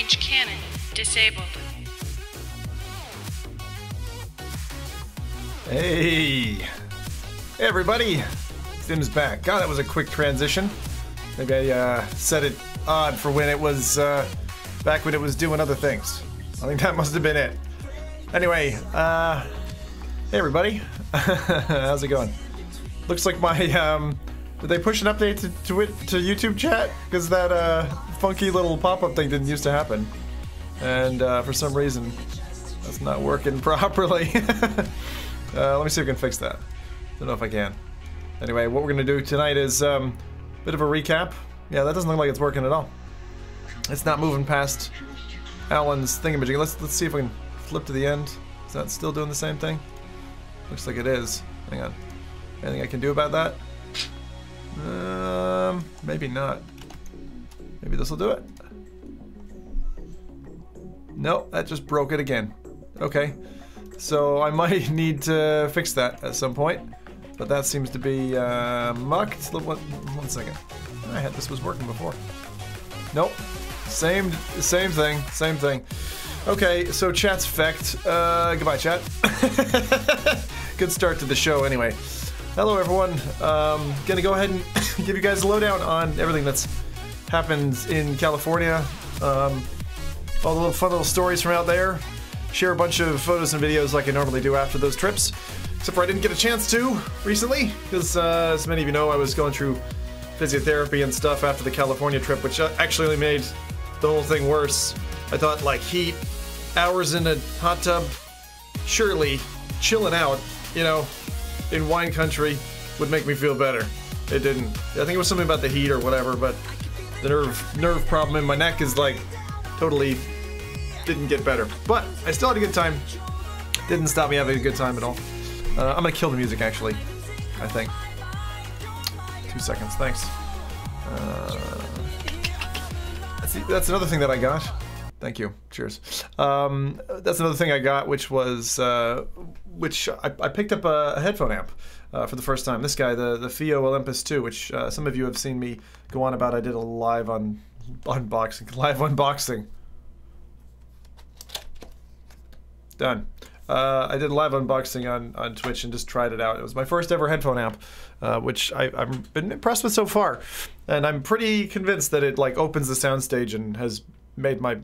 range cannon disabled. Hey! Everybody! Zim's back. God, that was a quick transition. Maybe I uh, set it odd for when it was uh, back when it was doing other things. I think that must have been it. Anyway, uh, hey everybody. How's it going? Looks like my um, did they push an update to to, it, to YouTube chat? Because that uh, funky little pop-up thing didn't used to happen, and uh, for some reason, that's not working properly. uh, let me see if I can fix that. Don't know if I can. Anyway, what we're gonna do tonight is um, a bit of a recap. Yeah, that doesn't look like it's working at all. It's not moving past Alan's thingamajig. Let's let's see if we can flip to the end. Is that still doing the same thing? Looks like it is. Hang on. Anything I can do about that? Um, maybe not. Maybe this will do it. Nope, that just broke it again. Okay, so I might need to fix that at some point, but that seems to be uh, mucked. One, one second. I had this was working before. Nope, same same thing, same thing. Okay, so chat's fecked. Uh, goodbye, chat. Good start to the show, anyway. Hello, everyone. Um, gonna go ahead and give you guys a lowdown on everything that's happened in California. Um, all the little fun little stories from out there. Share a bunch of photos and videos like I normally do after those trips. Except for I didn't get a chance to recently, because uh, as many of you know, I was going through physiotherapy and stuff after the California trip, which uh, actually made the whole thing worse. I thought like heat, hours in a hot tub, surely chilling out, you know, in wine country would make me feel better. It didn't. I think it was something about the heat or whatever, but the nerve nerve problem in my neck is like totally didn't get better. But I still had a good time. Didn't stop me having a good time at all. Uh, I'm gonna kill the music actually. I think. Two seconds, thanks. Uh, that's, that's another thing that I got. Thank you. Cheers. Um, that's another thing I got, which was uh, which I, I picked up a, a headphone amp uh, for the first time. This guy, the the FiiO Olympus 2, which uh, some of you have seen me go on about. I did a live on unboxing, live unboxing. Done. Uh, I did a live unboxing on, on Twitch and just tried it out. It was my first ever headphone amp, uh, which I, I've been impressed with so far, and I'm pretty convinced that it like opens the soundstage and has made my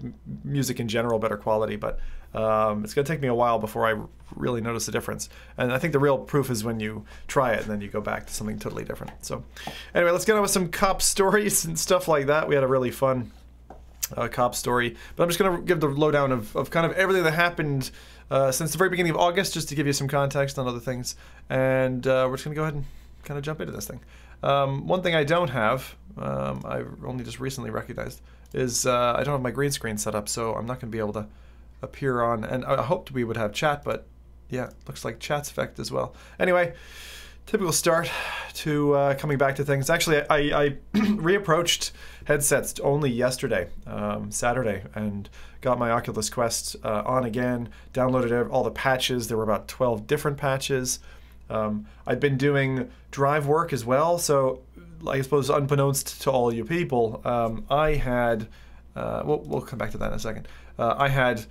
music in general better quality. But um, it's gonna take me a while before I really notice the difference. And I think the real proof is when you try it and then you go back to something totally different. So anyway, let's get on with some cop stories and stuff like that. We had a really fun uh, cop story. But I'm just going to give the lowdown of, of kind of everything that happened uh, since the very beginning of August, just to give you some context on other things. And uh, we're just going to go ahead and kind of jump into this thing. Um, one thing I don't have, um, I only just recently recognized, is uh, I don't have my green screen set up, so I'm not going to be able to appear on. And I hoped we would have chat, but yeah, looks like chat's effect as well. Anyway, typical start to uh, coming back to things. Actually, I, I reapproached headsets only yesterday, um, Saturday, and got my Oculus Quest uh, on again. Downloaded all the patches. There were about 12 different patches. Um, I've been doing drive work as well, so I suppose unbeknownst to all you people, um, I had. Uh, we'll, we'll come back to that in a second. Uh, I had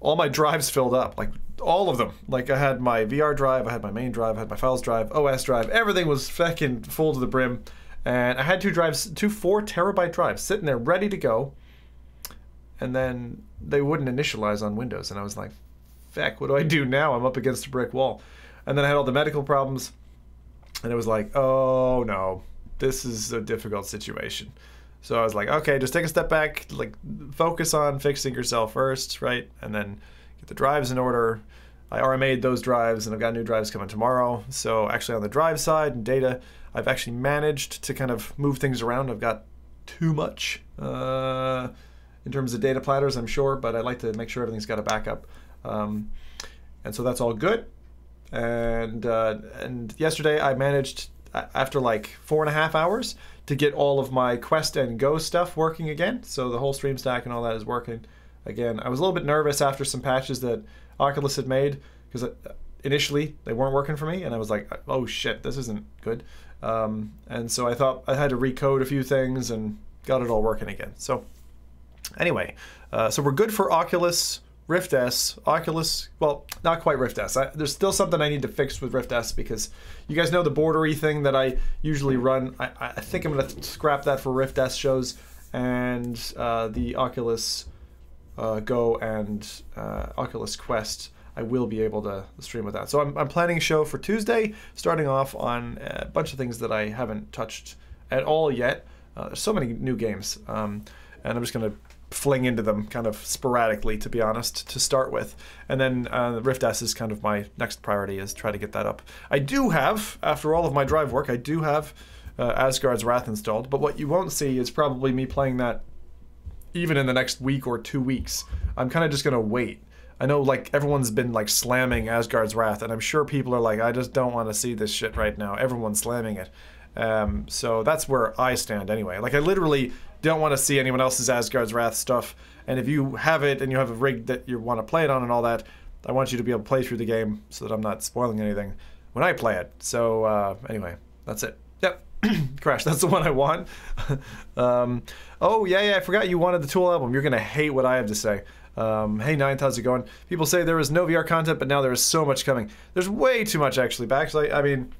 all my drives filled up, like all of them. Like I had my VR drive, I had my main drive, I had my files drive, OS drive, everything was fucking full to the brim. And I had two drives, two four terabyte drives sitting there ready to go. And then they wouldn't initialize on Windows. And I was like, feck, what do I do now? I'm up against a brick wall. And then I had all the medical problems. And it was like, oh no, this is a difficult situation. So I was like, okay, just take a step back, like focus on fixing yourself first, right? And then get the drives in order. I already made those drives and I've got new drives coming tomorrow. So actually on the drive side and data, I've actually managed to kind of move things around. I've got too much uh, in terms of data platters, I'm sure, but I like to make sure everything's got a backup. Um, and so that's all good. And uh, and yesterday I managed after like four and a half hours to get all of my Quest and Go stuff working again. So the whole stream stack and all that is working again. I was a little bit nervous after some patches that Oculus had made because initially they weren't working for me, and I was like, oh shit, this isn't good. Um, and so I thought I had to recode a few things and got it all working again. So anyway, uh, so we're good for Oculus. Rift S, Oculus, well, not quite Rift S. I, there's still something I need to fix with Rift S because you guys know the bordery thing that I usually run. I, I think I'm going to scrap that for Rift S shows and uh, the Oculus uh, Go and uh, Oculus Quest. I will be able to stream with that. So I'm, I'm planning a show for Tuesday, starting off on a bunch of things that I haven't touched at all yet. Uh, there's so many new games, um, and I'm just going to fling into them kind of sporadically, to be honest, to start with. And then uh, Rift S is kind of my next priority is try to get that up. I do have, after all of my drive work, I do have uh, Asgard's Wrath installed. But what you won't see is probably me playing that even in the next week or two weeks. I'm kind of just gonna wait. I know like everyone's been like slamming Asgard's Wrath, and I'm sure people are like, I just don't want to see this shit right now. Everyone's slamming it. Um, so that's where I stand anyway. Like I literally don't want to see anyone else's Asgard's Wrath stuff. And if you have it and you have a rig that you want to play it on and all that, I want you to be able to play through the game so that I'm not spoiling anything when I play it. So uh, anyway, that's it. Yep. Crash. That's the one I want. um, oh yeah, yeah. I forgot you wanted the Tool album. You're gonna hate what I have to say. Um, hey Ninth, how's it going? People say there is no VR content, but now there is so much coming. There's way too much actually. Actually, I mean,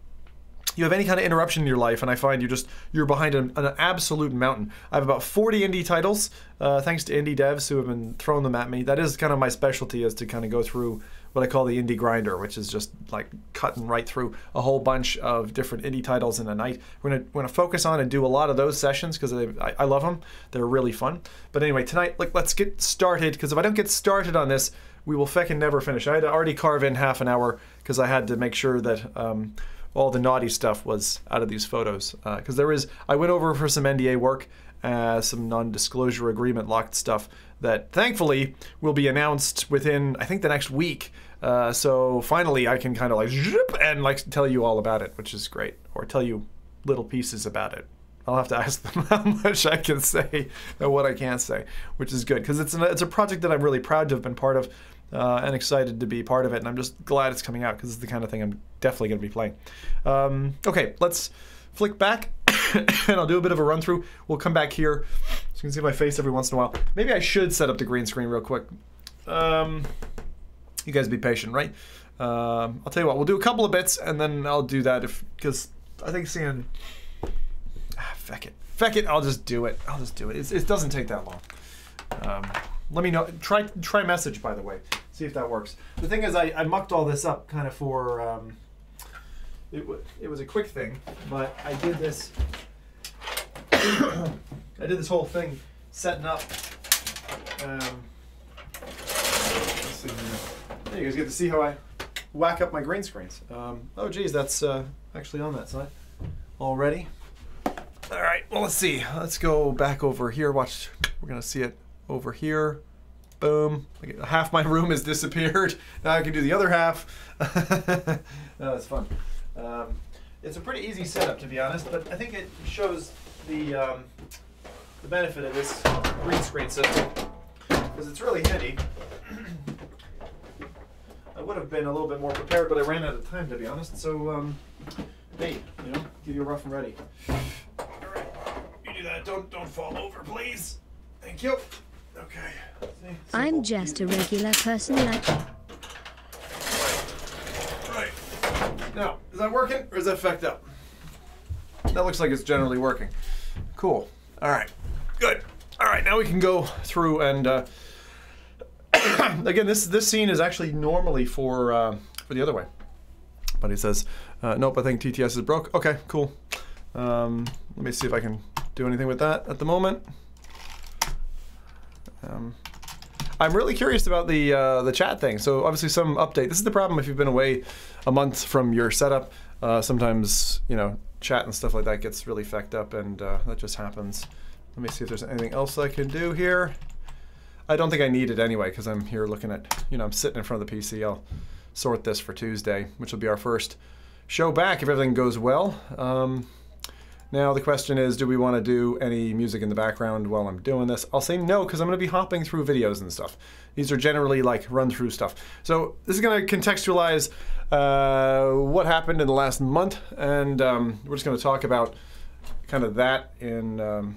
you have any kind of interruption in your life, and I find you just you're behind an, an absolute mountain. I have about 40 indie titles, uh, thanks to indie devs who have been throwing them at me. That is kind of my specialty, is to kind of go through what I call the indie grinder, which is just like cutting right through a whole bunch of different indie titles in a night. We're gonna we're gonna focus on and do a lot of those sessions because I, I love them. They're really fun. But anyway, tonight, like let's get started because if I don't get started on this, we will feckin' never finish. I had to already carve in half an hour because I had to make sure that. Um, all the naughty stuff was out of these photos. Because uh, there is i went over for some nda work uh, some non-disclosure agreement locked stuff that thankfully will be announced within i think the next week. Uh, so finally i can kind of like zip and like tell you all about it which is great or tell you little pieces about it. I'll have to ask them how much I can say and what I can't say, which is good because it's an, it's a project that I'm really proud to have been part of uh, and excited to be part of it. And I'm just glad it's coming out because it's the kind of thing I'm definitely going to be playing. Um, okay, let's flick back and I'll do a bit of a run through. We'll come back here so you can see my face every once in a while. Maybe I should set up the green screen real quick. Um, you guys be patient, right? Um, I'll tell you what, we'll do a couple of bits and then I'll do that if because I think seeing ah, feck it, feck it, I'll just do it. I'll just do it. It's, it doesn't take that long. Um, let me know. Try try message by the way. See if that works. The thing is, I, I mucked all this up kind of for. Um, it, it was a quick thing, but I did this. I did this whole thing setting up. Um. There you guys get to see how I whack up my green screens. Um, oh, geez, that's uh, actually on that side already. All right, well, let's see. Let's go back over here. Watch, we're gonna see it over here. Boom. Half my room has disappeared. Now I can do the other half. That's fun. Um, it's a pretty easy setup, to be honest, but I think it shows the um, the benefit of this green screen system because it's really handy. I would have been a little bit more prepared, but I ran out of time, to be honest. So, um, hey, you know, give you a rough and ready. All right, you do that. Don't don't fall over, please. Thank you. Okay. See. I'm just a regular person like Right. Now, is that working or is that fucked up? That looks like it's generally working. Cool. All right. Good. All right. Now we can go through and uh, again, this this scene is actually normally for uh, for the other way, but he says, uh, "Nope, I think TTS is broke." Okay, cool. Um, let me see if I can do anything with that at the moment. Um, I'm really curious about the uh, the chat thing. So obviously some update. This is the problem if you've been away a month from your setup. Uh, sometimes you know chat and stuff like that gets really fecked up, and uh, that just happens. Let me see if there's anything else I can do here. I don't think I need it anyway because I'm here looking at you know I'm sitting in front of the PC. I'll sort this for Tuesday, which will be our first show back if everything goes well. Um, now the question is, do we want to do any music in the background while I'm doing this? I'll say no because I'm going to be hopping through videos and stuff. These are generally like run through stuff. So this is going to contextualize uh, what happened in the last month, and um, we're just going to talk about kind of that in um,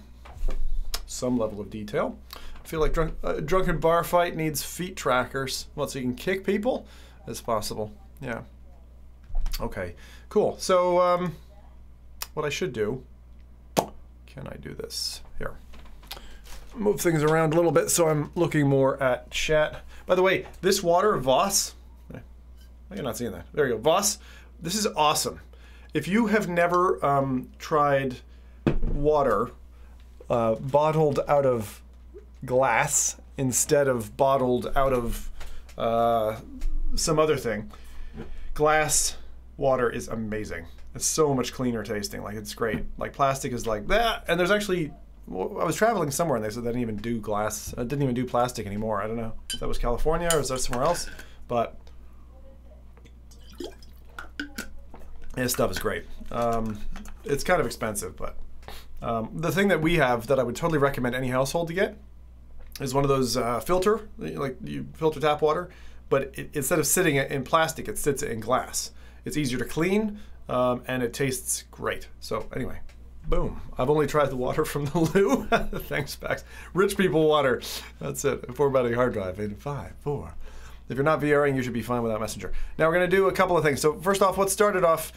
some level of detail. I feel like drunk, a drunken bar fight needs feet trackers. What, so you can kick people? It's possible. Yeah. Okay. Cool. So. Um, what I should do, can I do this? Here. Move things around a little bit so I'm looking more at chat. By the way, this water, Voss, eh, you're not seeing that. There you go. Voss, this is awesome. If you have never um, tried water uh, bottled out of glass instead of bottled out of uh, some other thing, glass water is amazing. It's so much cleaner tasting. Like it's great. Like plastic is like that. And there's actually, well, I was traveling somewhere and they said they didn't even do glass. Uh, didn't even do plastic anymore. I don't know if that was California or is that somewhere else. But this stuff is great. Um, it's kind of expensive, but um, the thing that we have that I would totally recommend any household to get is one of those uh, filter, like you filter tap water, but it, instead of sitting in plastic, it sits in glass. It's easier to clean, um, and it tastes great. So anyway, boom. I've only tried the water from the loo. Thanks, Pax. Rich people water. That's it. Formatting hard drive in five, four. If you're not VRing, you should be fine without Messenger. Now we're going to do a couple of things. So first off, what started off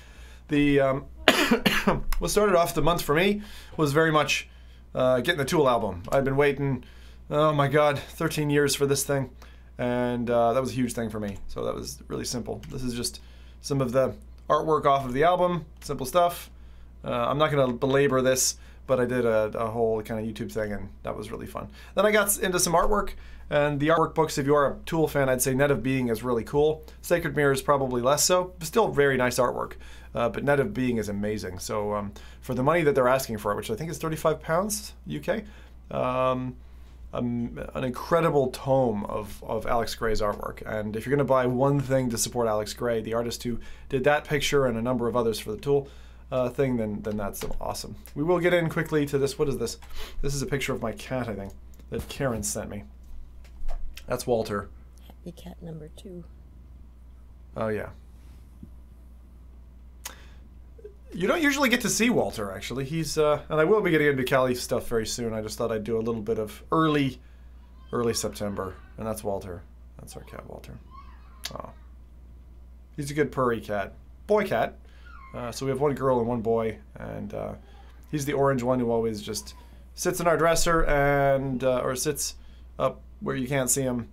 the um, what started off the month for me was very much uh, getting the Tool album. I'd been waiting, oh my God, 13 years for this thing, and uh, that was a huge thing for me. So that was really simple. This is just some of the artwork off of the album, simple stuff. Uh, I'm not going to belabor this, but I did a, a whole kind of YouTube thing, and that was really fun. Then I got into some artwork, and the artwork books, if you are a Tool fan, I'd say Net of Being is really cool. Sacred Mirror is probably less so, but still very nice artwork. Uh, but Net of Being is amazing. So um, for the money that they're asking for it, which I think is 35 pounds UK, um, um, an incredible tome of, of Alex Grey's artwork. And if you're going to buy one thing to support Alex Gray, the artist who did that picture and a number of others for the tool, uh, thing, then then that's awesome. We will get in quickly to this. What is this? This is a picture of my cat, I think, that Karen sent me. That's Walter. Happy cat number two. Oh yeah. You don't usually get to see Walter, actually. He's uh, and I will be getting into Cali stuff very soon. I just thought I'd do a little bit of early, early September, and that's Walter. That's our cat, Walter. Oh, he's a good purry cat, boy cat. Uh, so we have one girl and one boy, and uh, he's the orange one who always just sits in our dresser and uh, or sits up where you can't see him,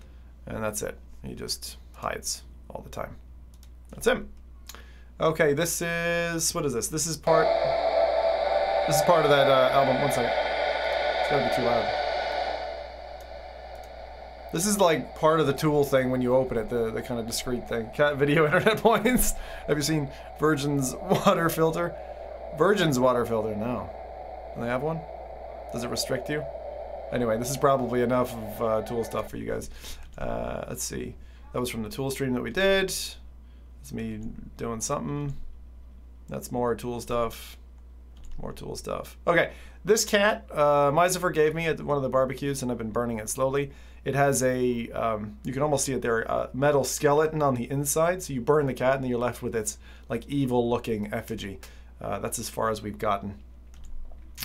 and that's it. He just hides all the time. That's him. Okay, this is what is this? This is part. This is part of that uh, album. One second. It's gotta be too loud. This is like part of the tool thing when you open it, the, the kind of discreet thing. Cat video internet points. Have you seen Virgin's water filter? Virgin's water filter, no. Do they have one? Does it restrict you? Anyway, this is probably enough of uh, tool stuff for you guys. Uh, let's see. That was from the tool stream that we did. It's me doing something. That's more tool stuff. More tool stuff. Okay, this cat, uh, Mizifer gave me at one of the barbecues, and I've been burning it slowly. It has a, um, you can almost see it there, a metal skeleton on the inside. So you burn the cat, and then you're left with its like evil-looking effigy. Uh, that's as far as we've gotten.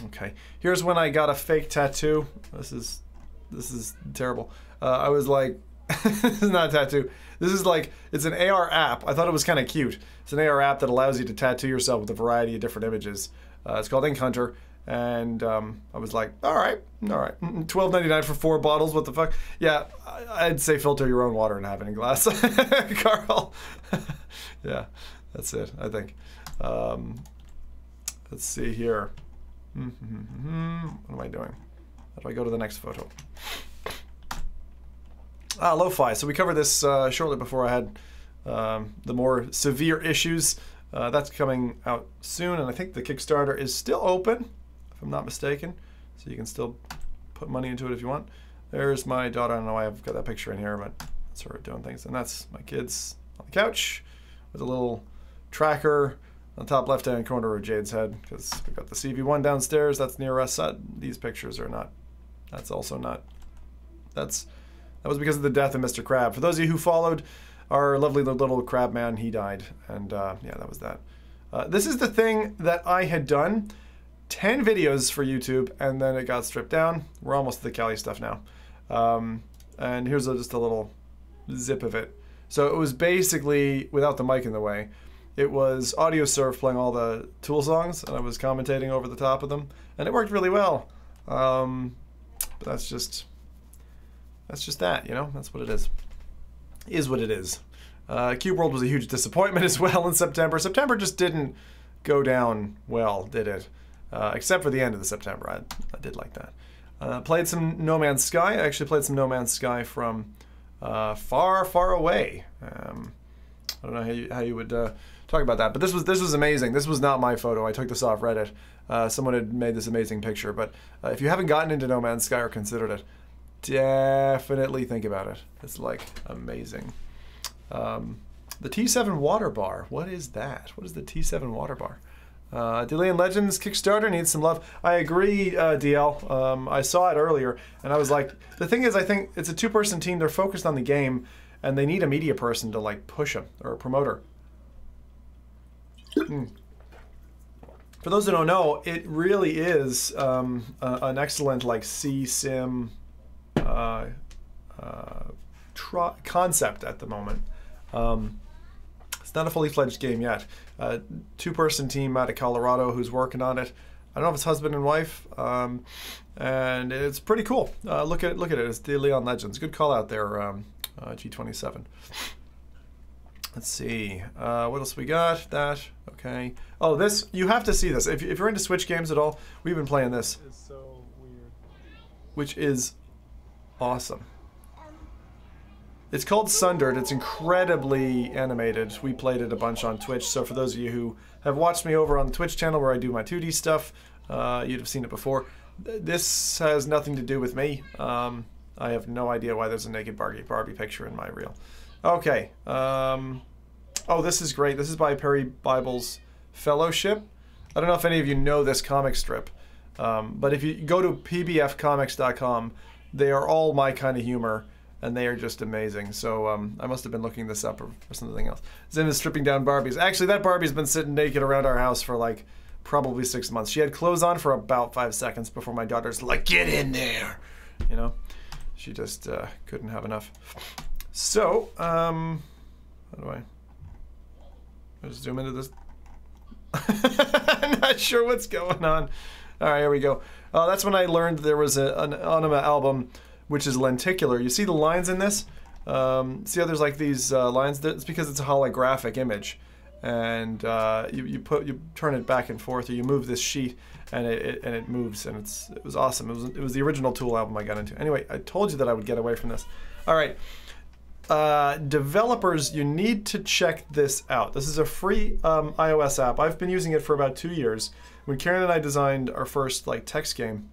Okay, here's when I got a fake tattoo. This is, this is terrible. Uh, I was like, this is not a tattoo. This is like, it's an AR app. I thought it was kind of cute. It's an AR app that allows you to tattoo yourself with a variety of different images. Uh, it's called Ink Hunter. And um, I was like, all right, all right. Twelve ninety nine for four bottles. What the fuck? Yeah, I'd say filter your own water and have it in glass, Carl. yeah, that's it. I think. Um, let's see here. What am I doing? How do I go to the next photo? Ah, lo-fi. So we covered this uh, shortly before I had um, the more severe issues. Uh, that's coming out soon, and I think the Kickstarter is still open, if I'm not mistaken. So you can still put money into it if you want. There's my daughter. I don't know why I've got that picture in here, but that's her doing things. And that's my kids on the couch with a little tracker on the top left-hand corner of Jade's head because we've got the CV1 downstairs. That's near us. These pictures are not. That's also not. That's that was because of the death of Mr. Crab. For those of you who followed our lovely little crab man, he died. And uh, yeah, that was that. Uh, this is the thing that I had done 10 videos for YouTube and then it got stripped down. We're almost to the Cali stuff now. Um, and here's a, just a little zip of it. So it was basically, without the mic in the way, it was Audiosurf playing all the Tool songs and I was commentating over the top of them. And it worked really well. Um, but that's just that's just that, you know? That's what it is. Is what it is. Uh, Cube World was a huge disappointment as well in September. September just didn't go down well, did it? Uh, except for the end of the September. I, I did like that. Uh, played some No Man's Sky. I actually played some No Man's Sky from uh, far, far away. Um, I don't know how you, how you would uh, talk about that, but this was this was amazing. This was not my photo. I took this off Reddit. Uh, someone had made this amazing picture. But uh, if you haven't gotten into No Man's Sky or considered it, definitely think about it. It's like amazing. Um, the T7 water bar. What is that? What is the T7 water bar? Uh, Delian Legends Kickstarter needs some love. I agree, uh, DL. Um, I saw it earlier, and I was like, the thing is, I think it's a two-person team. They're focused on the game, and they need a media person to like push them or a promoter. Mm. For those who don't know, it really is um, uh, an excellent like C sim uh, uh, concept at the moment. Um, it's not a fully fledged game yet. Uh, Two person team out of Colorado who's working on it. I don't know if it's husband and wife, um, and it's pretty cool. Uh, look at it, look at it. It's the Leon Legends. Good call out there, um, uh, G27. Let's see. Uh, what else we got? That okay. Oh, this you have to see this. If, if you're into Switch games at all, we've been playing this. So weird. Which is awesome. It's called Sundered. It's incredibly animated. We played it a bunch on Twitch, so for those of you who have watched me over on the Twitch channel where I do my 2D stuff, uh, you'd have seen it before. This has nothing to do with me. Um, I have no idea why there's a naked Barbie, Barbie picture in my reel. Okay. Um, oh, this is great. This is by Perry Bible's Fellowship. I don't know if any of you know this comic strip, um, but if you go to pbfcomics.com, they are all my kind of humor, and they are just amazing. So um, I must have been looking this up or, or something else. Zen is stripping down Barbies. Actually, that Barbie's been sitting naked around our house for like probably six months. She had clothes on for about five seconds before my daughter's like, "Get in there," you know. She just uh, couldn't have enough. So, um, how do I? I just zoom into this. I'm not sure what's going on. All right, here we go. Uh, that's when I learned there was a, an Ænima album, which is lenticular. You see the lines in this? Um, see how there's like these uh, lines? It's because it's a holographic image, and uh, you, you put you turn it back and forth, or you move this sheet, and it, it and it moves, and it's it was awesome. It was it was the original Tool album I got into. Anyway, I told you that I would get away from this. All right uh, developers, you need to check this out. This is a free um, iOS app. I've been using it for about two years. When Karen and I designed our first like text game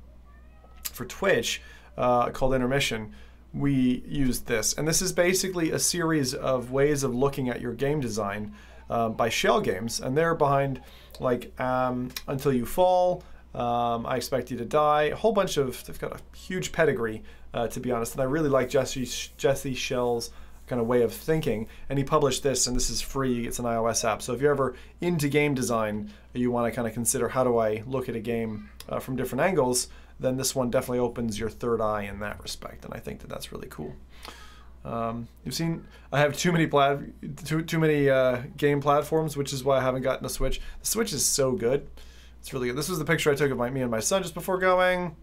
for Twitch uh, called Intermission, we used this, and this is basically a series of ways of looking at your game design uh, by Schell Games, and they're behind like um, Until You Fall. Um, I expect you to die. A whole bunch of they've got a huge pedigree, uh, to be honest, and I really like Jesse Jesse Schell's kind of way of thinking. And he published this, and this is free. It's an iOS app. So if you're ever into game design, you want to kind of consider how do I look at a game uh, from different angles, then this one definitely opens your third eye in that respect. And I think that that's really cool. Um, you've seen I have too many plat too too many uh, game platforms, which is why I haven't gotten a Switch. The Switch is so good. It's really good. This was the picture I took of my, me and my son just before going.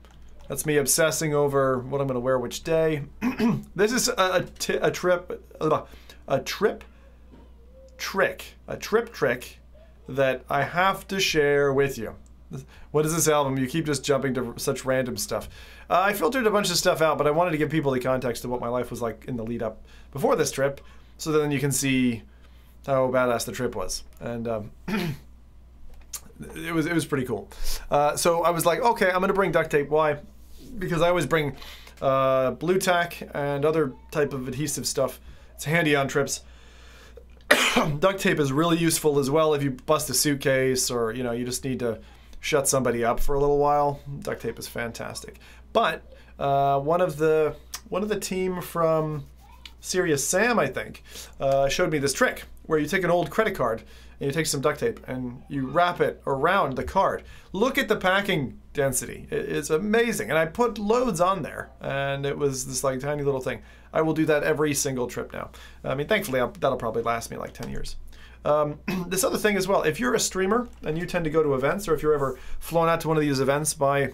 That's me obsessing over what I'm going to wear which day. this is a, a, trip, uh, a trip trick, a trip trick that I have to share with you. What is this album? You keep just jumping to such random stuff. Uh, I filtered a bunch of stuff out, but I wanted to give people the context of what my life was like in the lead up before this trip, so then you can see how badass the trip was. And um, it was it was pretty cool. Uh, so I was like, okay, I'm gonna bring duct tape. Why? Because I always bring uh, Blu Tack and other type of adhesive stuff. It's handy on trips. Duct tape is really useful as well if you bust a suitcase or you know you just need to shut somebody up for a little while. Duct tape is fantastic. But uh, one of the one of the team from Serious Sam, I think, uh, showed me this trick where you take an old credit card and you take some duct tape and you wrap it around the card. Look at the packing density. It's amazing. And I put loads on there and it was this like tiny little thing. I will do that every single trip now. I mean, thankfully I'll, that'll probably last me like 10 years. Um, this other thing as well, if you're a streamer and you tend to go to events or if you're ever flown out to one of these events by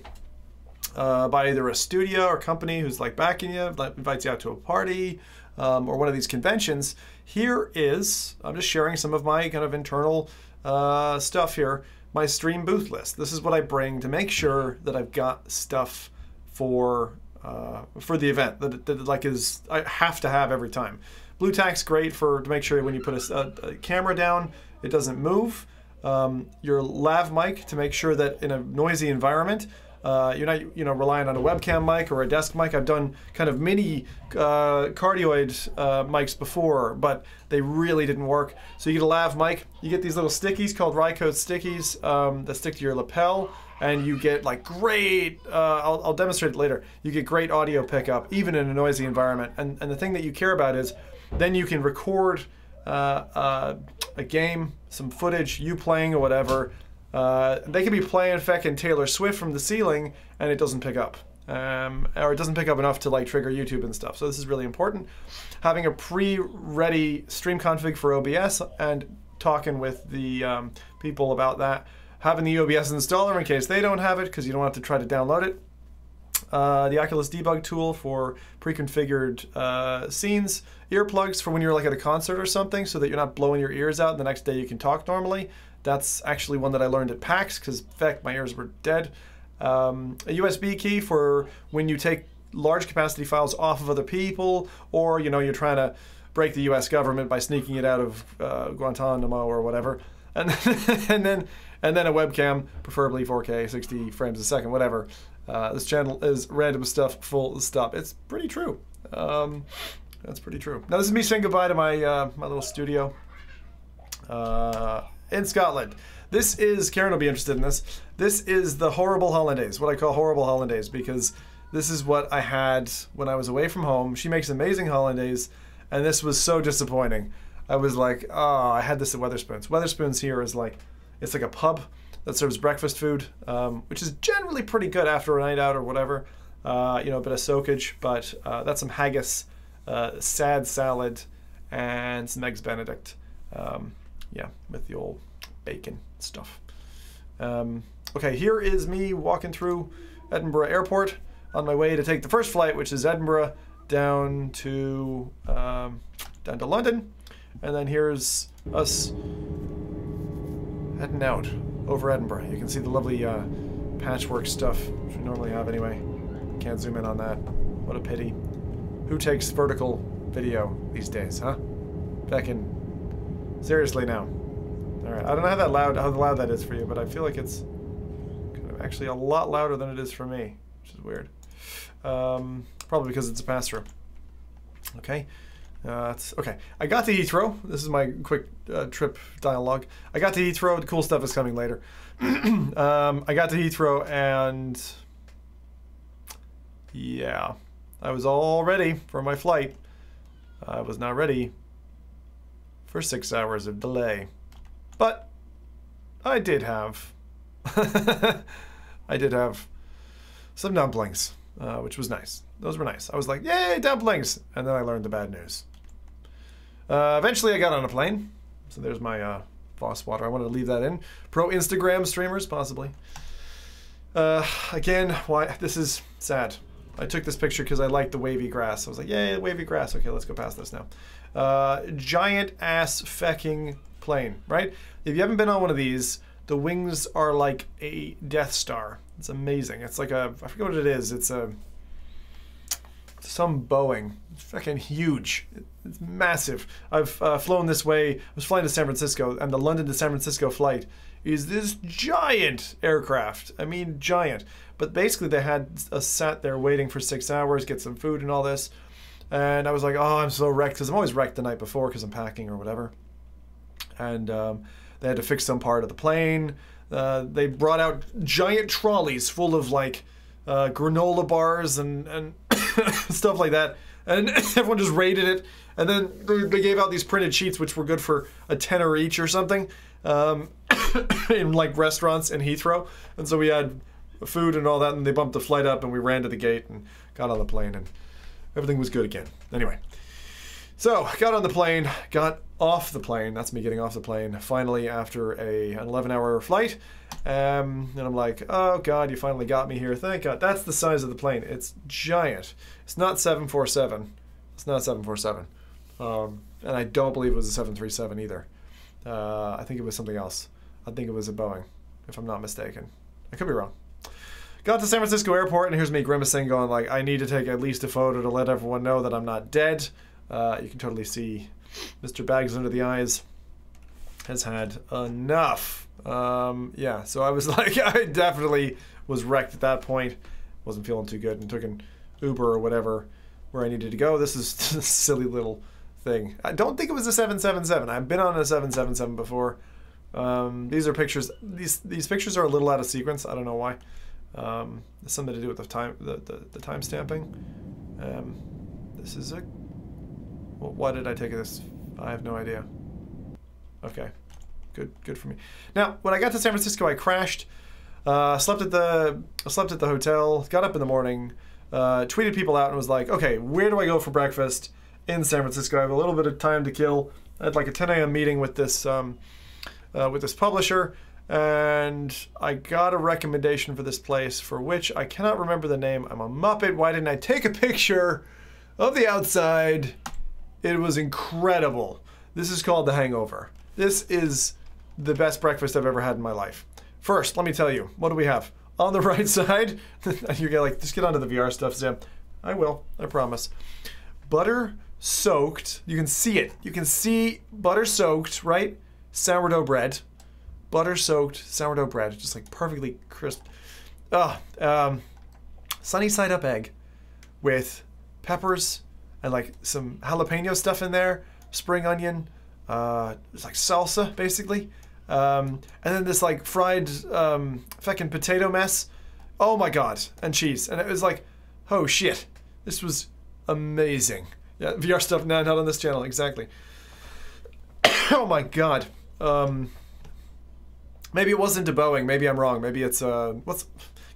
uh, by either a studio or company who's like backing you, invites you out to a party, um, or one of these conventions, here is, I'm just sharing some of my kind of internal uh, stuff here, my stream booth list. This is what I bring to make sure that I've got stuff for uh, for the event that, that like is I have to have every time. Blu Tack's great for to make sure when you put a, a, a camera down, it doesn't move. Um, your lav mic to make sure that in a noisy environment, uh, you're not you know relying on a webcam mic or a desk mic. I've done kind of mini uh, cardioid uh, mics before, but they really didn't work. So you get a lav mic. You get these little stickies called Rycote stickies um, that stick to your lapel, and you get like great. Uh, I'll, I'll demonstrate it later. You get great audio pickup even in a noisy environment. And and the thing that you care about is then you can record. Uh, uh, a game, some footage, you playing or whatever, uh, they could be playing feckin' Taylor Swift from the ceiling and it doesn't pick up. Um, or it doesn't pick up enough to like trigger YouTube and stuff. So this is really important. Having a pre-ready stream config for OBS and talking with the um, people about that. Having the OBS installer in case they don't have it because you don't have to try to download it. Uh, the Oculus debug tool for pre-configured uh, scenes, earplugs for when you're like at a concert or something, so that you're not blowing your ears out. The next day you can talk normally. That's actually one that I learned at PAX because, in fact, my ears were dead. Um, a USB key for when you take large capacity files off of other people, or you know you're trying to break the U.S. government by sneaking it out of uh, Guantanamo or whatever, and and then and then a webcam, preferably 4K, 60 frames a second, whatever. Uh, this channel is random stuff, full stop. It's pretty true. Um, that's pretty true. Now this is me saying goodbye to my uh, my little studio. Uh, in Scotland. This is Karen will be interested in this. This is the horrible holidays, what I call horrible holidays, because this is what I had when I was away from home. She makes amazing holidays, and this was so disappointing. I was like, oh, I had this at Wetherspoons. Wetherspoons here is like, it's like a pub that serves breakfast food, um, which is generally pretty good after a night out or whatever. Uh, you know, a bit of soakage, but uh, that's some haggis, uh, sad salad, and some eggs Benedict. Um, yeah, with the old bacon stuff. Um, okay, here is me walking through Edinburgh Airport on my way to take the first flight, which is Edinburgh down to um, down to London, and then here's us heading out over Edinburgh. You can see the lovely uh, patchwork stuff which we normally have anyway. Can't zoom in on that. What a pity. Who takes vertical video these days, huh? Fucking seriously now. All right, I don't know how that loud how loud that is for you, but I feel like it's kind of actually a lot louder than it is for me, which is weird. Um, probably because it's a pass through. Okay. Uh, okay, I got to Heathrow. This is my quick uh, trip dialogue. I got to Heathrow. The cool stuff is coming later. um, I got to Heathrow and yeah, I was all ready for my flight. I was not ready for six hours of delay, but I did have I did have some dumplings, uh, which was nice. Those were nice. I was like, yay, dumplings! And then I learned the bad news. Uh, eventually, I got on a plane. So there's my uh, Voss water. I wanted to leave that in. Pro Instagram streamers, possibly. Uh, again, why this is sad. I took this picture because I liked the wavy grass. I was like, yay, wavy grass. Okay, let's go past this now. Uh, giant ass fecking plane, right? If you haven't been on one of these, the wings are like a Death Star. It's amazing. It's like a, I forget what it is. It's a, some Boeing. It's fucking huge. It's massive. I've uh, flown this way. I was flying to San Francisco, and the London to San Francisco flight is this giant aircraft. I mean, giant. But basically, they had us sat there waiting for six hours, get some food and all this. And I was like, oh, I'm so wrecked because I'm always wrecked the night before because I'm packing or whatever. And um, they had to fix some part of the plane. Uh, they brought out giant trolleys full of like uh, granola bars and, and stuff like that. And everyone just raided it. And then they, gave out these printed sheets, which were good for a tenner each or something, um, in like restaurants in Heathrow. And so we had food and all that, and they bumped the flight up, and we ran to the gate and got on the plane, and everything was good again. Anyway, so got on the plane, got off the plane. That's me getting off the plane. Finally, after a an 11-hour flight, um, and I'm like, oh god, you finally got me here. Thank God. That's the size of the plane. It's giant. It's not 747. It's not 747. Um, and I don't believe it was a 737 either. Uh, I think it was something else. I think it was a Boeing, if I'm not mistaken. I could be wrong. Got to San Francisco airport, and here's me grimacing, going like, I need to take at least a photo to let everyone know that I'm not dead. Uh, you can totally see Mr. Bags under the eyes has had enough. Um, yeah, so I was like, I definitely was wrecked at that point. Wasn't feeling too good, and took an Uber or whatever where I needed to go. This is a silly little thing. I don't think it was a 777. I've been on a 777 before. Um, these are pictures. These these pictures are a little out of sequence. I don't know why. Um, something to do with the time the, the, the time stamping. Um, this is a. Well, why did I take this? I have no idea. Okay, good good for me. Now, when I got to San Francisco, I crashed. Uh, slept at the slept at the hotel. Got up in the morning. Uh, tweeted people out and was like, okay, where do I go for breakfast in San Francisco? I have a little bit of time to kill. I had like a 10 a.m. meeting with this um, uh, with this publisher, and I got a recommendation for this place for which I cannot remember the name. I'm a muppet. Why didn't I take a picture of the outside? It was incredible. This is called the Hangover. This is the best breakfast I've ever had in my life. First, let me tell you, what do we have? On the right side, you're like, just get onto the VR stuff, Sam. I will, I promise. Butter soaked, you can see it. You can see butter soaked, right? Sourdough bread. Butter soaked sourdough bread, just like perfectly crisp. Oh, um, sunny side up egg with peppers and like some jalapeno stuff in there, spring onion, uh, it's like salsa basically, Um, and then this like fried um, fucking potato mess. Oh my god, and cheese, and it was like, oh shit, this was amazing. Yeah, VR stuff now not on this channel exactly. oh my god. Um, maybe it wasn't a Boeing. Maybe I'm wrong. Maybe it's uh, what's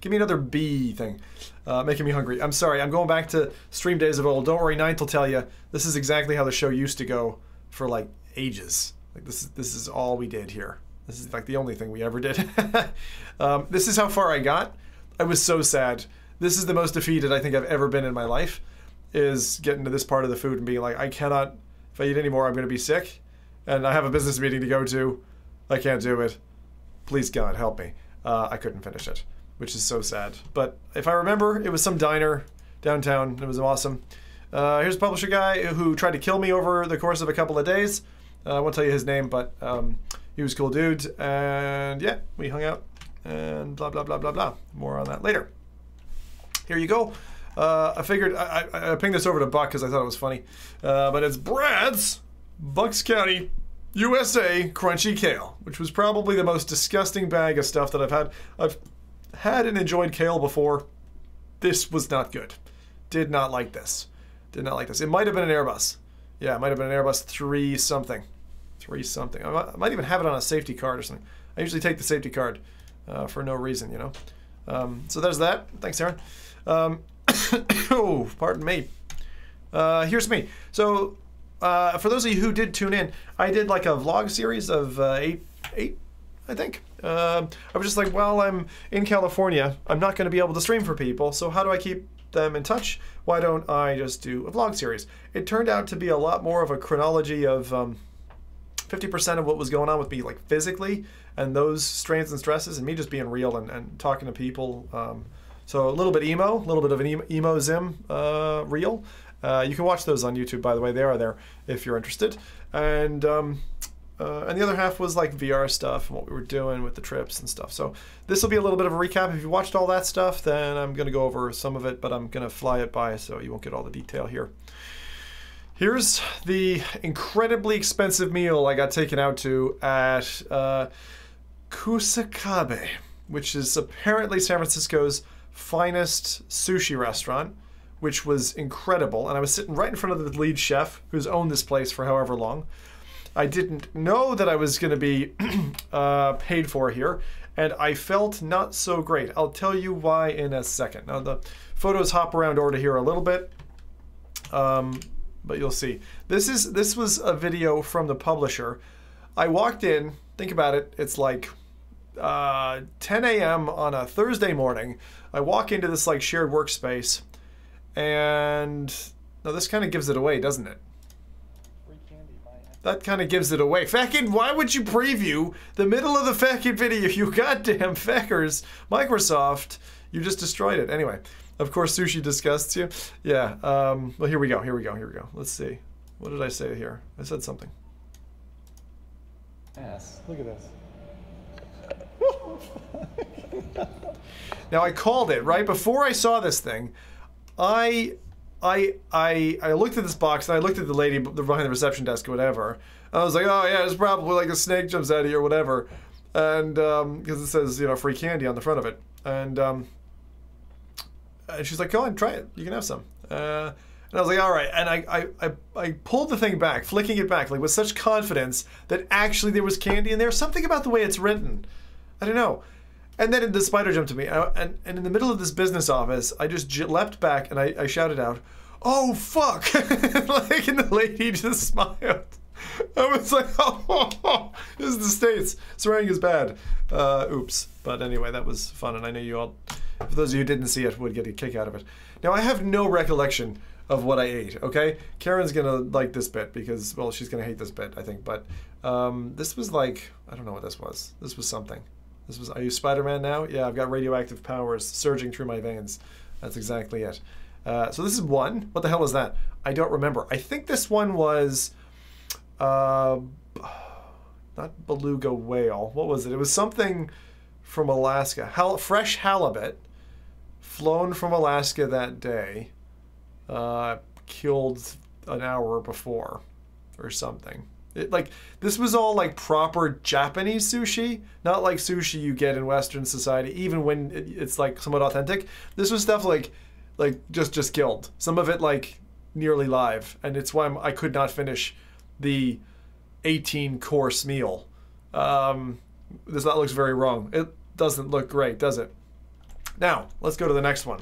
Give me another B thing. Uh, making me hungry. I'm sorry. I'm going back to stream days of old. Don't worry. Ninth will tell you. This is exactly how the show used to go for like ages. Like this is this is all we did here. This is like the only thing we ever did. um, this is how far I got. I was so sad. This is the most defeated I think I've ever been in my life. Is getting to this part of the food and being like, I cannot. If I eat anymore, I'm going to be sick, and I have a business meeting to go to. I can't do it. Please God help me. Uh, I couldn't finish it which is so sad. But if I remember, it was some diner downtown. It was awesome. Uh, here's a publisher guy who tried to kill me over the course of a couple of days. Uh, I won't tell you his name, but um, he was cool dude. And yeah, we hung out and blah, blah, blah, blah, blah. More on that later. Here you go. Uh, I figured I, I, I, pinged this over to Buck because I thought it was funny. Uh, but it's Brad's Bucks County USA Crunchy Kale, which was probably the most disgusting bag of stuff that I've had. I've had and enjoyed kale before. This was not good. Did not like this. Did not like this. It might have been an Airbus. Yeah, it might have been an Airbus 3 something. 3 something. I might, I might even have it on a safety card or something. I usually take the safety card uh, for no reason, you know. Um, so there's that. Thanks, Aaron. Um, oh, pardon me. Uh, here's me. So uh, for those of you who did tune in, I did like a vlog series of uh, eight, eight, I think, uh, I was just like, well, I'm in California. I'm not going to be able to stream for people, so how do I keep them in touch? Why don't I just do a vlog series? It turned out to be a lot more of a chronology of 50% um, of what was going on with me, like physically, and those strains and stresses, and me just being real and, and talking to people. Um, so a little bit emo, a little bit of an emo zim uh, reel. Uh, you can watch those on YouTube, by the way. They are there if you're interested. And um, uh, and the other half was like VR stuff and what we were doing with the trips and stuff. So this will be a little bit of a recap. If you watched all that stuff, then I'm going to go over some of it, but I'm going to fly it by so you won't get all the detail here. Here's the incredibly expensive meal I got taken out to at uh, Kusakabe, which is apparently San Francisco's finest sushi restaurant, which was incredible. And I was sitting right in front of the lead chef, who's owned this place for however long. I didn't know that I was going to be uh, paid for here, and I felt not so great. I'll tell you why in a second. Now, the photos hop around over to here a little bit, um, but you'll see. This is this was a video from the publisher. I walked in, think about it, it's like uh, 10 a.m. on a Thursday morning. I walk into this like shared workspace, and now this kind of gives it away, doesn't it? That kind of gives it away. Fucking, why would you preview the middle of the fucking video? You goddamn feckers. Microsoft, you just destroyed it. Anyway, of course, sushi disgusts you. Yeah, um, well, here we go, here we go, here we go. Let's see. What did I say here? I said something. Ass. look at this. now, I called it, right? Before I saw this thing, I I I I looked at this box and I looked at the lady behind the reception desk or whatever. I was like, oh yeah, it's probably like a snake jumps out of you or whatever, and because um, it says you know free candy on the front of it, and um, and she's like, go on, try it, you can have some. Uh, and I was like, all right, and I, I, I, I pulled the thing back, flicking it back, like with such confidence that actually there was candy in there. Something about the way it's written, I don't know. And then the spider jumped to me, and, and in the middle of this business office, I just leapt back and I, I shouted out, "Oh fuck!" like, and the lady just smiled. I was like, "Oh, this is the states. Swearing is bad." Uh, oops. But anyway, that was fun, and I know you all, for those of you who didn't see it, would get a kick out of it. Now I have no recollection of what I ate. Okay, Karen's gonna like this bit because well, she's gonna hate this bit, I think. But um, this was like I don't know what this was. This was something. This was, are you Spider-Man now? Yeah, I've got radioactive powers surging through my veins. That's exactly it. Uh, so this is one. What the hell is that? I don't remember. I think this one was, uh, not beluga whale. What was it? It was something from Alaska. Hal fresh halibut, flown from Alaska that day, uh, killed an hour before, or something. It, like this was all like proper Japanese sushi, not like sushi you get in Western society. Even when it, it's like somewhat authentic, this was stuff like like just just killed. Some of it like nearly live, and it's why I'm, I could not finish the 18 course meal. Um, this that looks very wrong. It doesn't look great, does it? Now let's go to the next one.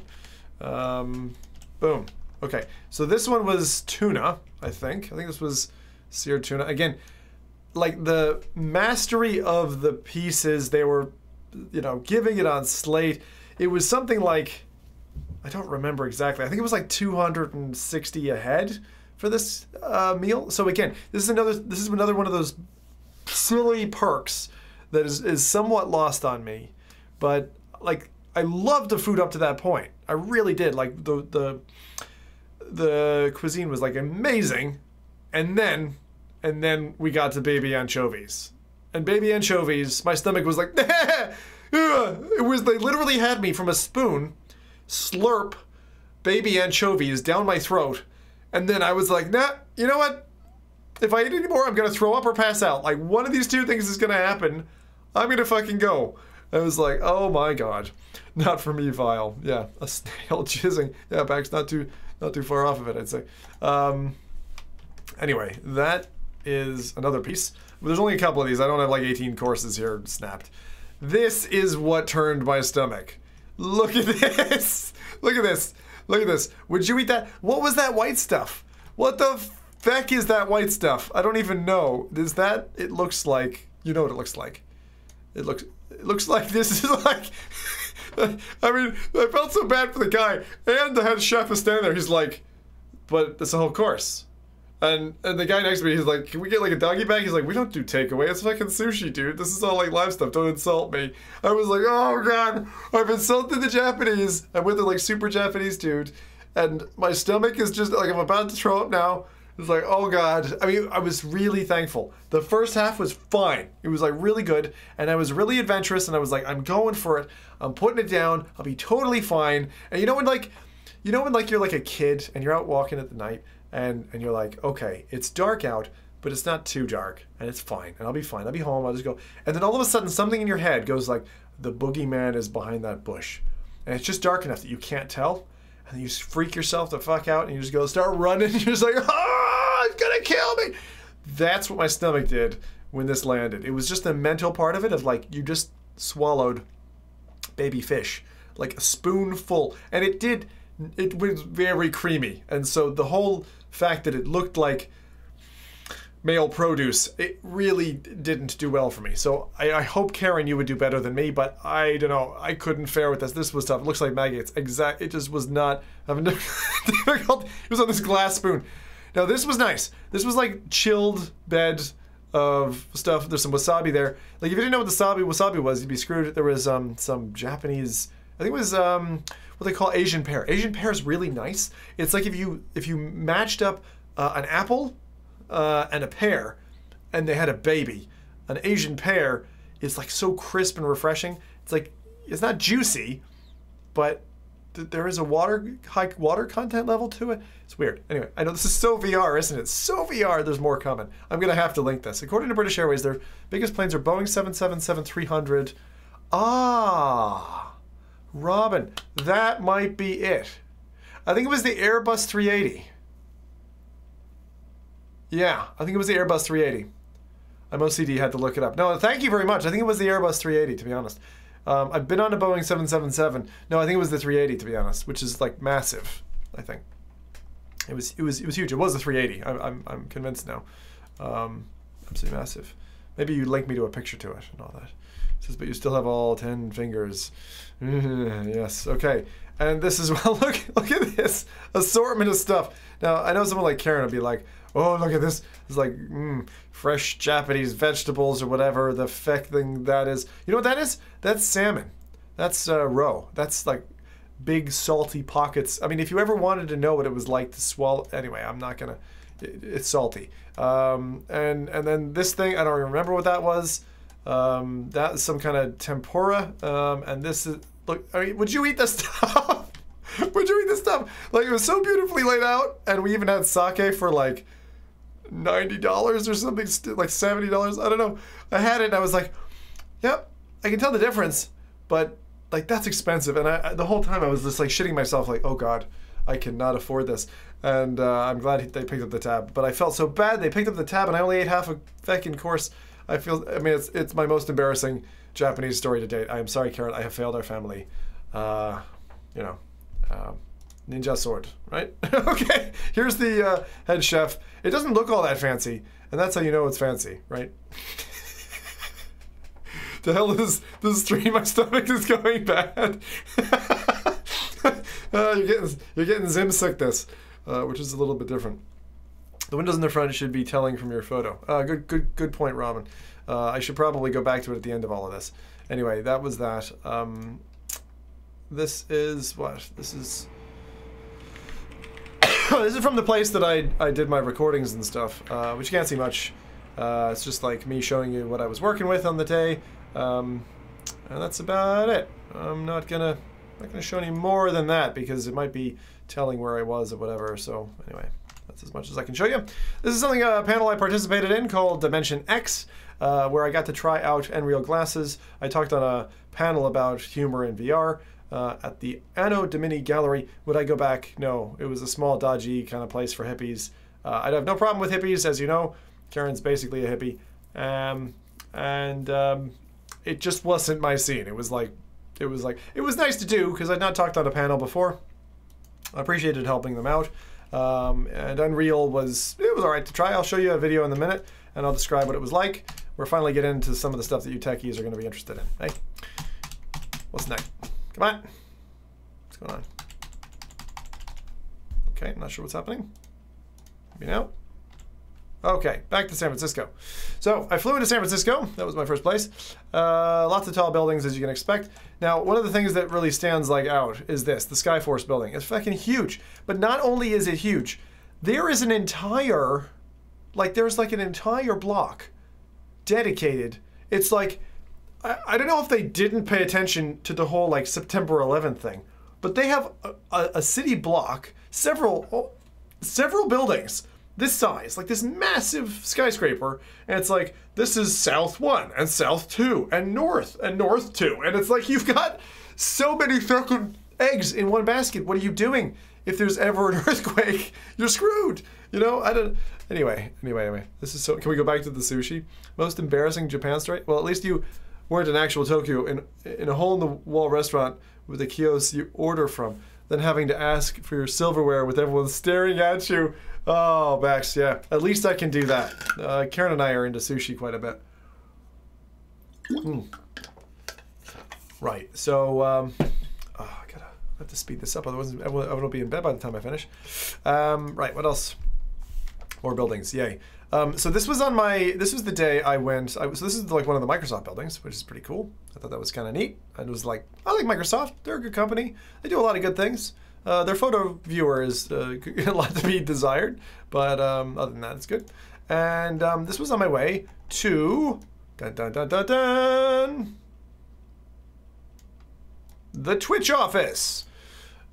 Um, boom. Okay, so this one was tuna. I think. I think this was seared tuna. Again, like the mastery of the pieces they were, you know, giving it on slate. It was something like I don't remember exactly. I think it was like 260 a head for this uh, meal. So again, this is another this is another one of those silly perks that is, is somewhat lost on me. But like I loved the food up to that point. I really did. Like the the the cuisine was like amazing. And then and then we got to baby anchovies. And baby anchovies, my stomach was like it was they literally had me from a spoon slurp baby anchovies down my throat. And then I was like, nah, you know what? If I eat any more, I'm gonna throw up or pass out. Like one of these two things is gonna happen. I'm gonna fucking go. I was like, oh my god. Not for me, Vile. Yeah, a snail jizzing. Yeah, back's not too not too far off of it, I'd say. Um, anyway, that is another piece. There's only a couple of these. I don't have like 18 courses here snapped. This is what turned my stomach. Look at this. Look at this. Look at this. Would you eat that? What was that white stuff? What the feck is that white stuff? I don't even know. Is that? It looks like. You know what it looks like. It looks. It looks like this is like. I mean, I felt so bad for the guy, and the head chef is standing there. He's like, "But it's a whole course." And and the guy next to me, he's like, "Can we get like a doggy bag?" He's like, "We don't do takeaway. It's fucking sushi, dude. This is all like live stuff. Don't insult me." I was like, "Oh god, I've insulted the Japanese." I'm with a like super Japanese dude, and my stomach is just like I'm about to throw up now. It's like, oh god. I mean, I was really thankful. The first half was fine. It was like really good, and I was really adventurous, and I was like, I'm going for it. I'm putting it down. I'll be totally fine. And you know when like, you know when like you're like a kid and you're out walking at the night and and you're like, okay, it's dark out, but it's not too dark, and it's fine, and I'll be fine. I'll be home. I'll just go. And then all of a sudden, something in your head goes like, the boogeyman is behind that bush, and it's just dark enough that you can't tell, and you freak yourself the fuck out, and you just go start running. You're just like, ah, it's gonna kill me. That's what my stomach did when this landed. It was just the mental part of it of like you just swallowed baby fish, like a spoonful, and it did. It was very creamy, and so the whole fact that it looked like male produce, it really didn't do well for me. So I, I, hope Karen, you would do better than me, but I don't know. I couldn't fare with this. This was tough. It looks like maggots. Exact. It just was not having difficult. It was on this glass spoon. Now this was nice. This was like chilled bed of stuff. There's some wasabi there. Like if you didn't know what the wasabi wasabi was, you'd be screwed. There was um some Japanese. I think it was um what they call Asian pear. Asian pear is really nice. It's like if you if you matched up uh, an apple uh, and a pear, and they had a baby. An Asian pear is like so crisp and refreshing. It's like it's not juicy, but th- there is a water high water content level to it. It's weird. Anyway, I know this is so VR, isn't it? So VR. There's more coming. I'm gonna have to link this. According to British Airways, their biggest planes are Boeing 777-300. Ah, Robin, that might be it. I think it was the Airbus 380. Yeah, I think it was the Airbus 380. I'm OCD, had to look it up. No, thank you very much. I think it was the Airbus 380, to be honest. Um, I've been on a Boeing 777. No, I think it was the 380, to be honest, which is like massive. I think it was it was it was huge. It was the 380. I'm I'm, I'm convinced now. Um, absolutely massive. Maybe you link me to a picture to it and all that. It says, but you still have all ten fingers. Yes. Okay. And this is well. Look look at this assortment of stuff. Now I know someone like Karen will be like, oh look at this. It's like mm, fresh Japanese vegetables or whatever the feck thing that is. You know what that is? That's salmon. That's uh, roe. That's like big salty pockets. I mean, if you ever wanted to know what it was like to swallow, anyway, I'm not gonna. It, it's salty. Um, and and then this thing, I don't remember what that was. Um, that is some kind of tempura. Um, and this is look. I mean, would you eat this stuff? would you eat this stuff? Like it was so beautifully laid out, and we even had sake for like ninety dollars or something, like seventy dollars. I don't know. I had it and I was like, "Yep, I can tell the difference," but like that's expensive. And I, I the whole time I was just like shitting myself, like, "Oh God, I cannot afford this." And uh, I'm glad they picked up the tab, but I felt so bad. They picked up the tab and I only ate half a fucking course. I feel. I mean, it's it's my most embarrassing Japanese story to date. I am sorry, Karen. I have failed our family. Uh, you know. Um, ninja sword, right? okay, here's the uh, head chef. It doesn't look all that fancy, and that's how you know it's fancy, right? the hell is this stream? My stomach is going bad. uh, you're getting you're getting Zim sickness, uh, which is a little bit different. The windows in the front should be telling from your photo. Uh, good, good, good point, Robin. Uh, I should probably go back to it at the end of all of this. Anyway, that was that. Um, this is what? This is. this is from the place that I, I did my recordings and stuff, uh, which you can't see much. Uh, it's just like me showing you what I was working with on the day, um, and that's about it. I'm not gonna not gonna show any more than that because it might be telling where I was or whatever. So anyway, that's as much as I can show you. This is something a panel I participated in called Dimension X, uh, where I got to try out Nreal glasses. I talked on a panel about humor in VR uh, at the Anno Domini Gallery. Would I go back? No. It was a small, dodgy kind of place for hippies. Uh, I'd have no problem with hippies, as you know. Karen's basically a hippie. Um, and um, it just wasn't my scene. It was like, it was like, it was nice to do because I'd not talked on a panel before. I appreciated helping them out. Um, and Nreal was, it was all right to try. I'll show you a video in a minute and I'll describe what it was like. We're finally getting into some of the stuff that you techies are going to be interested in. Hey, what's next? Come on. What's going on? Okay, I'm not sure what's happening. Maybe now. Okay, back to San Francisco. So I flew into San Francisco. That was my first place. Uh, lots of tall buildings, as you can expect. Now, one of the things that really stands like out is this: the Salesforce building. It's fucking huge. But not only is it huge, there is an entire, like, there's like an entire block dedicated. It's like I, I don't know if they didn't pay attention to the whole like September 11th thing, but they have a, a, a city block, several oh, several buildings this size, like this massive skyscraper, and it's like this is South One and South Two and North and North Two, and it's like you've got so many fucking eggs in one basket. What are you doing? If there's ever an earthquake, you're screwed. You know, I don't. Anyway, anyway, anyway. This is so. Can we go back to the sushi? Most embarrassing Japan story. Well, at least you weren't in actual Tokyo in in a hole in the wall restaurant with a kiosk you order from, then having to ask for your silverware with everyone staring at you. Oh, Max, yeah. At least I can do that. Uh, Karen and I are into sushi quite a bit. Mm. Right. So, um, oh, I gotta I have to speed this up. Otherwise, I will, I will be in bed by the time I finish. Um, right. What else? More buildings. Yay. Um, so this was on my. This was the day I went. I, so this is like one of the Microsoft buildings, which is pretty cool. I thought that was kind of neat. I was like, I like Microsoft. They're a good company. They do a lot of good things. Uh, their photo viewer is uh, a lot to be desired, but um, other than that, it's good. And um, this was on my way to dun, dun, dun, dun, dun, the Twitch office.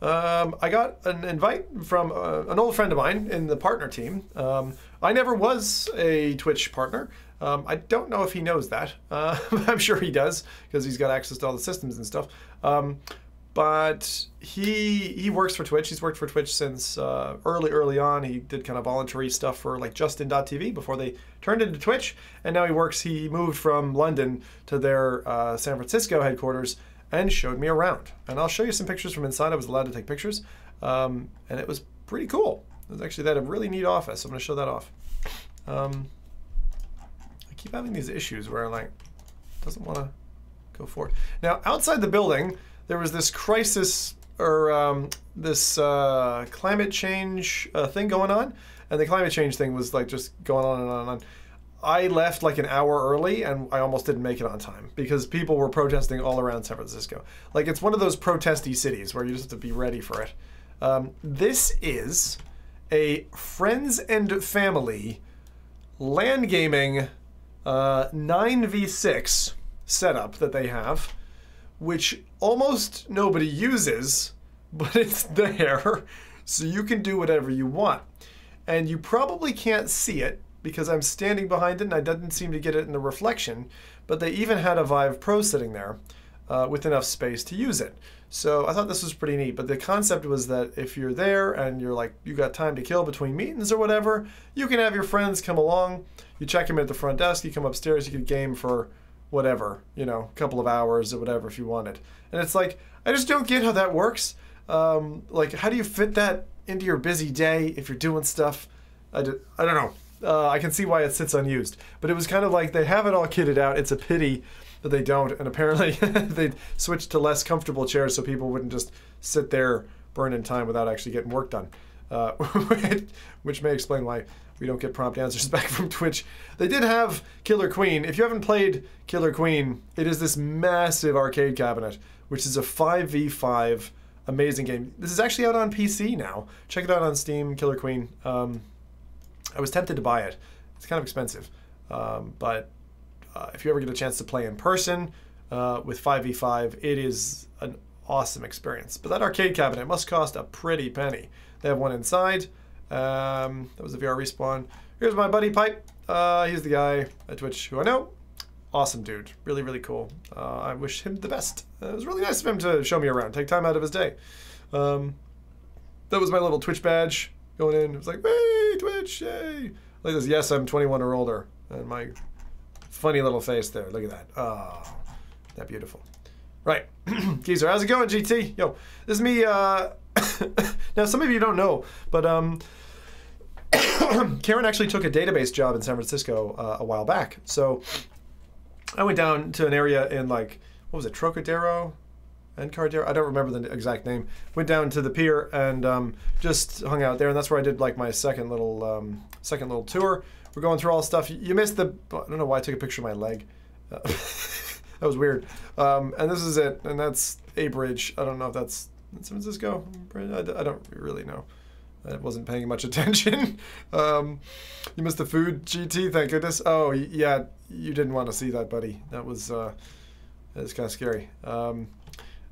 Um, I got an invite from uh, an old friend of mine in the partner team. Um, I never was a Twitch partner. Um, I don't know if he knows that. Uh, I'm sure he does because he's got access to all the systems and stuff. Um, but he he works for Twitch. He's worked for Twitch since uh, early early on. He did kind of voluntary stuff for like Justin.tv before they turned into Twitch, and now he works. He moved from London to their uh, San Francisco headquarters and showed me around. And I'll show you some pictures from inside. I was allowed to take pictures, um, and it was pretty cool. It was actually that a really neat office. I'm going to show that off. Um, I keep having these issues where like doesn't want to go forward. Now outside the building there was this crisis or um, this uh, climate change uh, thing going on, and the climate change thing was like just going on and on and on. I left like an hour early, and I almost didn't make it on time because people were protesting all around San Francisco. Like it's one of those protesty cities where you just have to be ready for it. Um, this is a friends and family land gaming uh, 9v6 setup that they have which almost nobody uses, but it's there, so you can do whatever you want. and you probably can't see it because I'm standing behind it and I didn't seem to get it in the reflection. But they even had a Vive Pro sitting there uh, with enough space to use it. So I thought this was pretty neat. But the concept was that if you're there and you're like, you got time to kill between meetings or whatever, you can have your friends come along. You check them at the front desk, you come upstairs, you can game for whatever, you know, a couple of hours or whatever if you wanted. And it's like, I just don't get how that works. Um, like, how do you fit that into your busy day if you're doing stuff? I, don't know. Uh, I can see why it sits unused. But it was kind of like they have it all kitted out. It's a pity that they don't. And apparently they switched to less comfortable chairs so people wouldn't just sit there burning time without actually getting work done. Uh, which may explain why we don't get prompt answers back from Twitch. They did have Killer Queen. If you haven't played Killer Queen, it is this massive arcade cabinet, which is a 5v5 amazing game. This is actually out on PC now. Check it out on Steam, Killer Queen. Um, I was tempted to buy it. It's kind of expensive, um, but uh, if you ever get a chance to play in person uh, with 5v5, it is an awesome experience. But that arcade cabinet must cost a pretty penny. They have one inside. Um, that was a VR respawn. Here's my buddy Pipe. Uh, he's the guy at Twitch who I know. Awesome dude. Really, really cool. Uh, I wish him the best. Uh, it was really nice of him to show me around, take time out of his day. Um, that was my little Twitch badge going in. It was like, hey, Twitch, yay. Like this, yes, I'm 21 or older. And my funny little face there. Look at that. Oh, that beautiful. Right. Geezer, how's it going, GT? Yo, this is me. Uh, now, some of you don't know, but um, Karen actually took a database job in San Francisco uh, a while back. So I went down to an area in like, what was it, Trocadero? Encardero? I don't remember the exact name. Went down to the pier and um, just hung out there, and that's where I did like my second little um, second little tour. We're going through all stuff. You missed the. I don't know why I took a picture of my leg. Uh, that was weird. Um, and this is it, and that's a bridge. I don't know if that's San Francisco. I don't really know. I wasn't paying much attention. um, you missed the food, GT. Thank goodness. Oh yeah, you didn't want to see that, buddy. That was uh, that was kind of scary. Um,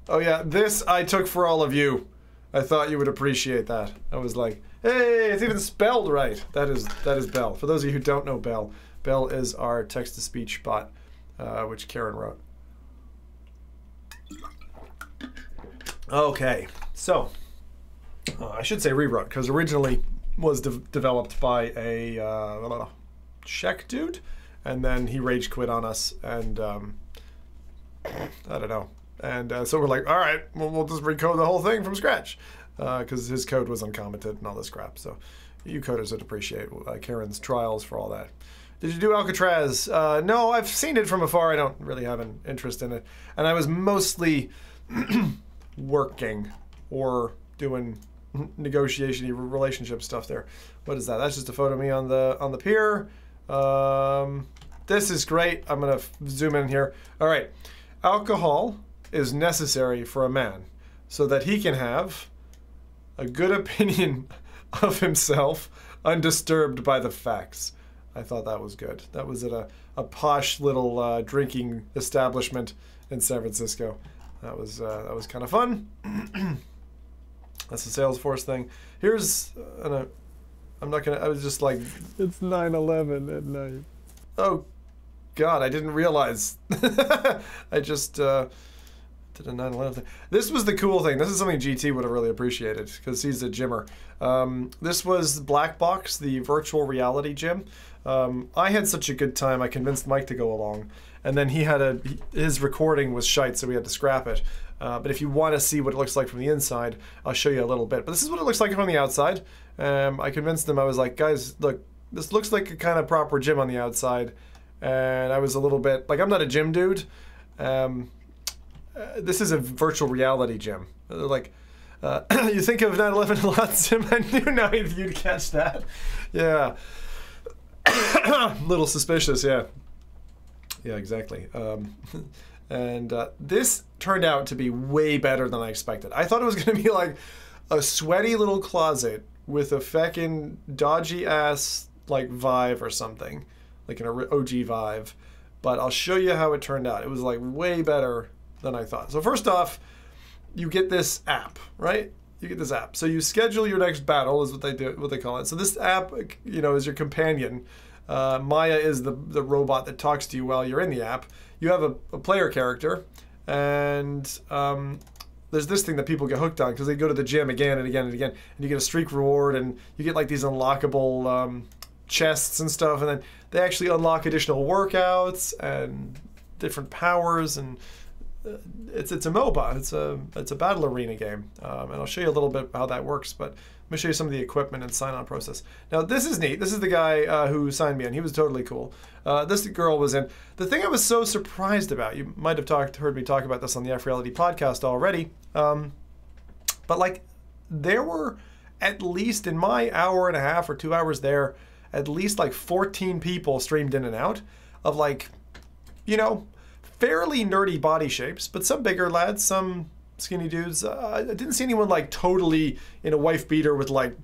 oh yeah, this I took for all of you. I thought you would appreciate that. I was like, hey, it's even spelled right. That is that is Bell. For those of you who don't know Bell, Bell is our text-to-speech bot, uh, which Karen wrote. Okay, so uh, I should say rewrote because originally was de- developed by a uh, Czech dude, and then he rage quit on us, and um, I don't know. And uh, so we're like, all right, well, just recode the whole thing from scratch because his code was uncommented and all this crap. So you coders would appreciate uh, Karen's trials for all that. Did you do Alcatraz? Uh, no, I've seen it from afar. I don't really have an interest in it, and I was mostly working or doing negotiation relationship stuff there. What is that? That's just a photo of me on the on the pier. Um, this is great. I'm gonna zoom in here. All right, alcohol is necessary for a man so that he can have a good opinion of himself undisturbed by the facts. I thought that was good. That was at a, a posh little uh, drinking establishment in San Francisco. That was uh, that was kind of fun. That's the Salesforce thing. Here's, uh, uh, I'm not gonna. I was just like, It's 9/11 at night. oh, God, I didn't realize. I just uh, did a 9/11 thing. This was the cool thing. This is something GT would have really appreciated because he's a gymmer. Um, this was Black Box, the virtual reality gym. Um, I had such a good time. I convinced Mike to go along, and then he had a his recording was shite, so we had to scrap it. Uh, but if you want to see what it looks like from the inside, I'll show you a little bit. But this is what it looks like from the outside. Um, I convinced them. I was like, guys, look, this looks like a kind of proper gym on the outside, and I was a little bit like, I'm not a gym dude. Um, uh, this is a virtual reality gym. They're like. Uh, you think of 9/11 a lot, Zim? I knew now you'd catch that. Yeah, little suspicious. Yeah, yeah, exactly. Um, and uh, this turned out to be way better than I expected. I thought it was going to be like a sweaty little closet with a feckin' dodgy ass like Vive or something, like an OG Vive. But I'll show you how it turned out. It was like way better than I thought. So first off, you get this app, right? you get this app. So you schedule your next battle is what they do, what they call it. So this app, you know, is your companion. Uh, Maya is the the robot that talks to you while you're in the app. You have a, a player character, and um, there's this thing that people get hooked on because they go to the gym again and again and again, and you get a streak reward, and you get like these unlockable um, chests and stuff, and then they actually unlock additional workouts and different powers and it's it's a MOBA. It's a it's a battle arena game, um, and I'll show you a little bit how that works. But let me show you some of the equipment and sign on process. Now this is neat. This is the guy uh, who signed me in. He was totally cool. Uh, this girl was in. The thing I was so surprised about. You might have talked heard me talk about this on the F Reality podcast already. Um, but like there were at least in my hour and a half or two hours there, at least like 14 people streamed in and out of like, you know fairly nerdy body shapes, but some bigger lads, some skinny dudes. Uh, I didn't see anyone like totally in a wife beater with like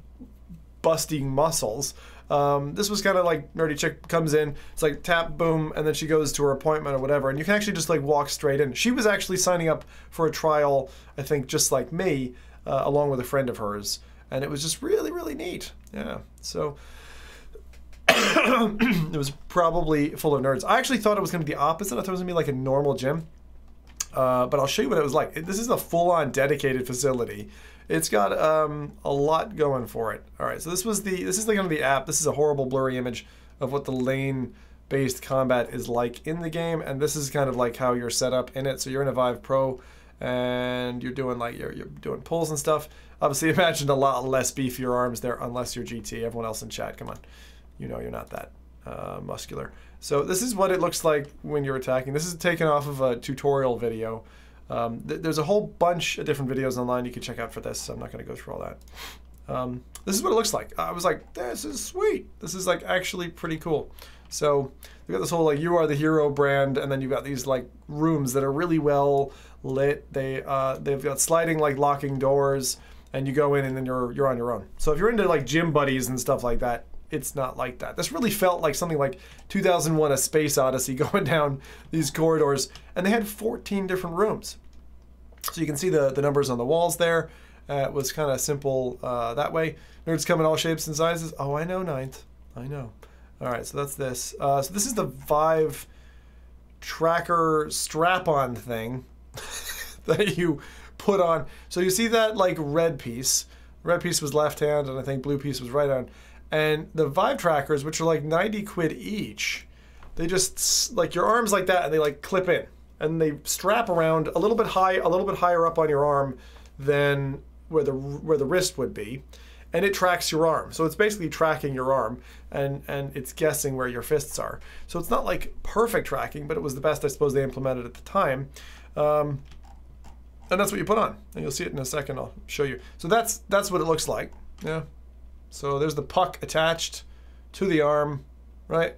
busting muscles. Um, this was kind of like nerdy chick comes in, it's like tap, boom, and then she goes to her appointment or whatever, and you can actually just like walk straight in. She was actually signing up for a trial, I think, just like me, uh, along with a friend of hers, and it was just really, really neat. Yeah, so it was probably full of nerds. I actually thought it was going to be the opposite. I thought it was going to be like a normal gym. Uh, but I'll show you what it was like. This is a full-on dedicated facility. It's got um, a lot going for it. All right, so this was the this is the kind of the app. This is a horrible blurry image of what the lane-based combat is like in the game, and this is kind of like how you're set up in it. So you're in a Vive Pro, and you're doing like you're, you're doing pulls and stuff. Obviously, imagine a lot less beefier arms there, unless you're GT. Everyone else in chat, come on you know you're not that uh, muscular. So this is what it looks like when you're attacking. This is taken off of a tutorial video. Um, th there's a whole bunch of different videos online you can check out for this. So I'm not going to go through all that. Um, this is what it looks like. I was like, this is sweet. This is like actually pretty cool. So we got this whole like you are the hero brand, and then you've got these like rooms that are really well lit. They uh, they've got sliding like locking doors, and you go in and then you're you're on your own. So if you're into like gym buddies and stuff like that, it's not like that. This really felt like something like 2001: A Space Odyssey, going down these corridors, and they had 14 different rooms. So you can see the the numbers on the walls there. Uh, it was kind of simple uh, that way. Nerds come in all shapes and sizes. Oh, I know, ninth. I know. All right, so that's this. Uh, so this is the Vive tracker strap-on thing that you put on. So you see that like red piece. Red piece was left hand, and I think blue piece was right hand. And the Vive trackers, which are like 90 quid each, they just like your arms like that and they like clip in and they strap around a little bit high, a little bit higher up on your arm than where the where the wrist would be. And it tracks your arm. So it's basically tracking your arm and, and it's guessing where your fists are. So it's not like perfect tracking, but it was the best I suppose they implemented at the time. Um, and that's what you put on. And you'll see it in a second. I'll show you. So that's that's what it looks like. Yeah. So there's the puck attached to the arm, right?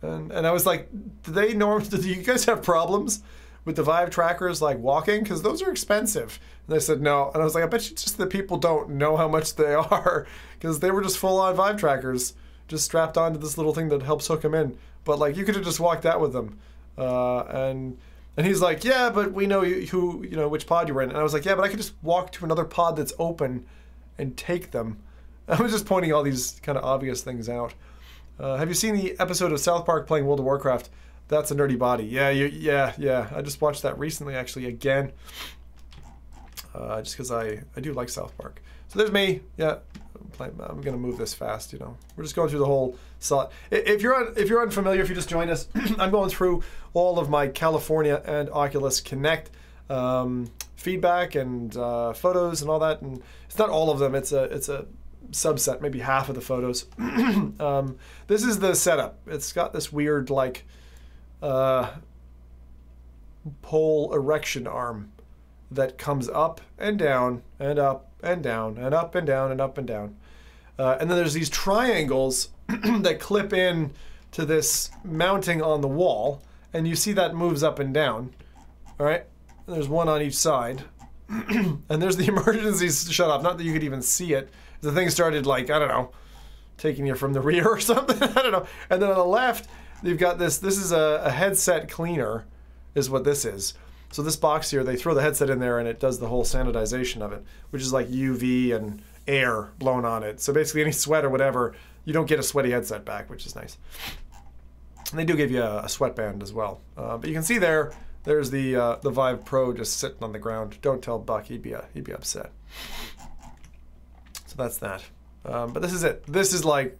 And and I was like, do they norm? Do you guys have problems with the Vive trackers like walking? Because those are expensive. And they said no. And I was like, I bet you just that people don't know how much they are because they were just full on Vive trackers, just strapped onto this little thing that helps hook them in. But like you could have just walked out with them. Uh, and and he's like, yeah, but we know you, who you know which pod you're in. And I was like, yeah, but I could just walk to another pod that's open and take them. I was just pointing all these kind of obvious things out. Uh, have you seen the episode of South Park playing World of Warcraft? That's a nerdy body. Yeah, you, yeah, yeah. I just watched that recently, actually, again. Uh, just because I, I do like South Park. So there's me. Yeah, I'm gonna move this fast. You know, we're just going through the whole slot. If you're un, if you're unfamiliar, if you just joined us, I'm going through all of my California and Oculus Connect um, feedback and uh, photos and all that. And it's not all of them. It's a it's a subset, maybe half of the photos. um, this is the setup. It's got this weird like uh, pole erection arm that comes up and down and up and down and up and down and up and down. Uh, and then there's these triangles that clip in to this mounting on the wall, and you see that moves up and down. All right, and there's one on each side, and there's the emergency shut off. Not that you could even see it the thing started like I don't know, taking you from the rear or something. I don't know. And then on the left, you've got this. This is a, a headset cleaner, is what this is. So this box here, they throw the headset in there and it does the whole sanitization of it, which is like UV and air blown on it. So basically, any sweat or whatever, you don't get a sweaty headset back, which is nice. And they do give you a, a sweatband as well. Uh, but you can see there, there's the uh, the Vive Pro just sitting on the ground. Don't tell Buck; he'd be uh, he'd be upset. That's that. Um, but this is it. This is like,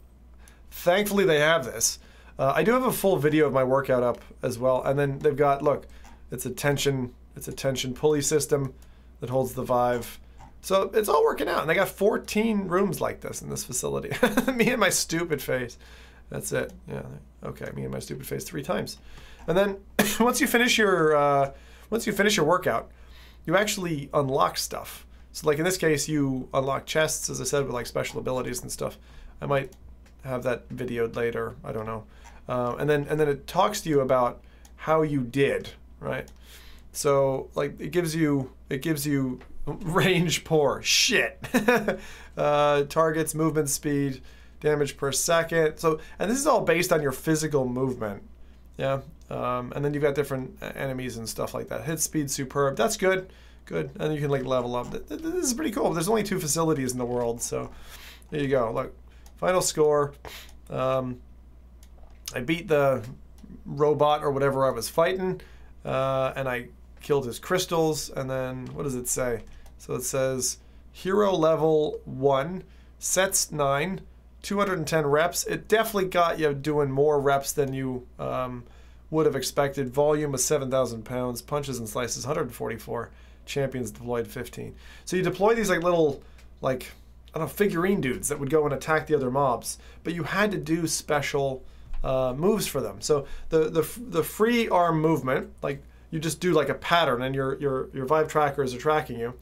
thankfully they have this. Uh, I do have a full video of my workout up as well, and then they've got look, it's a tension it's a tension pulley system that holds the Vive. So it's all working out, and they got 14 rooms like this in this facility. me and my stupid face. That's it. Yeah. Okay. Me and my stupid face three times, and then once you finish your uh, once you finish your workout, you actually unlock stuff. So like in this case, you unlock chests, as I said, with like special abilities and stuff. I might have that videoed later. I don't know. Uh, and then and then it talks to you about how you did, right? So like it gives you it gives you range poor shit, uh, targets movement speed, damage per second. So and this is all based on your physical movement, yeah. Um, and then you've got different enemies and stuff like that. Hit speed superb. That's good, good. And you can like level up. This is pretty cool. There's only two facilities in the world, so there you go. Look, final score. Um, I beat the robot or whatever I was fighting, uh, and I killed his crystals. And then what does it say? So it says hero level one, sets nine, 210 reps. It definitely got you doing more reps than you um, would have expected. Volume was 7,000 pounds. Punches and slices 144. Champions deployed 15. So you deploy these like little like I don't know figurine dudes that would go and attack the other mobs, but you had to do special uh, moves for them. So the the the free arm movement, like you just do like a pattern, and your your your Vive trackers are tracking you,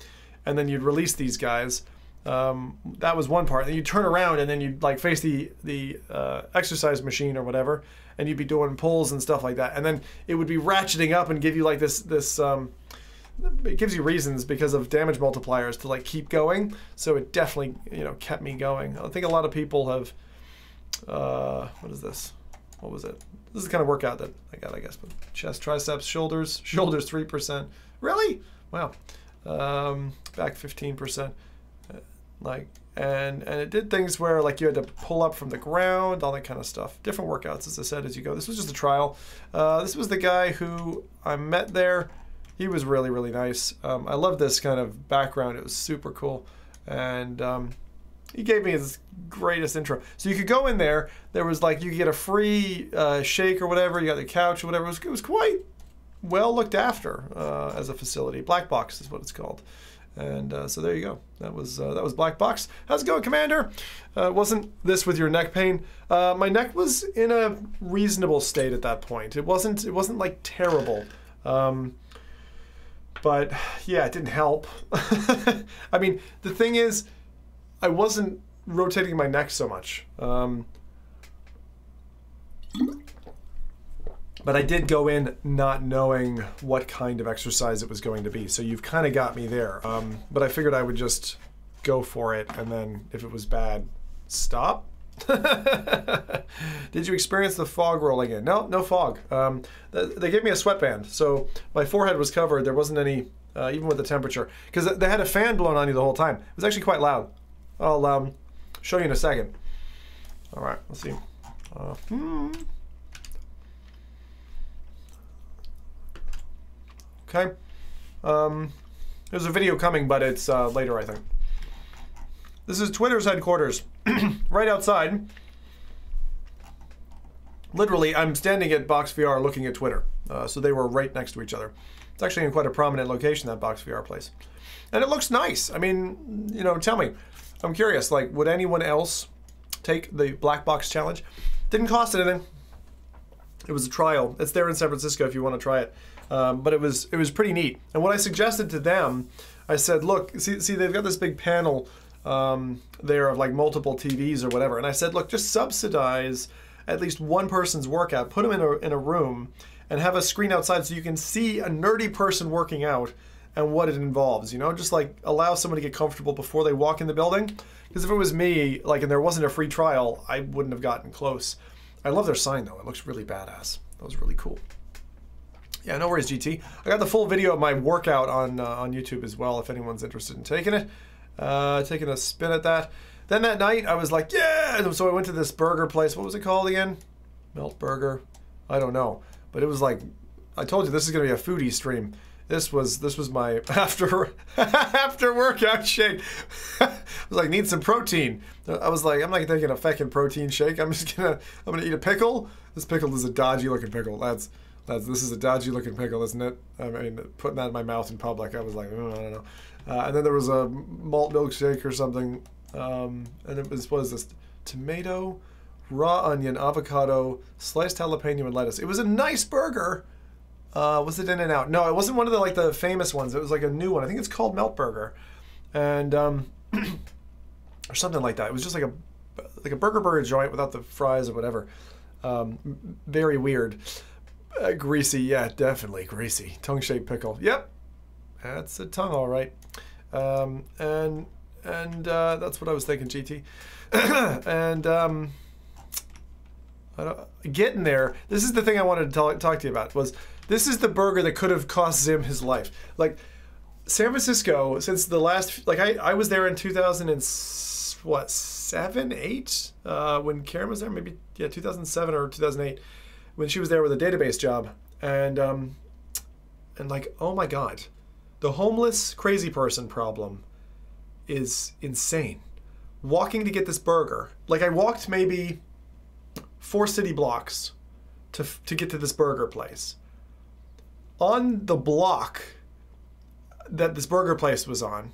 and then you'd release these guys. Um, that was one part. Then you turn around and then you'd like face the the uh, exercise machine or whatever, and you'd be doing pulls and stuff like that. And then it would be ratcheting up and give you like this this. Um, it gives you reasons because of damage multipliers to like keep going. So it definitely you know kept me going. I think a lot of people have. Uh, what is this? What was it? This is kind of workout that I got, I guess. But chest, triceps, shoulders, shoulders three percent. Really? Wow. Um, back fifteen percent. Uh, like and and it did things where like you had to pull up from the ground, all that kind of stuff. Different workouts, as I said, as you go. This was just a trial. Uh, this was the guy who I met there he was really really nice. Um, I love this kind of background. It was super cool, and um, he gave me his greatest intro. So you could go in there. There was like you could get a free uh, shake or whatever. You got the couch or whatever. It was, it was quite well looked after uh, as a facility. Black Box is what it's called. And uh, so there you go. That was uh, that was Black Box. How's it going, Commander? Uh, wasn't this with your neck pain? Uh, my neck was in a reasonable state at that point. It wasn't it wasn't like terrible. Um, but yeah, it didn't help. I mean, the thing is, I wasn't rotating my neck so much. Um, but I did go in not knowing what kind of exercise it was going to be. So you've kind of got me there. Um, but I figured I would just go for it, and then if it was bad, stop. Did you experience the fog rolling in? No, no fog. Um, they gave me a sweatband, so my forehead was covered. There wasn't any, uh, even with the temperature, because they had a fan blowing on you the whole time. It was actually quite loud. I'll um, show you in a second. All right, let's see. Uh, hmm. Okay. Um, there's a video coming, but it's uh, later, I think. This is Twitter's headquarters, right outside. Literally, I'm standing at Box VR looking at Twitter. Uh, so they were right next to each other. It's actually in quite a prominent location, that Box VR place. And it looks nice. I mean, you know, tell me. I'm curious, like, would anyone else take the Black Box Challenge? Didn't cost anything. It was a trial. It's there in San Francisco if you want to try it. Um, but it was it was pretty neat. And what I suggested to them, I said, look, see, see they've got this big panel um, there of like multiple TVs or whatever. And I said, look, just subsidize at least one person's workout, put them in a, in a room, and have a screen outside so you can see a nerdy person working out and what it involves. You know, just like allow someone to get comfortable before they walk in the building. Because if it was me, like, and there wasn't a free trial, I wouldn't have gotten close. I love their sign though; it looks really badass. That was really cool. Yeah, no worries, GT. I got the full video of my workout on uh, on YouTube as well. If anyone's interested in taking it, uh, taking a spin at that. Then that night, I was like, yeah. So I went to this burger place. What was it called again? Melt Burger. I don't know, but it was like, I told you this is gonna be a foodie stream. This was this was my after after workout shake. I was like, need some protein. I was like, I'm not taking a fucking protein shake. I'm just gonna I'm gonna eat a pickle. This pickle is a dodgy looking pickle. That's that's this is a dodgy looking pickle, isn't it? I mean, putting that in my mouth in public, I was like, oh, I don't know. Uh, and then there was a malt milkshake or something, um, and it was what is this? Tomato, raw onion, avocado, sliced jalapeno, and lettuce. It was a nice burger. Uh, was it In and Out? No, it wasn't one of the like the famous ones. It was like a new one. I think it's called Melt Burger, and um, or something like that. It was just like a like a burger burger joint without the fries or whatever. Um, very weird. Uh, greasy, yeah, definitely greasy. Tongue shaped pickle. Yep, that's a tongue, all right. Um, and and uh, that's what I was thinking, GT. and um, getting there. This is the thing I wanted to talk, talk to you about. Was this is the burger that could have cost Zim his life? Like San Francisco, since the last, like I, I was there in 2000 and what seven, eight, uh, when Karen was there, maybe yeah, 2007 or 2008, when she was there with a database job, and um, and like oh my god, the homeless crazy person problem is insane. Walking to get this burger, like I walked maybe four city blocks to to get to this burger place. On the block that this burger place was on,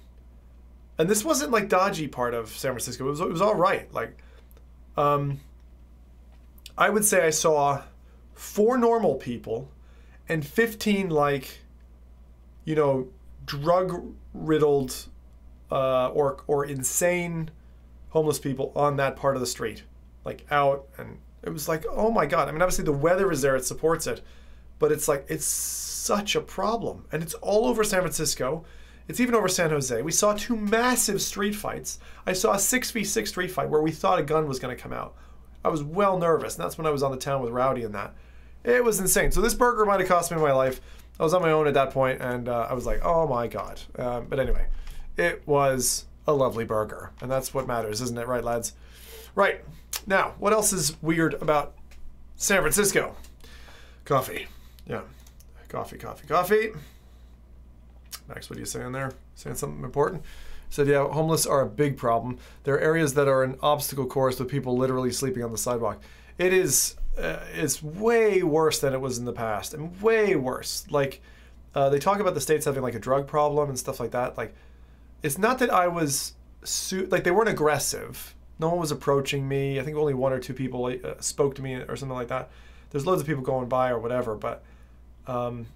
and this wasn't like dodgy part of San Francisco. It was it was all right. Like, um, I would say I saw four normal people and fifteen like, you know, drug riddled uh, or or insane homeless people on that part of the street, like out and it was like oh my god. I mean, obviously the weather is there; it supports it, but it's like it's such a problem, and it's all over San Francisco. It's even over San Jose. We saw two massive street fights. I saw a 6v6 street fight where we thought a gun was going to come out. I was well nervous, and that's when I was on the town with Rowdy and that. It was insane. So this burger might have cost me my life. I was on my own at that point, and uh, I was like, oh my god. Um, but anyway, it was a lovely burger, and that's what matters, isn't it, right, lads? Right. Now, what else is weird about San Francisco? Coffee. Yeah. Coffee, coffee, coffee. Max, what are you saying there? Saying something important? Said, yeah, homeless are a big problem. There are areas that are an obstacle course with people literally sleeping on the sidewalk. It is, uh, it's way worse than it was in the past, and way worse. Like, uh, they talk about the states having like a drug problem and stuff like that. Like, it's not that I was, su- like, they weren't aggressive. No one was approaching me. I think only one or two people uh, spoke to me or something like that. There's loads of people going by or whatever, but um,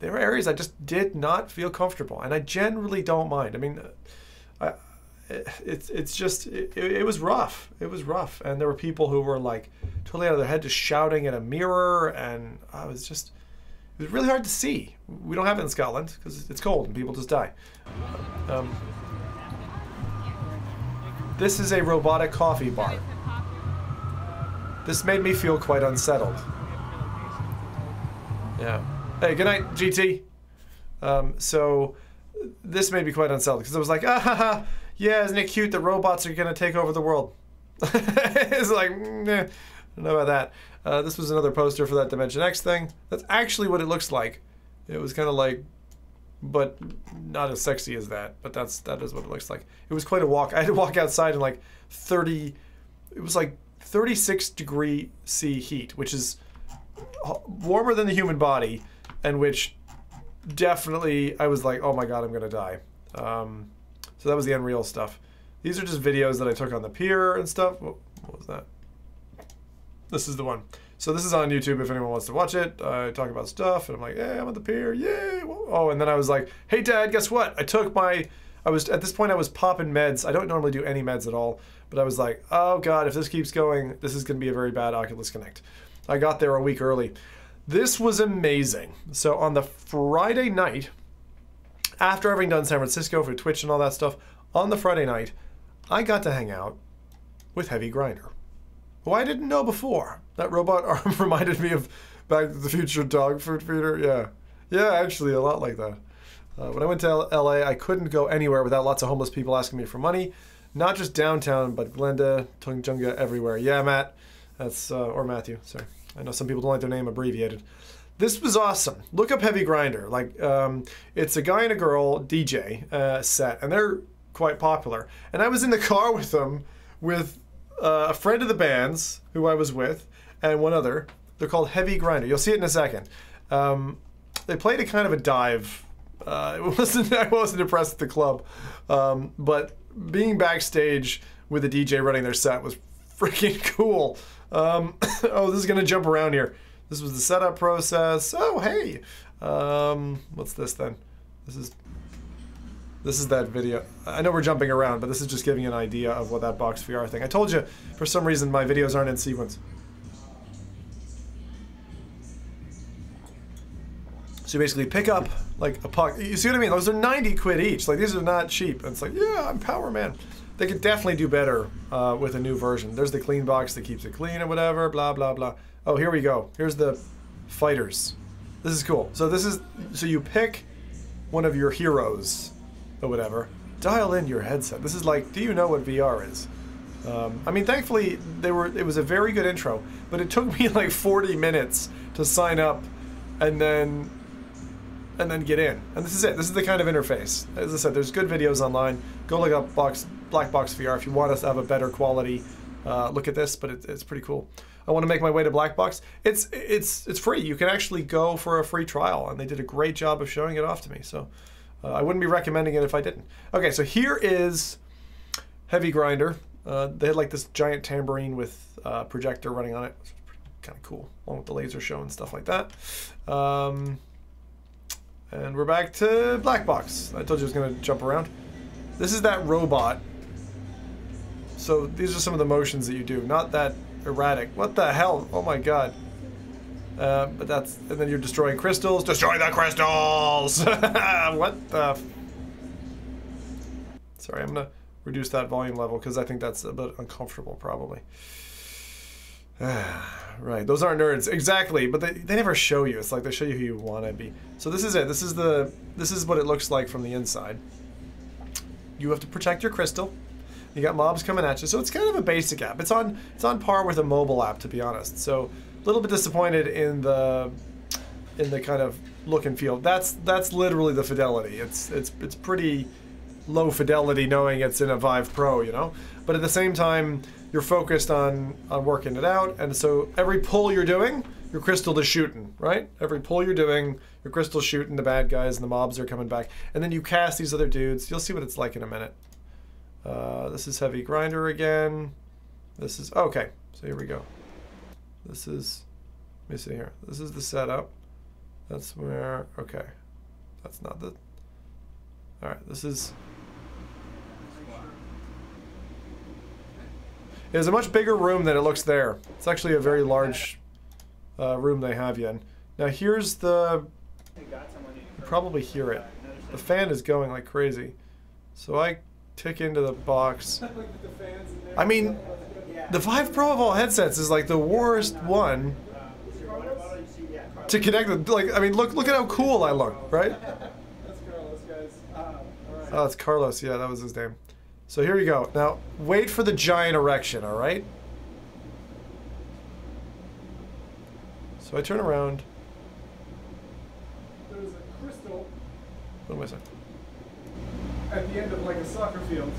there were areas I just did not feel comfortable, and I generally don't mind. I mean, I, it's it's just it, it was rough. It was rough, and there were people who were like totally out of their head, just shouting at a mirror, and I was just it was really hard to see. We don't have it in Scotland because it's cold and people just die. Um, this is a robotic coffee bar. This made me feel quite unsettled. Yeah. Hey, good night, GT. Um, so this made me quite unsettled because I was like, ah, ha, ha, yeah, isn't it cute that robots are gonna take over the world? it's like, nah, I don't know about that. Uh, this was another poster for that Dimension X thing. That's actually what it looks like. It was kind of like, but not as sexy as that. But that's that is what it looks like. It was quite a walk. I had to walk outside in like 30. It was like 36 degree C heat, which is warmer than the human body, and which definitely I was like, oh my god, I'm gonna die. Um, so that was the Unreal stuff. These are just videos that I took on the pier and stuff. What, was that? This is the one. So this is on YouTube if anyone wants to watch it. I talk about stuff, and I'm like, hey, I'm at the pier, yay! Oh, and then I was like, hey, Dad, guess what? I took my. I was at this point I was popping meds. I don't normally do any meds at all, but I was like, oh god, if this keeps going, this is gonna be a very bad Oculus Connect. I got there a week early. This was amazing. So on the Friday night, after having done San Francisco for Twitch and all that stuff, on the Friday night, I got to hang out with Heavy Grinder, who I didn't know before. That robot arm reminded me of Back to the Future dog food feeder. Yeah, yeah, actually, a lot like that. Uh, when I went to L- LA, I couldn't go anywhere without lots of homeless people asking me for money. Not just downtown, but Glenda, Tujunga, everywhere. Yeah, Matt. That's uh, or Matthew. Sorry, I know some people don't like their name abbreviated. This was awesome. Look up Heavy Grinder. Like, um, it's a guy and a girl DJ uh, set, and they're quite popular. And I was in the car with them, with uh, a friend of the band's who I was with, and one other. They're called Heavy Grinder. You'll see it in a second. Um, they played a kind of a dive. Uh, it wasn't. I wasn't impressed with the club, um, but being backstage with a DJ running their set was freaking cool. Um, oh, this is gonna jump around here. This was the setup process. Oh, hey. Um, what's this then? This is this is that video. I know we're jumping around, but this is just giving you an idea of what that box VR thing. I told you, for some reason, my videos aren't in sequence. So you basically pick up like a puck. You see what I mean? Those are 90 quid each. Like these are not cheap. And it's like, yeah, I'm Power Man. They could definitely do better uh, with a new version. There's the clean box that keeps it clean or whatever. Blah blah blah. Oh, here we go. Here's the fighters. This is cool. So this is so you pick one of your heroes or whatever. Dial in your headset. This is like, do you know what VR is? Um, I mean, thankfully, they were. It was a very good intro, but it took me like 40 minutes to sign up, and then and then get in. And this is it. This is the kind of interface. As I said, there's good videos online. Go look up Box Black Box VR if you want us to have a better quality uh, look at this. But it, it's pretty cool. I want to make my way to Black Box. It's it's it's free. You can actually go for a free trial, and they did a great job of showing it off to me. So uh, I wouldn't be recommending it if I didn't. Okay, so here is Heavy Grinder. Uh, they had like this giant tambourine with uh, projector running on it. Kind of cool, along with the laser show and stuff like that. Um, and we're back to Black Box. I told you I was going to jump around. This is that robot. So these are some of the motions that you do. Not that erratic. What the hell? Oh my god. Uh, but that's... And then you're destroying crystals. Destroy the crystals! what the... Sorry, I'm to reduce that volume level because I think that's a bit uncomfortable probably. right, those aren't nerds exactly, but they, they never show you. It's like they show you who you want to be. So this is it. This is the this is what it looks like from the inside. You have to protect your crystal. You got mobs coming at you, so it's kind of a basic app. It's on it's on par with a mobile app, to be honest. So a little bit disappointed in the in the kind of look and feel. That's that's literally the fidelity. It's it's it's pretty low fidelity knowing it's in a Vive Pro, you know. But at the same time, you're focused on on working it out, and so every pull you're doing, your crystal is shooting, right? Every pull you're doing, your crystal's shooting. The bad guys and the mobs are coming back, and then you cast these other dudes. You'll see what it's like in a minute. Uh, this is heavy grinder again. This is okay. So here we go. This is. Let me see here. This is the setup. That's where. Okay. That's not the. All right. This is. It's a much bigger room than it looks there. It's actually a very large uh, room they have you in. Now here's the... You probably hear it. The fan is going like crazy. So I tick into the box. I mean, the Vive Pro of all headsets is like the worst one to connect with. Like, I mean, look look at how cool I look, right? That's Carlos, guys. Um. Oh, it's Carlos. Yeah, that was his name. So here you go. Now, wait for the giant erection, all right? So I turn around. There's a crystal What am I saying? At the end of like a soccer field.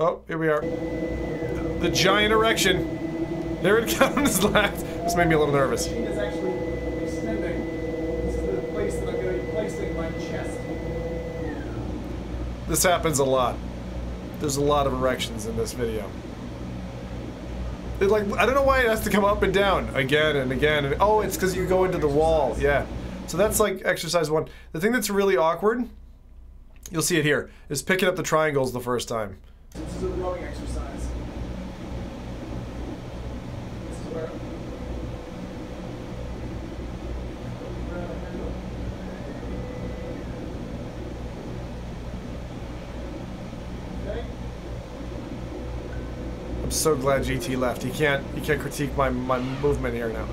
Oh, here we are. The giant erection. There it comes. Last. This made me a little nervous. machine is actually extending. This is the place that I'm going to be placing my chest. This happens a lot. There's a lot of erections in this video. It like I don't know why it has to come up and down again and again. And, oh, it's because you go into the wall. Yeah. So that's like exercise one. The thing that's really awkward, you'll see it here, is picking up the triangles the first time. This is a rowing exercise. So glad GT left. He can't he can't critique my my movement here now.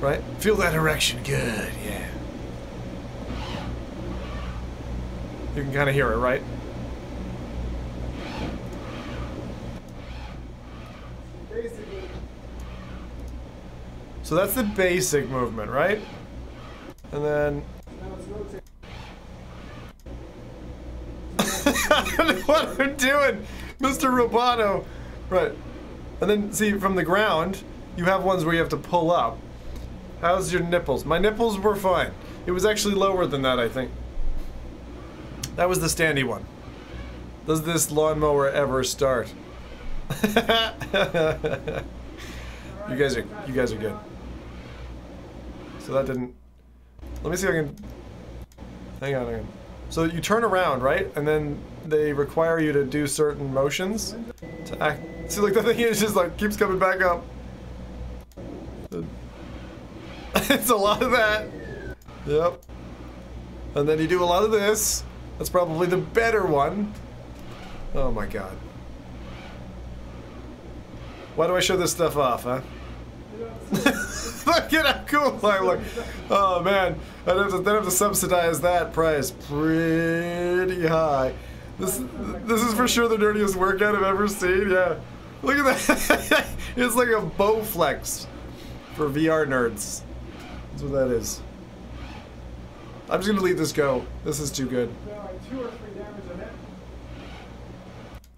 Right? Feel that erection. Good. Yeah. You can kind of hear it, right? So that's the basic movement, right? And then. I don't know what I'm doing, Mr. Roboto. Right. And then, see, from the ground, you have ones where you have to pull up. How's your nipples? My nipples were fine. It was actually lower than that, I think. That was the standy one. Does this lawnmower ever start? you guys are you guys are good. So that didn't. Let me see if I can. Hang on, hang on. So you turn around, right? And then they require you to do certain motions to act. See, like the thing is just like keeps coming back up. it's a lot of that. Yep. And then you do a lot of this. That's probably the better one. Oh my god. Why do I show this stuff off, huh? look at how cool I look. Oh man, I'd have to, I'd have to subsidize that price pretty high. This this is for sure the dirtiest workout I've ever seen. Yeah, look at that. it's like a Bowflex for VR nerds. That's what that is. I'm just gonna leave this go. This is too good. Now, like two or three damage a hit.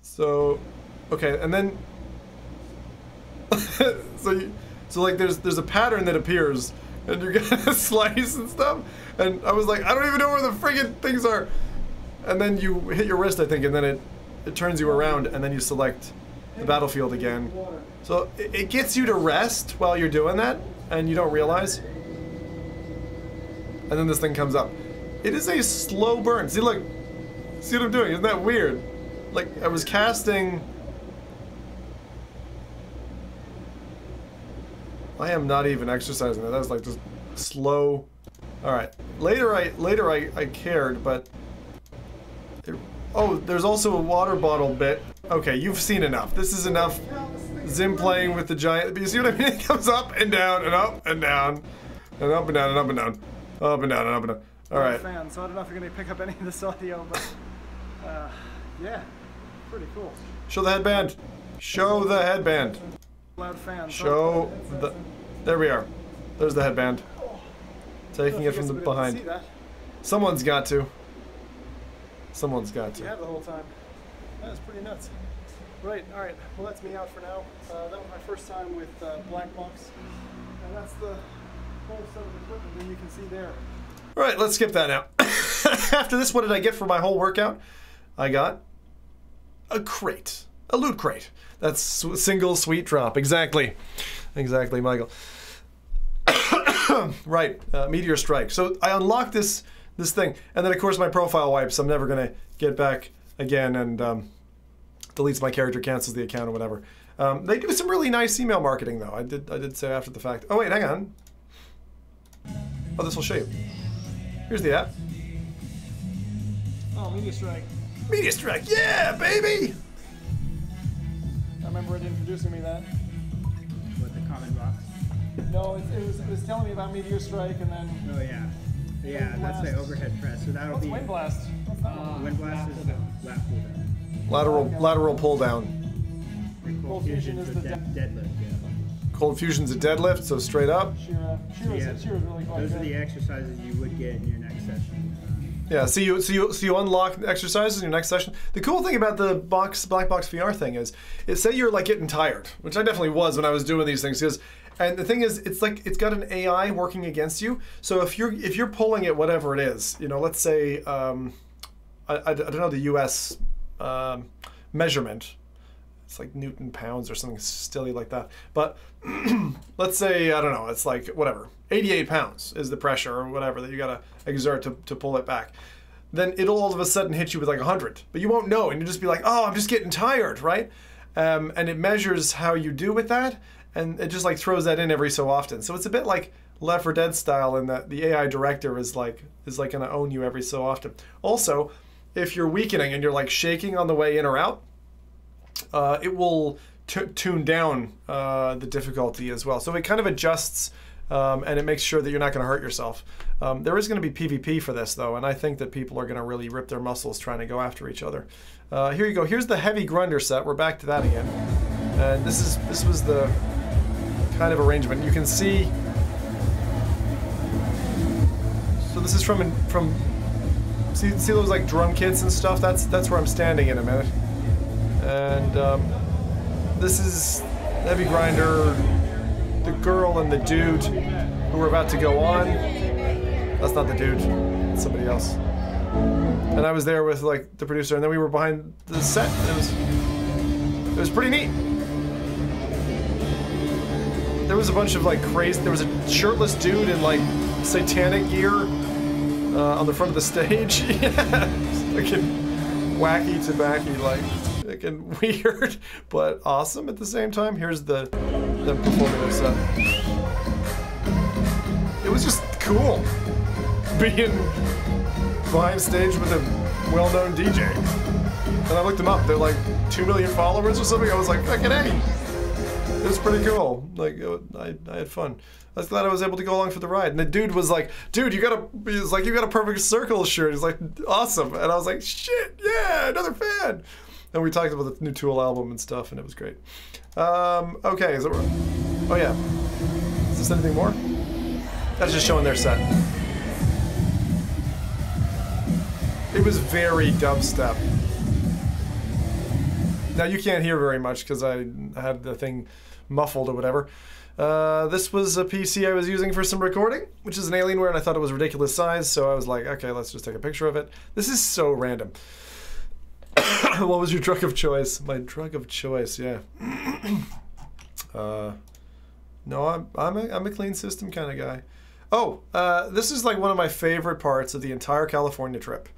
So, okay, and then so you, so like there's there's a pattern that appears, and you're gonna slice and stuff, and I was like, I don't even know where the friggin' things are, and then you hit your wrist, I think, and then it it turns you around, and then you select the battlefield again. So it, it gets you to rest while you're doing that, and you don't realize. And then this thing comes up. It is a slow burn. See, look. See what I'm doing? Isn't that weird? Like, I was casting... I am not even exercising that. That was like just slow. Alright. Later I later I, I cared, but... Oh, there's also a water bottle bit. Okay, you've seen enough. This is enough Zim playing with the giant. You see what I mean? It comes up and down and up and down. And up and down and up and down. Up and down and up and down. Alright. fan, so I don't know if you're gonna pick up any of this audio, but uh, yeah, pretty cool. Show the headband. Show the headband. Loud fan. Show the. There we are. There's the headband. Taking it from the behind. Someone's got to. Someone's got You to. have the whole time. That was pretty nuts. Right, alright, well that's me out for now. Uh, that was my first time with uh, Black Box. And that's the whole set of equipment that you can see there. All right, let's skip that now. After this, what did I get for my whole workout? I got a crate, a loot crate. That's single sweet drop. Exactly, exactly, Michael. right, uh, meteor strike. So I unlocked this this thing, and then of course my profile wipes. I'm never gonna get back again, and um, deletes my character, cancels the account, or whatever. Um, they do some really nice email marketing, though. I did I did say after the fact. Oh wait, hang on. Oh, this will show you. Here's the app. Oh, Meteor Strike. Meteor Strike, yeah, baby! I remember it introducing me that. What the common box? No, it, it was it was telling me about Meteor Strike and then Oh yeah, yeah. That's the overhead press. So that'll what's be Wind Blast? What's that one? wind blast is the lap pull down. Lateral lateral pull down. The Cold cold fusion fusion is is the the de- deadlift. Yeah. Cold fusion's a deadlift, so straight up. Shira. Shira's, Yeah. Shira's really quite Those good. are the exercises you would get in your next session. Yeah, so you so you so you unlock exercises in your next session. The cool thing about the box black box VR thing is, is say you're like getting tired, which I definitely was when I was doing these things. Because, and the thing is, it's like it's got an AI working against you. So if you're if you're pulling it, whatever it is, you know, let's say, um, I, I, I don't know the U.S. Um, measurement. It's like Newton pounds or something silly like that. But let's say I don't know. It's like whatever. 88 pounds is the pressure or whatever that you gotta exert to, to pull it back. Then it'll all of a sudden hit you with like 100, but you won't know, and you'll just be like, "Oh, I'm just getting tired," right? Um, and it measures how you do with that, and it just like throws that in every so often. So it's a bit like Left 4 Dead style in that the AI director is like is like gonna own you every so often. Also, if you're weakening and you're like shaking on the way in or out, uh, it will tune down uh, the difficulty as well. So it kind of adjusts um, and it makes sure that you're not going to hurt yourself. Um, there is going to be PvP for this though, and I think that people are going to really rip their muscles trying to go after each other. Uh, here you go. Here's the heavy grinder set. We're back to that again, and this is this was the kind of arrangement. You can see. So this is from from. See, see those like drum kits and stuff. That's that's where I'm standing in a minute, and um, this is heavy grinder the girl and the dude who were about to go on. That's not the dude, it's somebody else. And I was there with like the producer, and then we were behind the set. It was it was pretty neat. There was a bunch of like crazy. There was a shirtless dude in like satanic gear uh, on the front of the stage. yeah, looking wacky tobacco like fucking weird, but awesome at the same time. Here's the them performing set. It was just cool being behind stage with a well-known DJ. And I looked them up. They're like two million followers or something. I was like, fucking hey. It was pretty cool. Like I, I had fun. I was glad I was able to go along for the ride. And the dude was like, dude, you got a, he was like, you got a perfect circle shirt. He's like, awesome. And I was like, shit, yeah, another fan. And we talked about the new Tool album and stuff, and it was great. Um, okay, is it? Oh yeah. Is this anything more? That's just showing their set. It was very dubstep. Now you can't hear very much because I had the thing muffled or whatever. Uh, this was a PC I was using for some recording, which is an Alienware, and I thought it was ridiculous size, so I was like, okay, let's just take a picture of it. This is so random. what was your drug of choice? My drug of choice, yeah. uh, no, I'm I'm a, I'm a clean system kind of guy. Oh, uh, this is like one of my favorite parts of the entire California trip,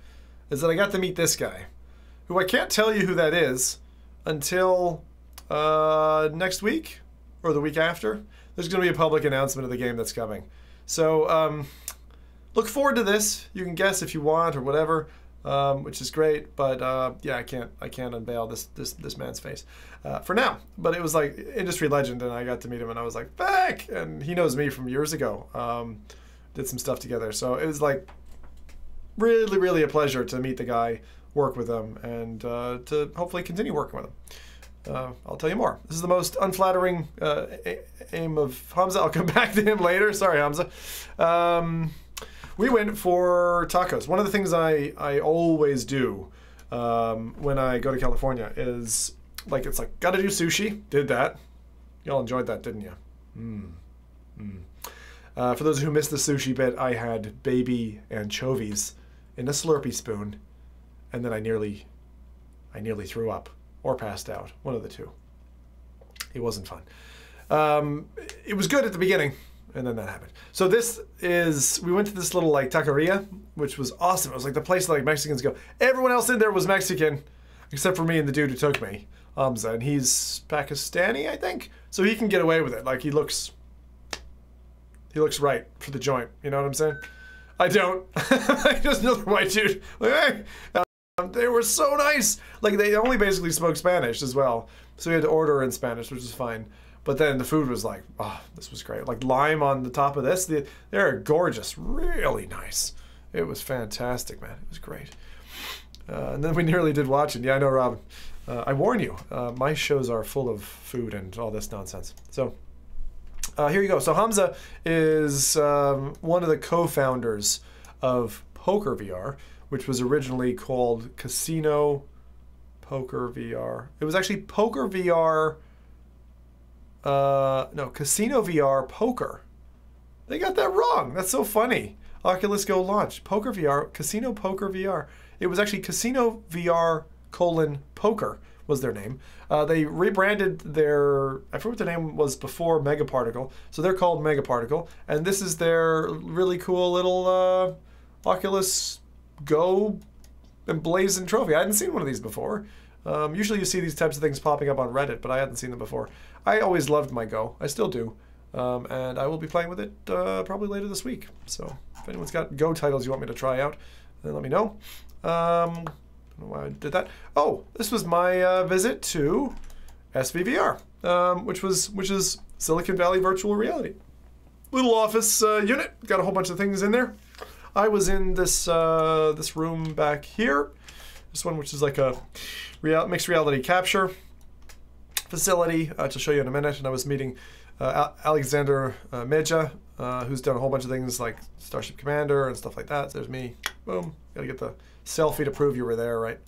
is that I got to meet this guy, who I can't tell you who that is until uh, next week or the week after. There's going to be a public announcement of the game that's coming. So um, look forward to this. You can guess if you want or whatever um, which is great. But uh, yeah, I can't I can't unveil this this this man's face uh, for now. But it was like industry legend, and I got to meet him, and I was like, back, and he knows me from years ago. Um, did some stuff together, so it was like really really a pleasure to meet the guy, work with him, and uh, to hopefully continue working with him. Uh, I'll tell you more. This is the most unflattering uh, aim of Hamza. I'll come back to him later. Sorry, Hamza. Um, we went for tacos. One of the things I, I always do um, when I go to California is like it's like gotta do sushi. Did that. Y'all enjoyed that, didn't you? Mm. Mm. Uh, for those who missed the sushi bit, I had baby anchovies in a Slurpee spoon, and then I nearly, I nearly threw up or passed out. One of the two. It wasn't fun. Um, it was good at the beginning and then that happened. So this is we went to this little like taqueria, which was awesome. It was like the place like Mexicans go. Everyone else in there was Mexican, except for me and the dude who took me, Hamza, and he's Pakistani, I think. So he can get away with it. Like he looks, he looks right for the joint. You know what I'm saying? I don't. I Just another white dude. Like, hey. They were so nice. Like they only basically spoke Spanish as well, so we had to order in Spanish, which is fine. But then the food was like, oh, this was great. Like lime on the top of this. They're gorgeous, really nice. It was fantastic, man. It was great. Uh, and then we nearly did watch it. Yeah, I know, Rob. Uh, I warn you, uh, my shows are full of food and all this nonsense. So uh, here you go. So Hamza is um, one of the co-founders of Poker VR, which was originally called Casino Poker VR. It was actually Poker VR uh, no, Casino VR Poker. They got that wrong. That's so funny. Oculus Go launched Poker VR, Casino Poker VR. It was actually Casino VR colon Poker was their name. Uh, they rebranded their I forget what their name was before Megaparticle, so they're called Megaparticle, and this is their really cool little uh, Oculus Go emblazoned trophy. I hadn't seen one of these before. Um, usually you see these types of things popping up on Reddit, but I hadn't seen them before. I always loved my Go. I still do. Um, and I will be playing with it uh, probably later this week. So if anyone's got Go titles you want me to try out, then let me know. Um, don't know why I did that. Oh, this was my uh, visit to SVVR, um, which was which is Silicon Valley Virtual Reality. Little office uh, unit, got a whole bunch of things in there. I was in this uh, this room back here, this one which is like a real, mixed reality capture facility, uh, to show you in a minute. And I was meeting uh, Al- Alexander uh, Mejia, uh, who's done a whole bunch of things like Starship Commander and stuff like that. So there's me. Boom. Gotta get the selfie to prove you were there, right?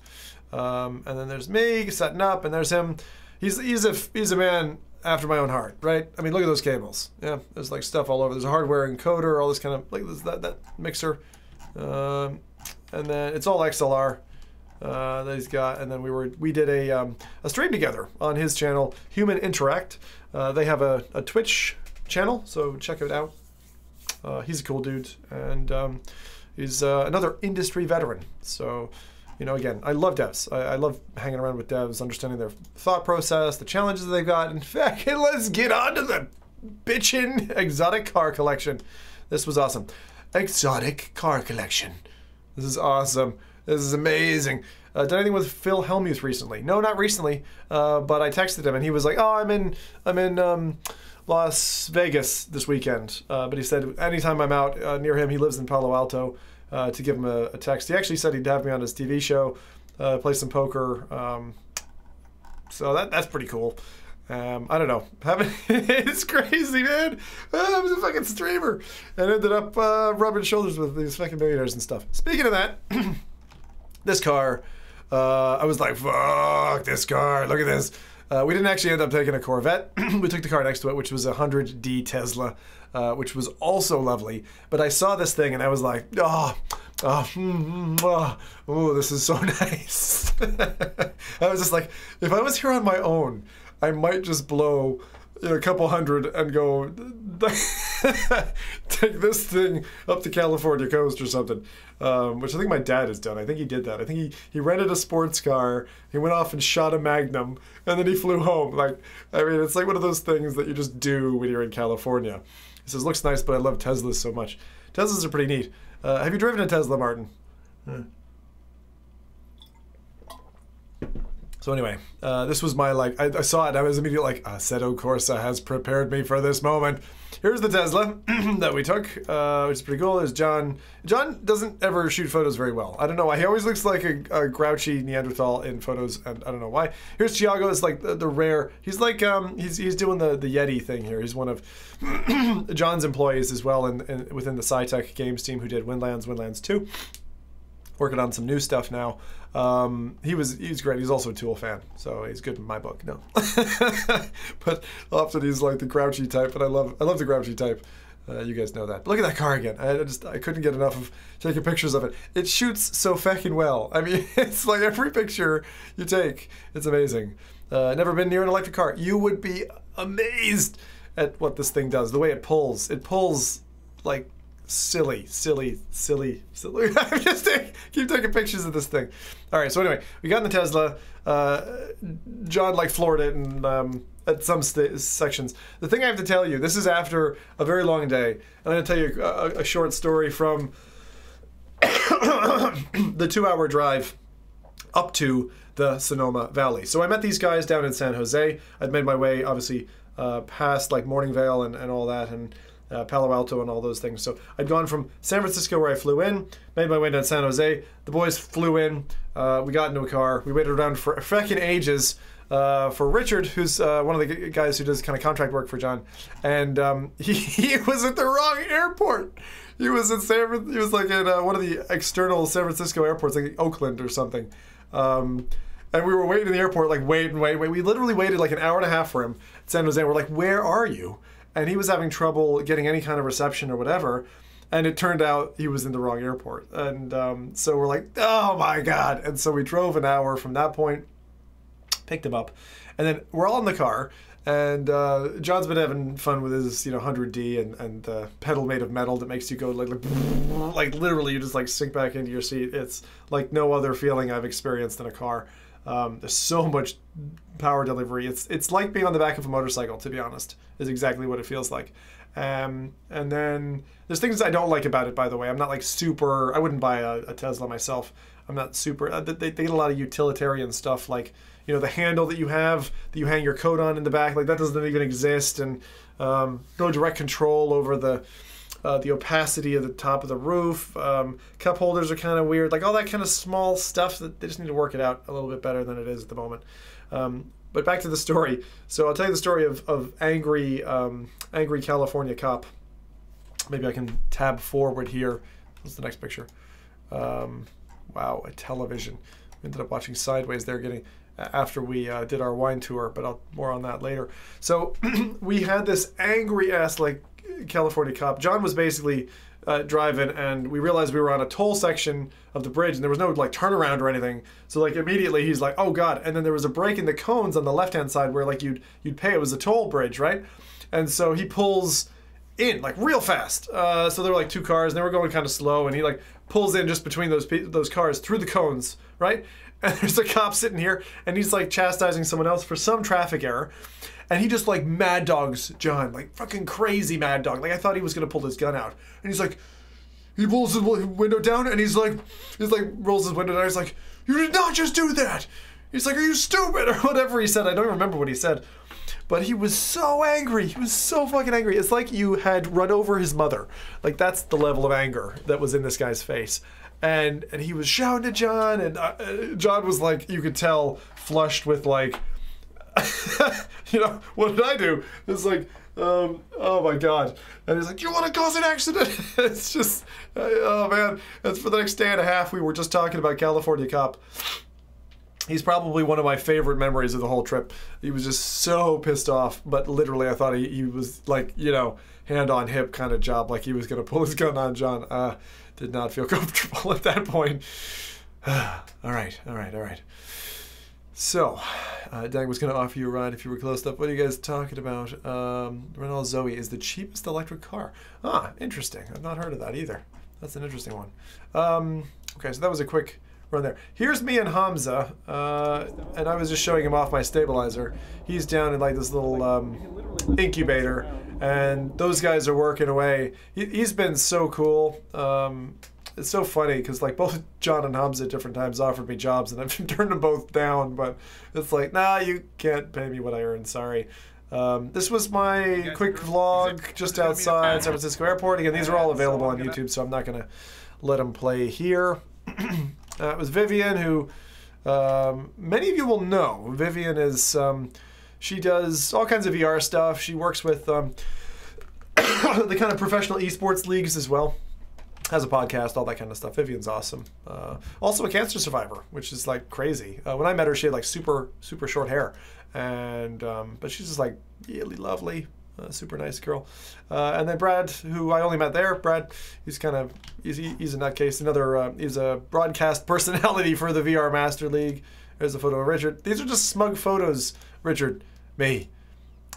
Um, and then there's me setting up, and there's him. He's he's a he's a man after my own heart, right? I mean, look at those cables. Yeah, there's like stuff all over. There's a hardware encoder, all this kind of like that that mixer, um, and then it's all XLR uh, that he's got. And then we were we did a um, a stream together on his channel, Human Interact. Uh, they have a, a Twitch channel, so check it out. Uh, he's a cool dude, and um, he's uh, another industry veteran. So, you know, again, I love devs. I, I love hanging around with devs, understanding their thought process, the challenges they've got. In fact, let's get on to the bitchin' exotic car collection. This was awesome. Exotic car collection. This is awesome. This is amazing. Uh, did anything with Phil Hellmuth recently? No, not recently. Uh, but I texted him and he was like, "Oh, I'm in, I'm in um, Las Vegas this weekend." Uh, but he said anytime I'm out uh, near him, he lives in Palo Alto, uh, to give him a, a text. He actually said he'd have me on his TV show, uh, play some poker. Um, so that that's pretty cool. Um, I don't know. It's crazy, man. Ah, I was a fucking streamer and ended up uh, rubbing shoulders with these fucking millionaires and stuff. Speaking of that, this car, uh, I was like, fuck this car. Look at this. Uh, we didn't actually end up taking a Corvette. we took the car next to it, which was a 100D Tesla, uh, which was also lovely. But I saw this thing and I was like, oh, oh, mm, oh, oh this is so nice. I was just like, if I was here on my own, I might just blow you know, a couple hundred and go take this thing up the California coast or something. Um, which I think my dad has done. I think he did that. I think he, he rented a sports car, he went off and shot a Magnum, and then he flew home. Like, I mean, it's like one of those things that you just do when you're in California. He says, looks nice, but I love Teslas so much. Teslas are pretty neat. Uh, have you driven a Tesla, Martin? So anyway, uh, this was my like. I, I saw it. I was immediately like, Assetto Corsa has prepared me for this moment. Here's the Tesla that we took, uh, which is pretty cool. Is John. John doesn't ever shoot photos very well. I don't know why. He always looks like a, a grouchy Neanderthal in photos, and I don't know why. Here's Tiago. It's like the, the rare. He's like um he's he's doing the the Yeti thing here. He's one of John's employees as well, and in, in, within the Psytec Games team who did Windlands, Windlands Two working on some new stuff now. Um, he was he's great. He's also a Tool fan, so he's good in my book. No, but often he's like the grouchy type, But I love I love the grouchy type. Uh, you guys know that. But look at that car again. I just I couldn't get enough of taking pictures of it. It shoots so fucking well. I mean, it's like every picture you take, it's amazing. Uh, never been near an electric car. You would be amazed at what this thing does. The way it pulls. It pulls like silly, silly, silly, silly. I'm just take, keep taking pictures of this thing. All right, so anyway, we got in the Tesla. Uh, John like floored it and um, at some sections. The thing I have to tell you, this is after a very long day. And I'm going to tell you a, a short story from the two-hour drive up to the Sonoma Valley. So I met these guys down in San Jose. I'd made my way, obviously, uh, past like Morningvale and, and all that, and uh, Palo Alto and all those things. So I'd gone from San Francisco where I flew in, made my way down to San Jose. The boys flew in. Uh, we got into a car. We waited around for fucking ages. Uh, for Richard, who's uh, one of the guys who does kind of contract work for John, and um, he, he was at the wrong airport. He was in San. He was like in uh, one of the external San Francisco airports, like Oakland or something. Um, and we were waiting in the airport, like wait and wait, wait. We literally waited like an hour and a half for him San Jose. We're like, where are you? And he was having trouble getting any kind of reception or whatever. And it turned out he was in the wrong airport. And um, so we're like, oh my god! And so we drove an hour from that point, picked him up, and then we're all in the car. And uh, John's been having fun with his, you know, 100D and and the pedal made of metal that makes you go like like, like literally you just like sink back into your seat. It's like no other feeling I've experienced in a car. Um, there's so much power delivery. It's it's like being on the back of a motorcycle. To be honest, is exactly what it feels like. Um, and then there's things I don't like about it. By the way, I'm not like super. I wouldn't buy a, a Tesla myself. I'm not super. Uh, they, they get a lot of utilitarian stuff like you know the handle that you have that you hang your coat on in the back like that doesn't even exist and um, no direct control over the uh, the opacity of the top of the roof. Um, cup holders are kind of weird, like all that kind of small stuff that they just need to work it out a little bit better than it is at the moment. Um, but back to the story. So I'll tell you the story of, of angry um, angry California cop. Maybe I can tab forward here. What's the next picture? Um, wow, a television. We ended up watching Sideways there, getting after we uh, did our wine tour, but I'll more on that later. So we had this angry ass like California cop. John was basically uh, driving, and we realized we were on a toll section of the bridge, and there was no like turnaround or anything. So like immediately he's like, "Oh God!" And then there was a break in the cones on the left hand side where like you'd you'd pay. It was a toll bridge, right? And so he pulls in like real fast. Uh, so there were like two cars, and they were going kind of slow, and he like pulls in just between those those cars through the cones, right? And there's a cop sitting here, and he's like chastising someone else for some traffic error, and he just like mad dogs John, like fucking crazy mad dog. Like I thought he was gonna pull his gun out, and he's like, he pulls his window down, and he's like, he's like rolls his window down. He's like, you did not just do that. He's like, are you stupid or whatever he said. I don't remember what he said. But he was so angry. He was so fucking angry. It's like you had run over his mother. Like that's the level of anger that was in this guy's face. And and he was shouting at John, and uh, uh, John was like, you could tell, flushed with like, you know, what did I do? It's like, um, oh my god. And he's like, you want to cause an accident? it's just, oh man. And for the next day and a half, we were just talking about California Cop. He's probably one of my favorite memories of the whole trip. He was just so pissed off, but literally, I thought he, he was like, you know, hand on hip kind of job, like he was going to pull his gun on John. Uh, did not feel comfortable at that point. all right, all right, all right. So, uh, Dag was going to offer you a ride if you were close up. What are you guys talking about? Um, Renault Zoe is the cheapest electric car. Ah, interesting. I've not heard of that either. That's an interesting one. Um, okay, so that was a quick run there. Here's me and Hamza, uh, and I was just showing him off my stabilizer. He's down in like this little um, incubator, and those guys are working away. He, he's been so cool. Um, it's so funny because like both John and Hobbs at different times offered me jobs, and I've turned them both down. But it's like, nah, you can't pay me what I earn. Sorry. Um, this was my quick vlog just outside San Francisco Airport. Again, these are all available on YouTube, so I'm not gonna let them play here. Uh, it was Vivian, who um, many of you will know. Vivian is um, she does all kinds of VR stuff. She works with um, the kind of professional esports leagues as well. Has a podcast, all that kind of stuff. Vivian's awesome. Uh, also a cancer survivor, which is like crazy. Uh, when I met her, she had like super super short hair, and um, but she's just like really lovely, uh, super nice girl. Uh, and then Brad, who I only met there, Brad, he's kind of he's, he's a nutcase. Another uh, he's a broadcast personality for the VR Master League. There's a photo of Richard. These are just smug photos, Richard. Me.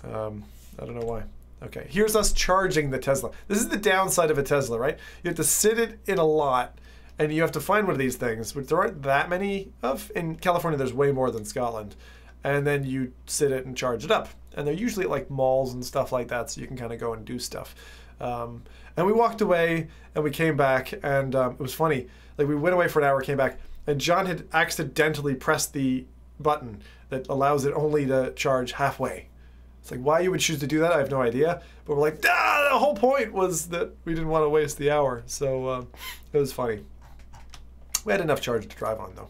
Um, I don't know why. Okay, here's us charging the Tesla. This is the downside of a Tesla, right? You have to sit it in a lot, and you have to find one of these things, which there aren't that many of. In California, there's way more than Scotland. And then you sit it and charge it up. And they're usually at like malls and stuff like that, so you can kind of go and do stuff. Um, and we walked away, and we came back, and um, it was funny. Like we went away for an hour, came back, and John had accidentally pressed the button that allows it only to charge halfway. It's like why you would choose to do that, I have no idea. But we're like, ah, the whole point was that we didn't want to waste the hour. So uh, it was funny. We had enough charge to drive on though.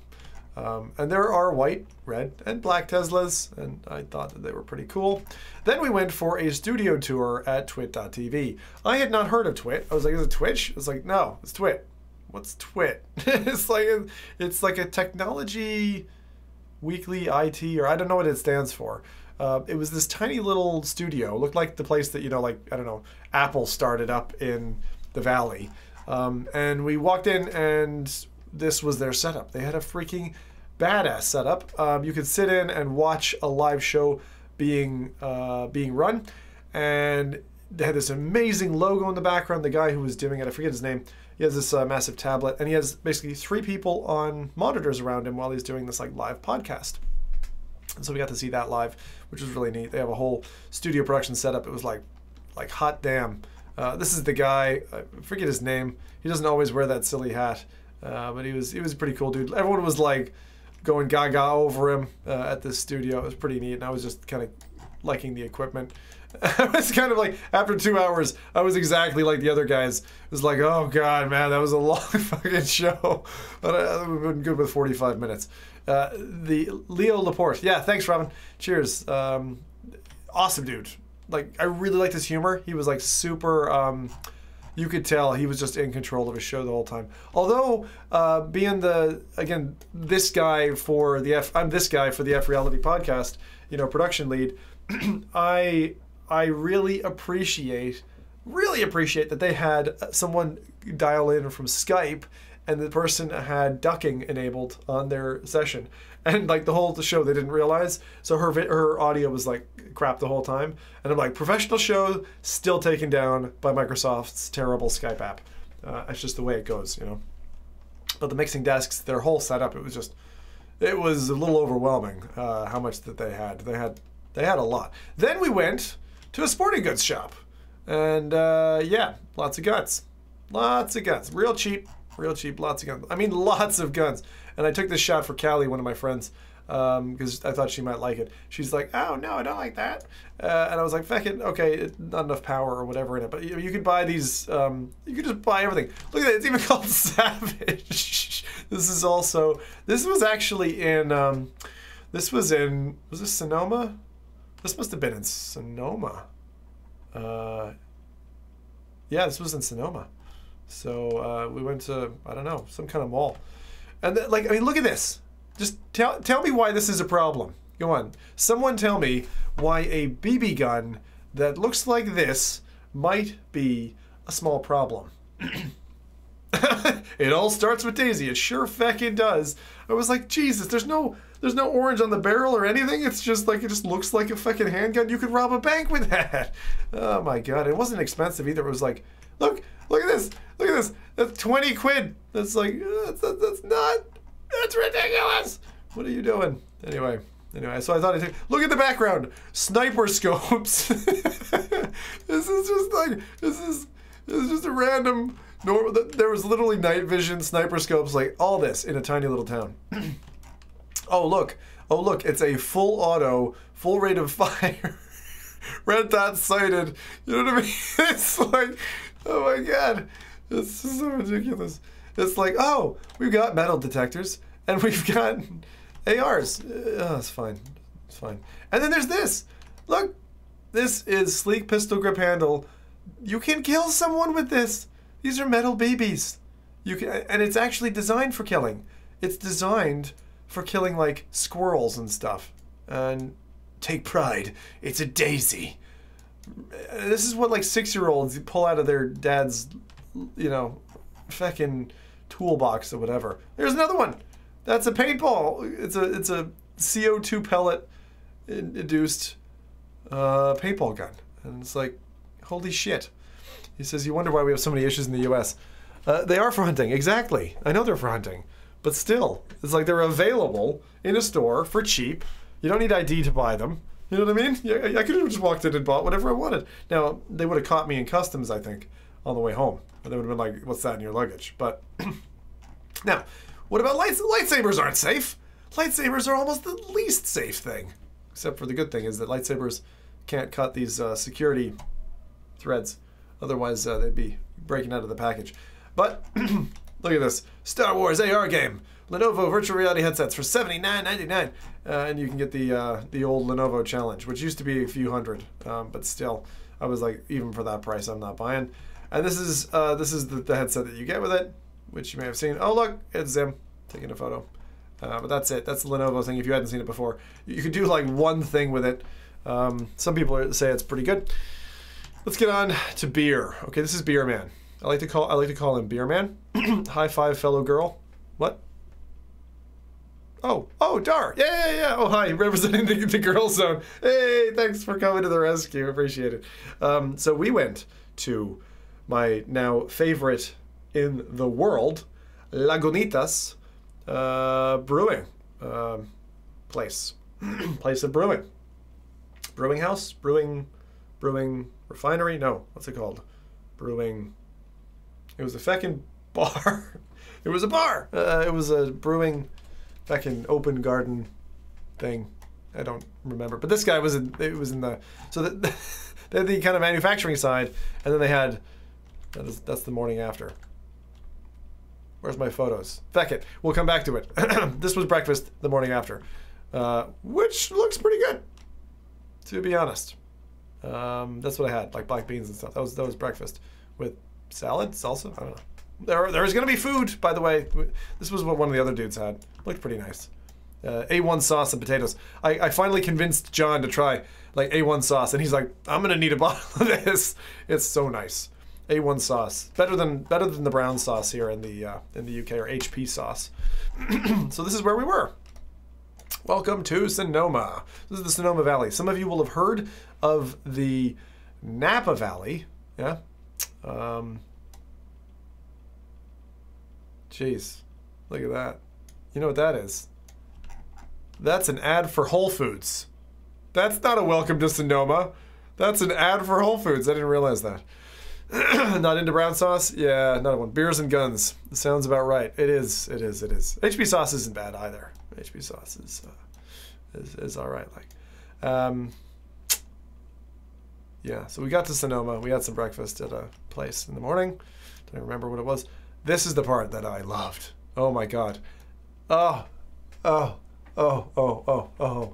Um, and there are white, red, and black Teslas, and I thought that they were pretty cool. Then we went for a studio tour at Twit.tv. I had not heard of Twit. I was like, is it Twitch? It's like, no, it's Twit. What's Twit? it's like it's like a technology weekly IT, or I don't know what it stands for. Uh, it was this tiny little studio. It Looked like the place that you know, like I don't know, Apple started up in the valley. Um, and we walked in, and this was their setup. They had a freaking badass setup. Um, you could sit in and watch a live show being uh, being run, and they had this amazing logo in the background. The guy who was doing it, I forget his name. He has this uh, massive tablet, and he has basically three people on monitors around him while he's doing this like live podcast. And so we got to see that live, which was really neat. They have a whole studio production setup. It was like, like hot damn. Uh, this is the guy. I forget his name. He doesn't always wear that silly hat. Uh, but he was he was a pretty cool dude. Everyone was like going gaga over him uh, at this studio. It was pretty neat, and I was just kind of liking the equipment. I was kind of like after two hours, I was exactly like the other guys. It was like, oh god, man, that was a long fucking show. But I would have been good with 45 minutes. Uh, the Leo Laporte, yeah, thanks, Robin. Cheers. Um, awesome dude. Like I really liked his humor. He was like super. Um, you could tell he was just in control of his show the whole time. Although uh, being the again this guy for the F, I'm this guy for the F Reality podcast. You know, production lead. I I really appreciate really appreciate that they had someone dial in from Skype and the person had ducking enabled on their session. And like the whole the show they didn't realize. So her her audio was like crap the whole time. And i'm like professional show still taken down by microsoft's terrible skype app. Uh, it's just the way it goes you know? But the mixing desks their whole setup it was just it was a little overwhelming uh, how much that they had. They had they had a lot. Then we went to a sporting goods shop. And uh, yeah lots of guts, lots of guts, real cheap real cheap lots of guns i mean lots of guns and i took this shot for callie one of my friends because I thought she might like it. She's like, "Oh no, I don't like that," uh, and I was like, "Feck it, okay, not enough power or whatever in it." But you, you could buy these. Um, you could just buy everything. Look at it; it's even called Savage. this is also. This was actually in. Um, this was in. Was this Sonoma? This must have been in Sonoma. Uh, yeah, this was in Sonoma. So uh, we went to I don't know some kind of mall, and th- like I mean, look at this. Just tell tell me why this is a problem. Go on. Someone tell me why a BB gun that looks like this might be a small problem. it all starts with Daisy. It sure feckin' does. I was like, Jesus, there's no there's no orange on the barrel or anything. It's just like it just looks like a fucking handgun. You could rob a bank with that. Oh my god. It wasn't expensive either. It was like, look, look at this. Look at this. That's 20 quid. That's like uh, that's, that's, not that's ridiculous. What are you doing? Anyway, anyway, so I thought I'd take look at the background. Sniper scopes. this is just like this is this is just a random normal there was literally night vision sniper scopes like all this in a tiny little town. oh look. Oh look, it's a full auto, full rate of fire. Red dot sighted. You know what I mean? It's like, oh my god. It's so ridiculous. It's like, oh, we've got metal detectors and we've got ARs. Uh, oh, it's fine. It's fine. And then there's this. Look, this is sleek pistol grip handle. You can kill someone with this. These are metal BBs. You can, and it's actually designed for killing. It's designed for killing like squirrels and stuff. And take pride. It's a daisy. This is what like six-year-olds pull out of their dad's, you know, fucking toolbox or whatever. There's another one. That's a paintball. It's a it's a CO2 pellet induced uh, paintball gun, and it's like, holy shit. He says, "You wonder why we have so many issues in the U.S." Uh, they are for hunting, exactly. I know they're for hunting, but still, it's like they're available in a store for cheap. You don't need ID to buy them. You know what I mean? Yeah, I could have just walked in and bought whatever I wanted. Now they would have caught me in customs, I think, on the way home. And they would have been like, "What's that in your luggage?" But now, what about lights? Lightsabers aren't safe. Lightsabers are almost the least safe thing, except for the good thing is that lightsabers can't cut these uh, security threads. Otherwise, uh, they'd be breaking out of the package. But look at this Star Wars AR game. Lenovo virtual reality headsets for $79.99, uh, and you can get the uh, the old Lenovo Challenge, which used to be a few hundred, um, but still, I was like, even for that price, I'm not buying. And this is uh, this is the, the, headset that you get with it, which you may have seen. Oh look, it's Zim taking a photo. Uh, but that's it. That's the Lenovo thing. If you hadn't seen it before, you could do like one thing with it. Um, some people say it's pretty good. Let's get on to beer. Okay, this is Beer Man. I like to call I like to call him Beer Man. High five, fellow girl. What? Oh, oh, Dar. Yeah, yeah, yeah. Oh, hi, representing the, the girl zone. Hey, thanks for coming to the rescue. Appreciate it. Um, so we went to my now favorite in the world, Lagunitas uh, Brewing uh, place. place of brewing. Brewing house? Brewing, brewing refinery? No, what's it called? Brewing. It was a feckin' bar. it was a bar. Uh, it was a brewing, back in open garden, thing. I don't remember, but this guy was in. It was in the so that they had the kind of manufacturing side, and then they had. That is, that's the morning after. Where's my photos? Feck it. We'll come back to it. this was breakfast the morning after, uh, which looks pretty good, to be honest. Um, that's what I had, like black beans and stuff. That was that was breakfast with salad, salsa. I don't know. There, there's gonna be food, by the way. This was what one of the other dudes had. Looked pretty nice. Uh, A1 sauce and potatoes. I, I finally convinced John to try like A1 sauce, and he's like, "I'm gonna need a bottle of this." It's so nice. A1 sauce, better than better than the brown sauce here in the uh, in the UK or HP sauce. so this is where we were. Welcome to Sonoma. This is the Sonoma Valley. Some of you will have heard of the Napa Valley. Yeah. Um, jeez, look at that. You know what that is? That's an ad for Whole Foods. That's not a welcome to Sonoma. That's an ad for Whole Foods. I didn't realize that. not into brown sauce? Yeah, not one. Beers and guns. Sounds about right. It is. It is. It is. HP sauce isn't bad either. HP sauce is uh, is, is all right. Like, um, yeah. So we got to Sonoma. We had some breakfast at a place in the morning. Don't remember what it was. This is the part that I loved. Oh my god. Oh, oh, oh, oh, oh, oh.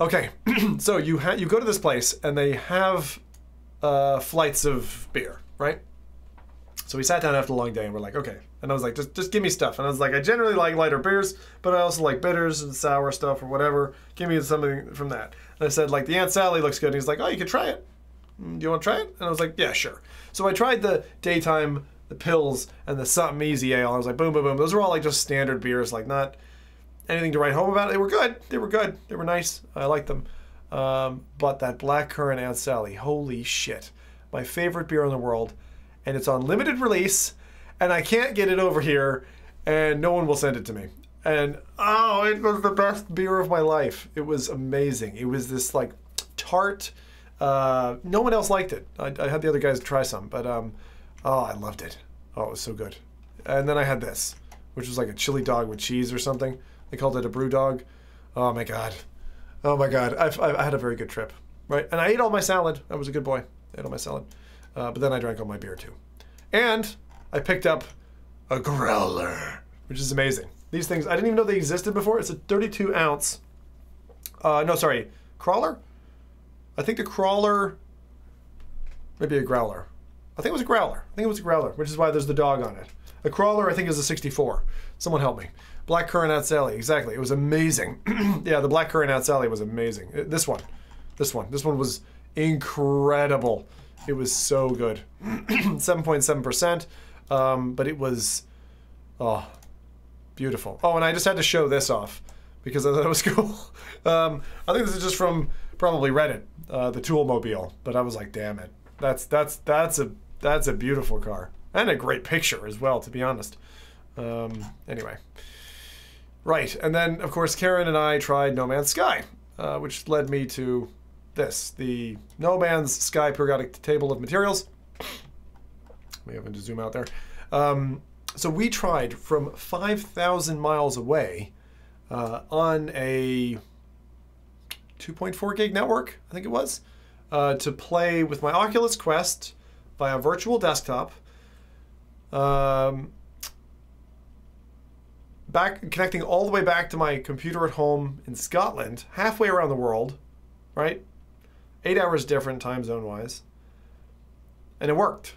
Okay, so you ha- you go to this place and they have uh, flights of beer, right? So we sat down after a long day and we're like, okay. And I was like, just just give me stuff. And I was like, I generally like lighter beers, but I also like bitters and sour stuff or whatever. Give me something from that. And I said, like, the Aunt Sally looks good. And he's like, oh, you could try it. "Mm, Do you want to try it? And I was like, yeah, sure. So I tried the daytime, the pills, and the something easy ale. I was like, boom, boom, boom. Those were all like just standard beers, like not anything to write home about. They were good. They were good. They were nice. I liked them. Um, but that black currant Aunt Sally, holy shit. My favorite beer in the world. And it's on limited release, and I can't get it over here, and no one will send it to me. And oh, it was the best beer of my life. It was amazing. It was this like tart. Uh, no one else liked it. I, I had the other guys try some, but um, oh, I loved it. Oh, it was so good. And then I had this, which was like a chili dog with cheese or something. They called it a brew dog. Oh my god. Oh my god. I've, I've, I had a very good trip, right? And I ate all my salad. I was a good boy. I ate all my salad. Uh, but then I drank all my beer too. And I picked up a growler, which is amazing. These things, I didn't even know they existed before. It's a 32 ounce. Uh, no, sorry, crawler? I think the crawler, maybe a growler. I think it was a growler. I think it was a growler, which is why there's the dog on it. A crawler, I think, is a 64. Someone help me. Black Currant Aunt Sally, exactly. It was amazing. yeah, the Black Currant Aunt Sally was amazing. Uh, This one, this one, this one was incredible. It was so good. 7.7%, um, but it was, oh, beautiful. Oh, and I just had to show this off because I thought it was cool. Um, I think this is just from probably Reddit, uh, the Toolmobile. But I was like, damn it, that's that's that's a that's a beautiful car and a great picture as well, to be honest. Um, anyway, right, and then of course Karen and I tried No Man's Sky, uh, which led me to this: the No Man's Sky periodic table of materials. We have to zoom out there. Um, so we tried from 5,000 miles away uh, on a 2.4 gig network, I think it was, uh, to play with my Oculus Quest via virtual desktop. Um, back connecting all the way back to my computer at home in Scotland, halfway around the world, right? Eight hours different time zone wise, and it worked.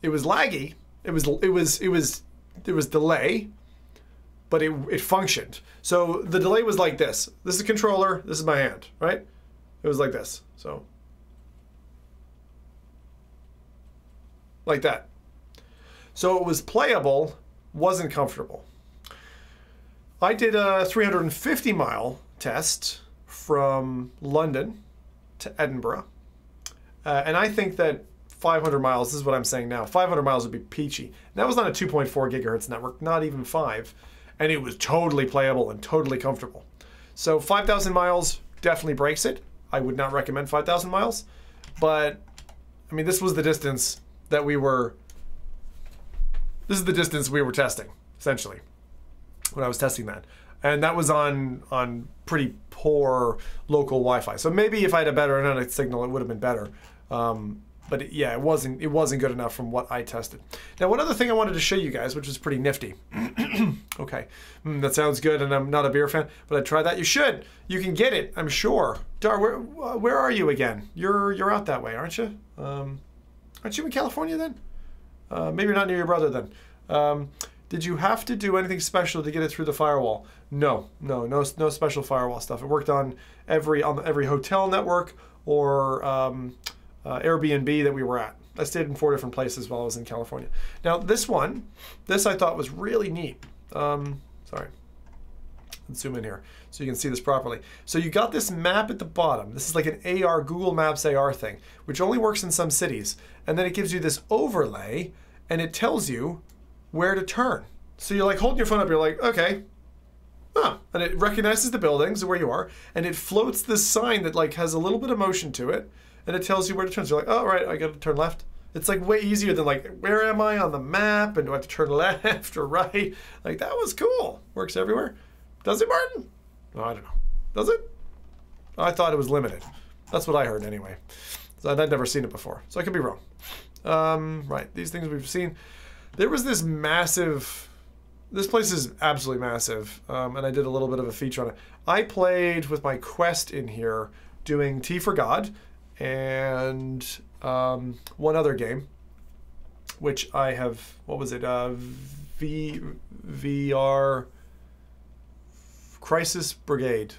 It was laggy. It was it was it was it was delay, but it it functioned. So the delay was like this. This is the controller. This is my hand, right? It was like this. So like that. So it was playable, wasn't comfortable. I did a 350 mile test from London to Edinburgh. Uh, and I think that 500 miles, this is what I'm saying now, 500 miles would be peachy. And that was on a 2.4 gigahertz network, not even 5. And it was totally playable and totally comfortable. So 5,000 miles definitely breaks it. I would not recommend 5,000 miles. But, I mean, this was the distance that we were. this is the distance we were testing essentially when I was testing that, and that was on on pretty poor local Wi-Fi. So maybe if I had a better internet signal, it would have been better. Um, but it, yeah, it wasn't it wasn't good enough from what I tested. Now, one other thing I wanted to show you guys, which is pretty nifty. okay, Mm, that sounds good, and I'm not a beer fan, but I tried that. You should. You can get it. I'm sure. Dar, where where are you again? You're you're out that way, aren't you? Um, aren't you in California then? Uh, maybe you're not near your brother then. Um, did you have to do anything special to get it through the firewall? No, no, no, no special firewall stuff. It worked on every on every hotel network or um, uh, Airbnb that we were at. I stayed in four different places while I was in California. Now this one, this I thought was really neat. Um, sorry, let's zoom in here so you can see this properly. So you got this map at the bottom. This is like an AR, Google Maps AR thing, which only works in some cities. And then it gives you this overlay and it tells you where to turn. So you're like holding your phone up, you're like, okay, oh, and it recognizes the buildings where you are, and it floats this sign that like has a little bit of motion to it, and it tells you where to turn. So you're like, oh right, I got to turn left. It's like way easier than like, where am I on the map, and do I have to turn left or right? Like that was cool. Works everywhere. Does it, Martin? I don't know. Does it? I thought it was limited. That's what I heard anyway. So I'd never seen it before, so I could be wrong. Um, right, these things we've seen. There was this massive. This place is absolutely massive, um, and I did a little bit of a feature on it. I played with my quest in here, doing Tea For God, and um, one other game, which I have. What was it? Uh, v Crisis Brigade,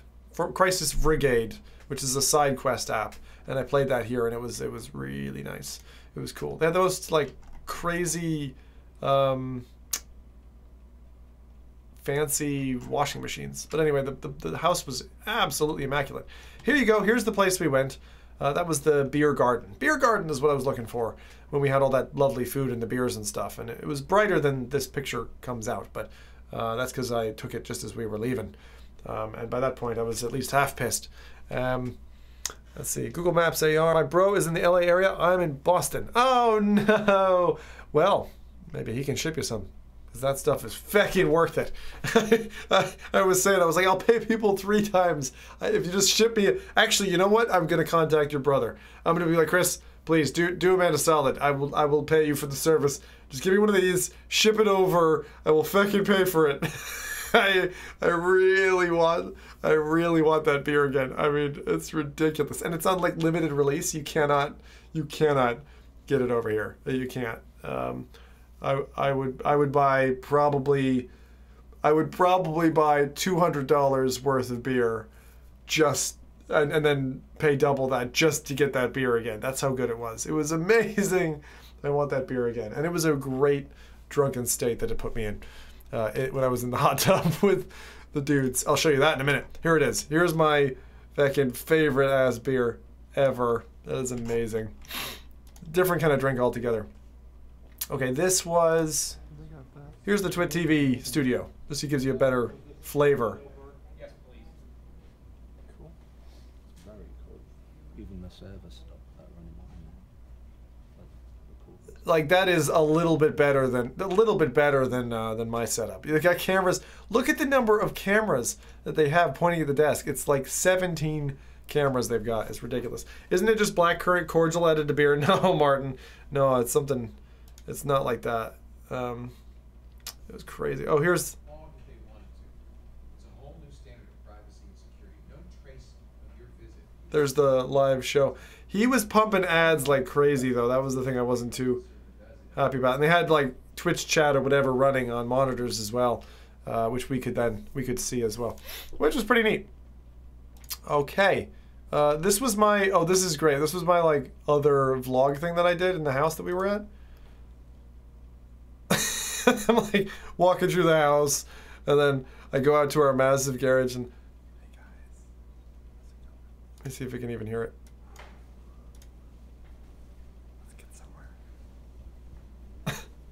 Crisis Brigade, which is a SideQuest app, and I played that here, and it was it was really nice. It was cool. They had those like crazy, um, fancy washing machines. But anyway, the, the, the house was absolutely immaculate. Here you go. Here's the place we went. Uh, that was the beer garden. Beer garden is what I was looking for when we had all that lovely food and the beers and stuff. And it was brighter than this picture comes out, but uh, that's because I took it just as we were leaving. Um, and by that point, I was at least half pissed. Um, let's see. Google Maps AR. My bro is in the LA area. I'm in Boston. Oh no. Well, maybe he can ship you some. Because that stuff is fucking worth it. I, was saying, I was like, I'll pay people three times if you just ship me. Actually, you know what? I'm gonna contact your brother. I'm gonna be like, Chris, please do do Amanda solid. I will I will pay you for the service. Just give me one of these, ship it over. I will fucking pay for it. I I really want I really want that beer again. I mean, it's ridiculous, and it's on like limited release. You cannot you cannot get it over here. You can't. Um, I I would I would buy probably I would probably buy two hundred dollars worth of beer, just and, and then pay double that just to get that beer again. That's how good it was. It was amazing. I want that beer again, and it was a great drunken state that it put me in uh, it, when I was in the hot tub with the dudes. I'll show you that in a minute. Here it is. Here's my fucking favorite ass beer ever. That is amazing. Different kind of drink altogether. Okay, this was. Here's the TWiT TV studio. This gives you a better flavor. Very cool. Even the server stopped that running behind Like, that is a little bit better than a little bit better than uh, than my setup. They got cameras. Look at the number of cameras that they have pointing at the desk. It's like 17 cameras they've got. It's ridiculous. Isn't it just black currant cordial added to beer? No, Martin. No, it's something. It's not like that. Um, it was crazy. Oh, here's there's the live show. He was pumping ads like crazy though. That was the thing I wasn't too happy about. And they had like Twitch chat or whatever running on monitors as well, uh, which we could then we could see as well, which was pretty neat. Okay, uh, this was my oh this is great. This was my like other vlog thing that I did in the house that we were at. I'm like walking through the house, and then I go out to our massive garage and. Hey guys. Let me see if we can even hear it. Let's get somewhere.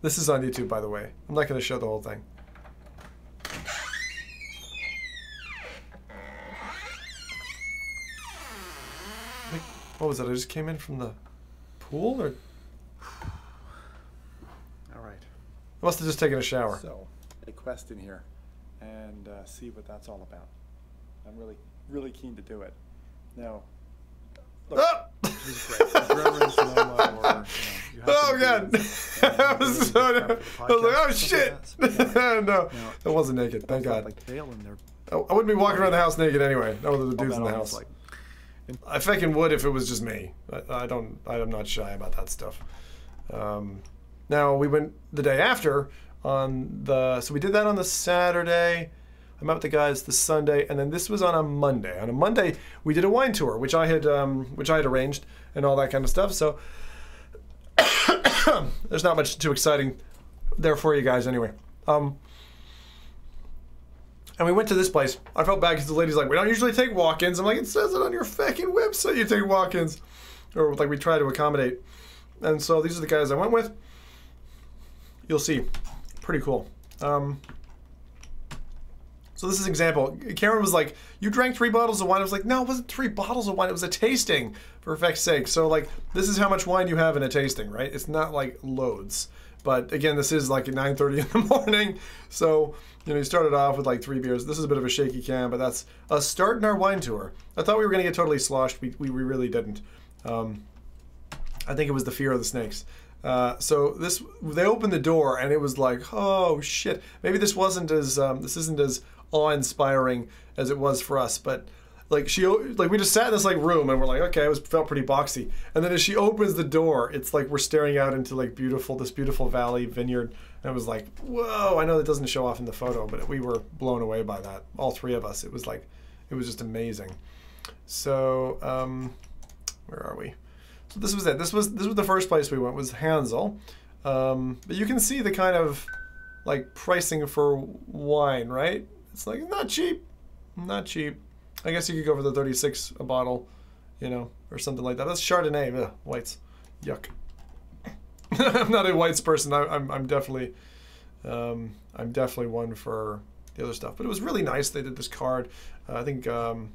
This is on YouTube, by the way. I'm not going to show the whole thing. What was it? I just came in from the pool, or All right. I must have just taken a shower. So, a quest in here and uh, see what that's all about. I'm really, really keen to do it. Now, look, Ah! this is great. Reverend Sonoma or, you know, you have Oh god! I was so I was like, oh shit! stuff like that. no, I wasn't naked. Thank God. Like Dale in there. I wouldn't be walking around the house naked anyway. No other all dudes in the house. I fucking would if it was just me. I, I don't. I'm not shy about that stuff. Um, now we went the day after on the. So we did that on the Saturday. I met with the guys the Sunday, and then this was on a Monday. On a Monday, we did a wine tour, which I had, um, which I had arranged, and all that kind of stuff. So there's not much too exciting there for you guys, anyway. Um, and we went to this place. I felt bad because the lady's like, we don't usually take walk-ins. I'm like, it says it on your fucking website you take walk-ins. Or like we try to accommodate. And so these are the guys I went with. You'll see. Pretty cool. Um, so this is an example. Karen was like, you drank three bottles of wine. I was like, no, it wasn't three bottles of wine. It was a tasting, for effect's sake. So like, this is how much wine you have in a tasting, right? It's not like loads. But again, this is like at 9.30 in the morning. So, you know, you started off with like three beers. This is a bit of a shaky can, but that's a start in our wine tour. I thought we were going to get totally sloshed. We, we, we really didn't. Um, I think it was the fear of the snakes. Uh, so this, they opened the door and it was like, oh shit. Maybe this wasn't as, um, this isn't as awe-inspiring as it was for us, but like she like we just sat in this like room and we're like okay it was felt pretty boxy. And then as she opens the door it's like we're staring out into like beautiful this beautiful valley vineyard. And it was like whoa i know that doesn't show off in the photo but we were blown away by that all three of us. It was like it was just amazing. So um where are we? So this was it. This was this was the first place we went was Hanzell. Um but you can see the kind of like pricing for wine right it's like not cheap not cheap I guess you could go for the 36 a bottle, you know, or something like that. That's Chardonnay, ugh, whites, yuck. I'm not a whites person. I, I'm, I'm definitely, um, I'm definitely one for the other stuff. But it was really nice. They did this card. Uh, I think um,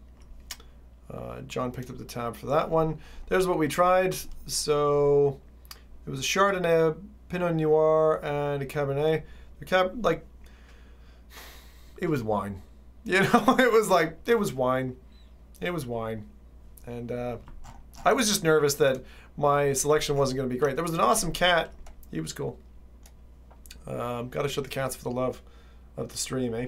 uh, John picked up the tab for that one. There's what we tried. So it was a Chardonnay, Pinot Noir, and a Cabernet. The cab, like, it was wine. You know, it was like it was wine, it was wine, and uh, I was just nervous that my selection wasn't going to be great. There was an awesome cat; he was cool. Um, Got to show the cats for the love of the stream, eh?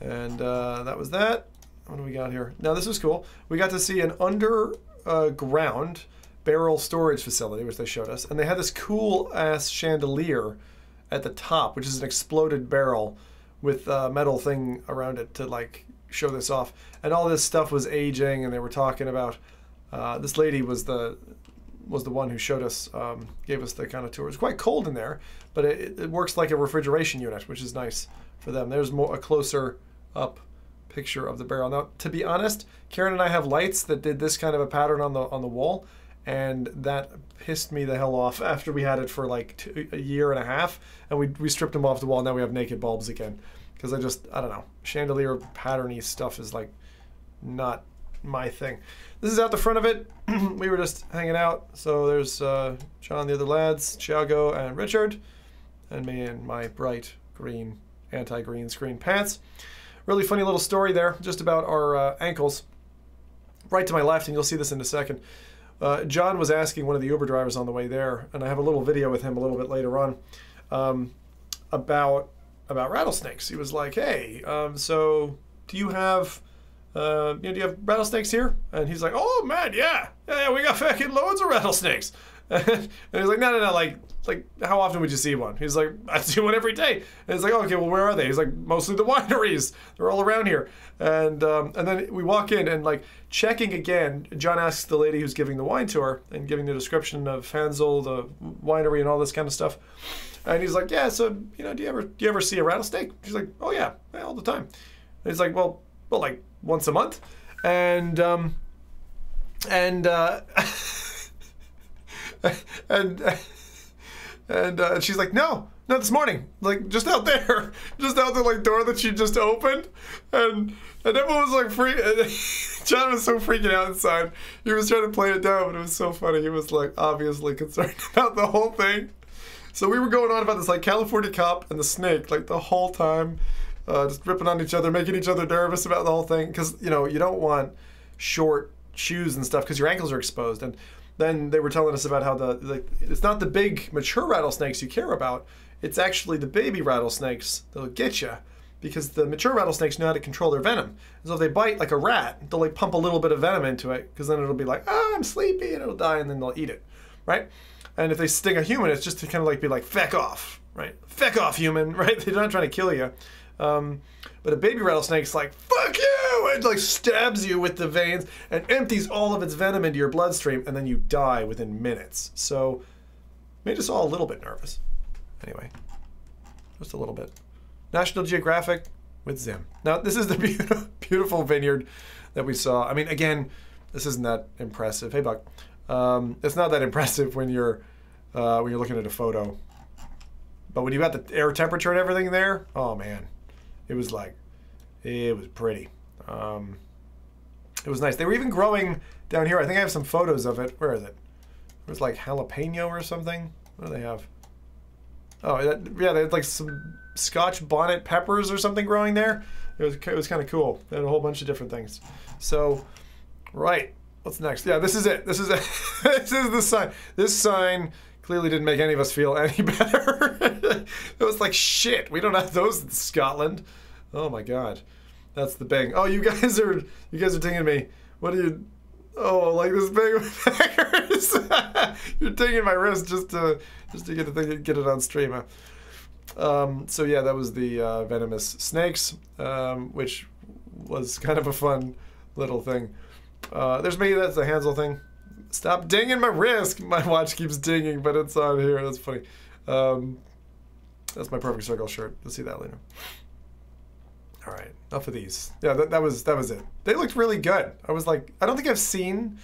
And uh, that was that. What do we got here? Now this was cool. We got to see an underground barrel storage facility, which they showed us, and they had this cool ass chandelier at the top, which is an exploded barrel with a metal thing around it to like show this off. And all this stuff was aging, and they were talking about. Uh, this lady was the was the one who showed us, um, gave us the kind of tour. It was quite cold in there, but it, it works like a refrigeration unit, which is nice for them. There's more a closer up picture of the barrel. Now, to be honest, Karen and I have lights that did this kind of a pattern on the on the wall, and that pissed me the hell off after we had it for like two, a year and a half, and we we stripped them off the wall. Now we have naked bulbs again, because I just I don't know chandelier patterny stuff is like not my thing. This is out the front of it. we were just hanging out. So there's uh, John, the other lads, Thiago, and Richard, and me in my bright green, anti-green screen pants. Really funny little story there, just about our uh, ankles. Right to my left, and you'll see this in a second. Uh, John was asking one of the Uber drivers on the way there, and I have a little video with him a little bit later on um, about about rattlesnakes. He was like, "Hey, um, so do you have uh, you know, do you have rattlesnakes here?" And he's like, "Oh man, yeah, yeah, yeah we got fucking loads of rattlesnakes." and he's like, "No, no, no, like, like, how often would you see one?" He's like, "I see one every day." And he's like, "Okay, well, where are they?" He's like, "Mostly the wineries. They're all around here." And um, and then we walk in and like checking again. John asks the lady who's giving the wine tour and giving the description of Hanzell, the winery, and all this kind of stuff. And he's like, "Yeah, so you know, do you ever do you ever see a rattlesnake?" She's like, "Oh yeah, yeah all the time." And he's like, "Well, well, like once a month," and um, and uh, and and uh, she's like, "No, not this morning. Like just out there, just out the like door that she just opened." And and everyone was like freak. John was so freaking out inside. He was trying to play it down, but it was so funny. He was like obviously concerned about the whole thing. So we were going on about this like California cop and the snake like the whole time, uh, just ripping on each other, making each other nervous about the whole thing because you know you don't want short shoes and stuff because your ankles are exposed. And then they were telling us about how the like it's not the big mature rattlesnakes you care about, it's actually the baby rattlesnakes that'll get you. Because the mature rattlesnakes know how to control their venom. So if they bite like a rat, they'll like pump a little bit of venom into it, because then it'll be like, ah, I'm sleepy, and it'll die, and then they'll eat it, right? And if they sting a human, it's just to kind of like be like, feck off, right? Feck off, human, right? They're not trying to kill you. Um, but a baby rattlesnake's like, fuck you! It like stabs you with the veins and empties all of its venom into your bloodstream, and then you die within minutes. So, made us all a little bit nervous. Anyway, just a little bit. National Geographic with Zim. Now, this is the beautiful, beautiful vineyard that we saw. I mean, again, this isn't that impressive. Hey, Buck. Um, it's not that impressive when you're uh, when you're looking at a photo. But when you got the air temperature and everything there, oh man, it was like, it was pretty. Um, it was nice. They were even growing down here. I think I have some photos of it. Where is it? It was like jalapeno or something. What do they have? Oh, that, yeah, they had like some Scotch bonnet peppers or something growing there. It was it was kind of cool. They had a whole bunch of different things. So, right, what's next? Yeah, this is it. This is it. this is the sign. This sign clearly didn't make any of us feel any better. it was like shit. We don't have those in Scotland. Oh my god, that's the bang. Oh, you guys are you guys are taking me. What are you? Oh, like this bang. You're taking my wrist just to just to get the thing, get it on stream. Um, so yeah, that was the uh, venomous snakes, um, which was kind of a fun little thing. Uh, there's maybe that's the Hanzell thing. Stop dinging my wrist. My watch keeps dinging, but it's on here. That's funny. Um, that's my perfect circle shirt. You'll see that later. All right, enough of these. Yeah, that, that was that was it. They looked really good. I was like, I don't think I've seen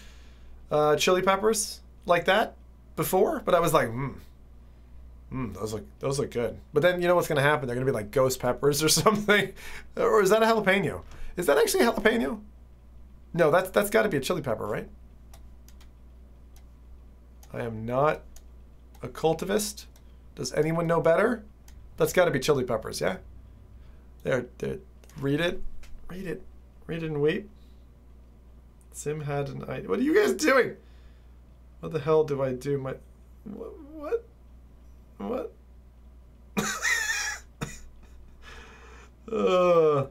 uh, chili peppers like that before, but I was like, hmm. Mm, those look those look good. But then you know what's gonna happen? They're gonna be like ghost peppers or something. or is that a jalapeno? Is that actually a jalapeno? No, that's that's got to be a chili pepper, right? I am not a cultivist. Does anyone know better? That's got to be chili peppers, yeah. There, there. Read it, read it, read it and wait. Zim had an idea. What are you guys doing? What the hell do I do? My what? What? uh.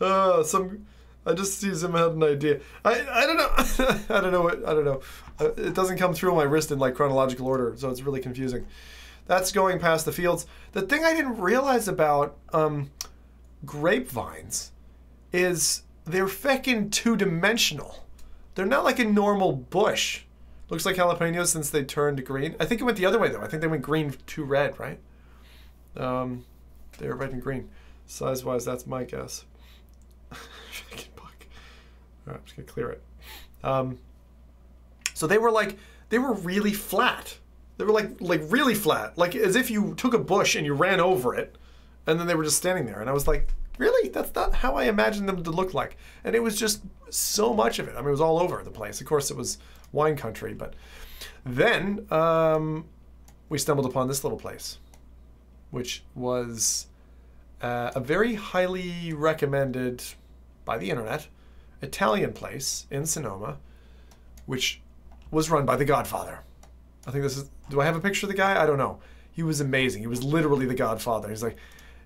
uh, some. I just see Zim had an idea. I I don't know. I don't know what I don't know. Uh, it doesn't come through my wrist in like chronological order, so it's really confusing. That's going past the fields. The thing I didn't realize about um, grapevines is they're feckin' two dimensional. They're not like a normal bush. Looks like jalapenos since they turned green. I think it went the other way though. I think they went green to red, right? Um, they were red and green. Size wise, that's my guess. All right, I'm just gonna clear it. Um, so they were like, they were really flat. They were like, like really flat, like as if you took a bush and you ran over it, and then they were just standing there. And I was like, really? That's not how I imagined them to look like. And it was just so much of it. I mean, it was all over the place. Of course, it was wine country, but then um, we stumbled upon this little place, which was uh, a very highly recommended by the internet Italian place in Sonoma, which was run by the Godfather. I think this is. Do I have a picture of the guy? I don't know. He was amazing. He was literally the Godfather. He's like,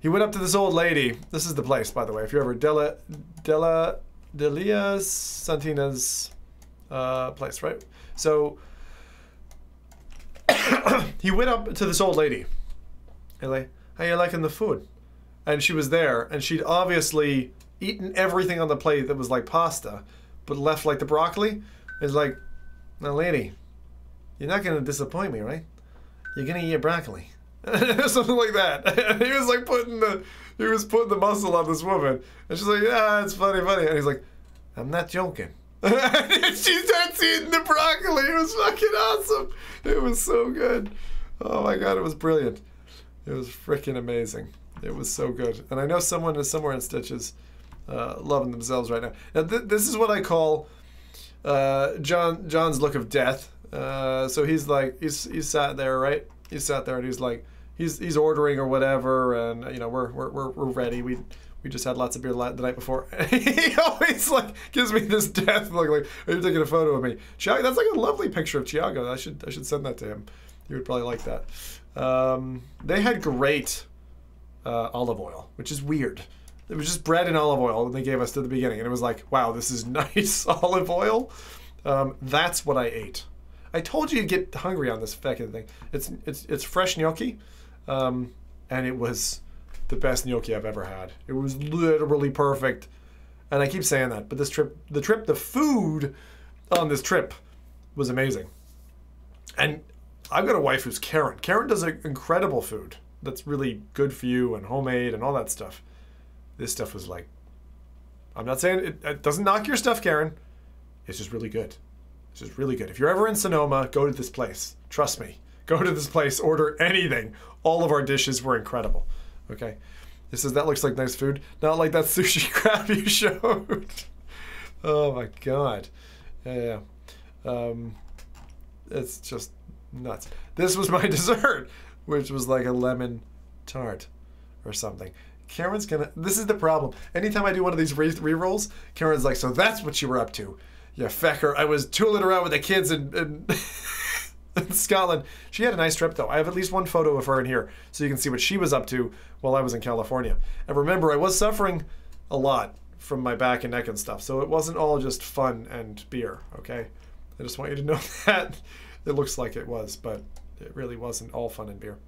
he went up to this old lady. This is the place, by the way. If you're ever Della Della Delia Santina's uh, place, right? So he went up to this old lady and like, how you liking the food? And she was there, and she'd obviously eaten everything on the plate that was like pasta, but left like the broccoli. It's like, now, lady, you're not gonna disappoint me, right? You're gonna eat your broccoli, something like that. He was like putting the he was putting the muscle on this woman, and she's like, yeah, it's funny, funny. And he's like, I'm not joking. and she starts eating the broccoli. It was fucking awesome. It was so good. Oh my god, it was brilliant. It was freaking amazing. It was so good. And I know someone is somewhere in Stitches uh, loving themselves right now. Now, th- this is what I call uh, John John's look of death. Uh, so he's like he's he's sat there, right? He's sat there and he's like he's he's ordering or whatever, and you know we're we're we're, we're ready. We we just had lots of beer the night before. he always like gives me this death look. Like, are you taking a photo of me? Thiago, that's like a lovely picture of Thiago. I should I should send that to him. He would probably like that. Um, they had great uh, olive oil, which is weird. It was just bread and olive oil that they gave us at the beginning, and it was like, wow, this is nice olive oil. Um, that's what I ate. I told you to get hungry on this fucking thing. It's it's it's fresh gnocchi, um, and it was the best gnocchi I've ever had. It was literally perfect, and I keep saying that. But this trip, the trip, the food on this trip was amazing. And I've got a wife who's Karen. Karen does incredible food that's really good for you and homemade and all that stuff. This stuff was like, I'm not saying it, it doesn't knock your stuff, Karen. It's just really good. It's just really good. If you're ever in Sonoma, go to this place. Trust me. Go to this place, order anything. All of our dishes were incredible. Okay. It says that looks like nice food. Not like that sushi crap you showed. oh my god. Yeah. yeah. Um, it's just nuts. This was my dessert, which was like a lemon tart or something. Karen's gonna. This is the problem. Anytime I do one of these re rolls, Karen's like, "So that's what you were up to, you fecker." I was tooling around with the kids in, in, in Scotland. She had a nice trip though. I have at least one photo of her in here, so you can see what she was up to while I was in California. And remember, I was suffering a lot from my back and neck and stuff, so it wasn't all just fun and beer. Okay, I just want you to know that it looks like it was, but it really wasn't all fun and beer.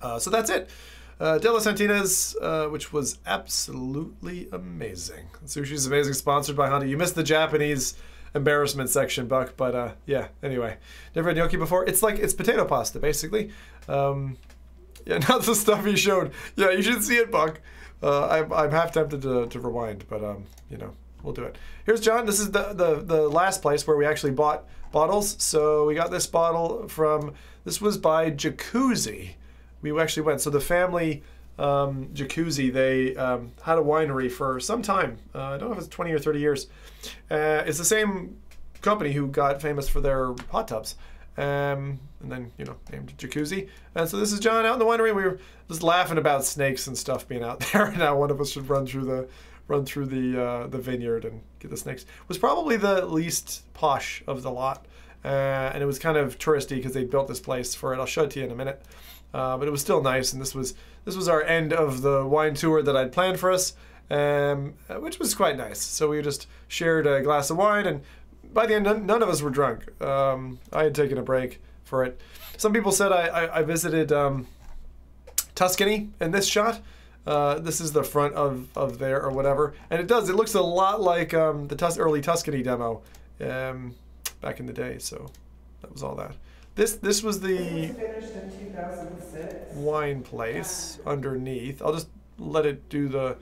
Uh, so that's it. Uh, De Santina's, uh, which was absolutely amazing. Sushi's amazing, sponsored by Honda. You missed the Japanese embarrassment section, Buck, but uh, yeah, anyway. Never had gnocchi before. It's like, it's potato pasta, basically. Um, yeah, not the stuff he showed. Yeah, you should see it, Buck. Uh, I'm, I'm half tempted to, to rewind, but, um, you know, we'll do it. Here's John. This is the, the, the last place where we actually bought bottles. So we got this bottle from, this was by Jacuzzi we actually went. So the family um, jacuzzi, they um, had a winery for some time. Uh, I don't know if it's 20 or 30 years. Uh, it's the same company who got famous for their hot tubs. Um, and then, you know, named Jacuzzi. And so this is John out in the winery. We were just laughing about snakes and stuff being out there. And now one of us should run through the run through the uh, the vineyard and get the snakes. It was probably the least posh of the lot. Uh, and it was kind of touristy because they built this place for it. I'll show it to you in a minute. Uh, but it was still nice, and this was this was our end of the wine tour that I'd planned for us, um, which was quite nice. So we just shared a glass of wine, and by the end, none, none of us were drunk. Um, I had taken a break for it. Some people said I, I, I visited um, Tuscany in this shot. Uh, this is the front of, of there or whatever, and it does. It looks a lot like um, the Tus- early Tuscany demo um, back in the day. So that was all that. This this was the wine place underneath. I'll just let it do the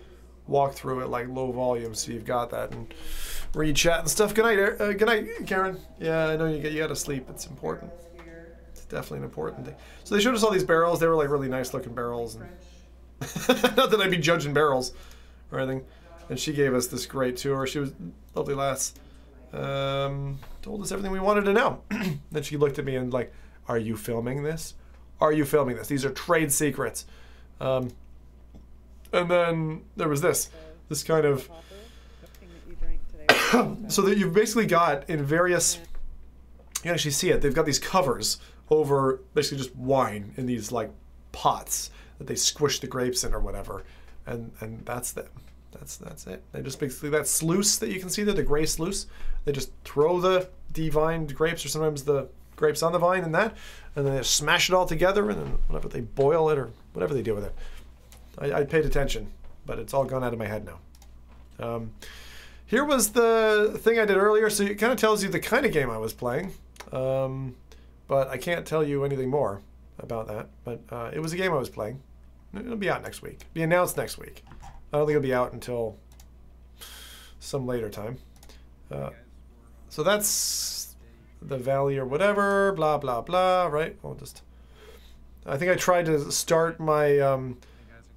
walk through at like low volume so you've got that and read chat and stuff. Good night, uh, good night, Karen. Yeah, I know you get you got to sleep. It's important. It's definitely an important thing. So they showed us all these barrels. They were like really nice looking barrels. And not that I'd be judging barrels or anything. And she gave us this great tour. She was lovely lass. Um, told us everything we wanted to know. then she looked at me and like, "Are you filming this? Are you filming this? These are trade secrets." Um, and then there was this, this kind of, so that you've basically got in various. You actually see it. They've got these covers over basically just wine in these like pots that they squish the grapes in or whatever, and and that's them. That's that's it. They just basically that sluice that you can see there, the gray sluice. They just throw the devined grapes or sometimes the grapes on the vine and that, and then they smash it all together and then whatever they boil it or whatever they do with it. I, I paid attention, but it's all gone out of my head now. Um, here was the thing I did earlier, so it kind of tells you the kind of game I was playing, um, but I can't tell you anything more about that. But uh, it was a game I was playing. It'll be out next week. Be announced next week. I don't think it'll be out until some later time. Uh, so that's the valley or whatever, blah, blah, blah, right? I'll just... I think I tried to start my um,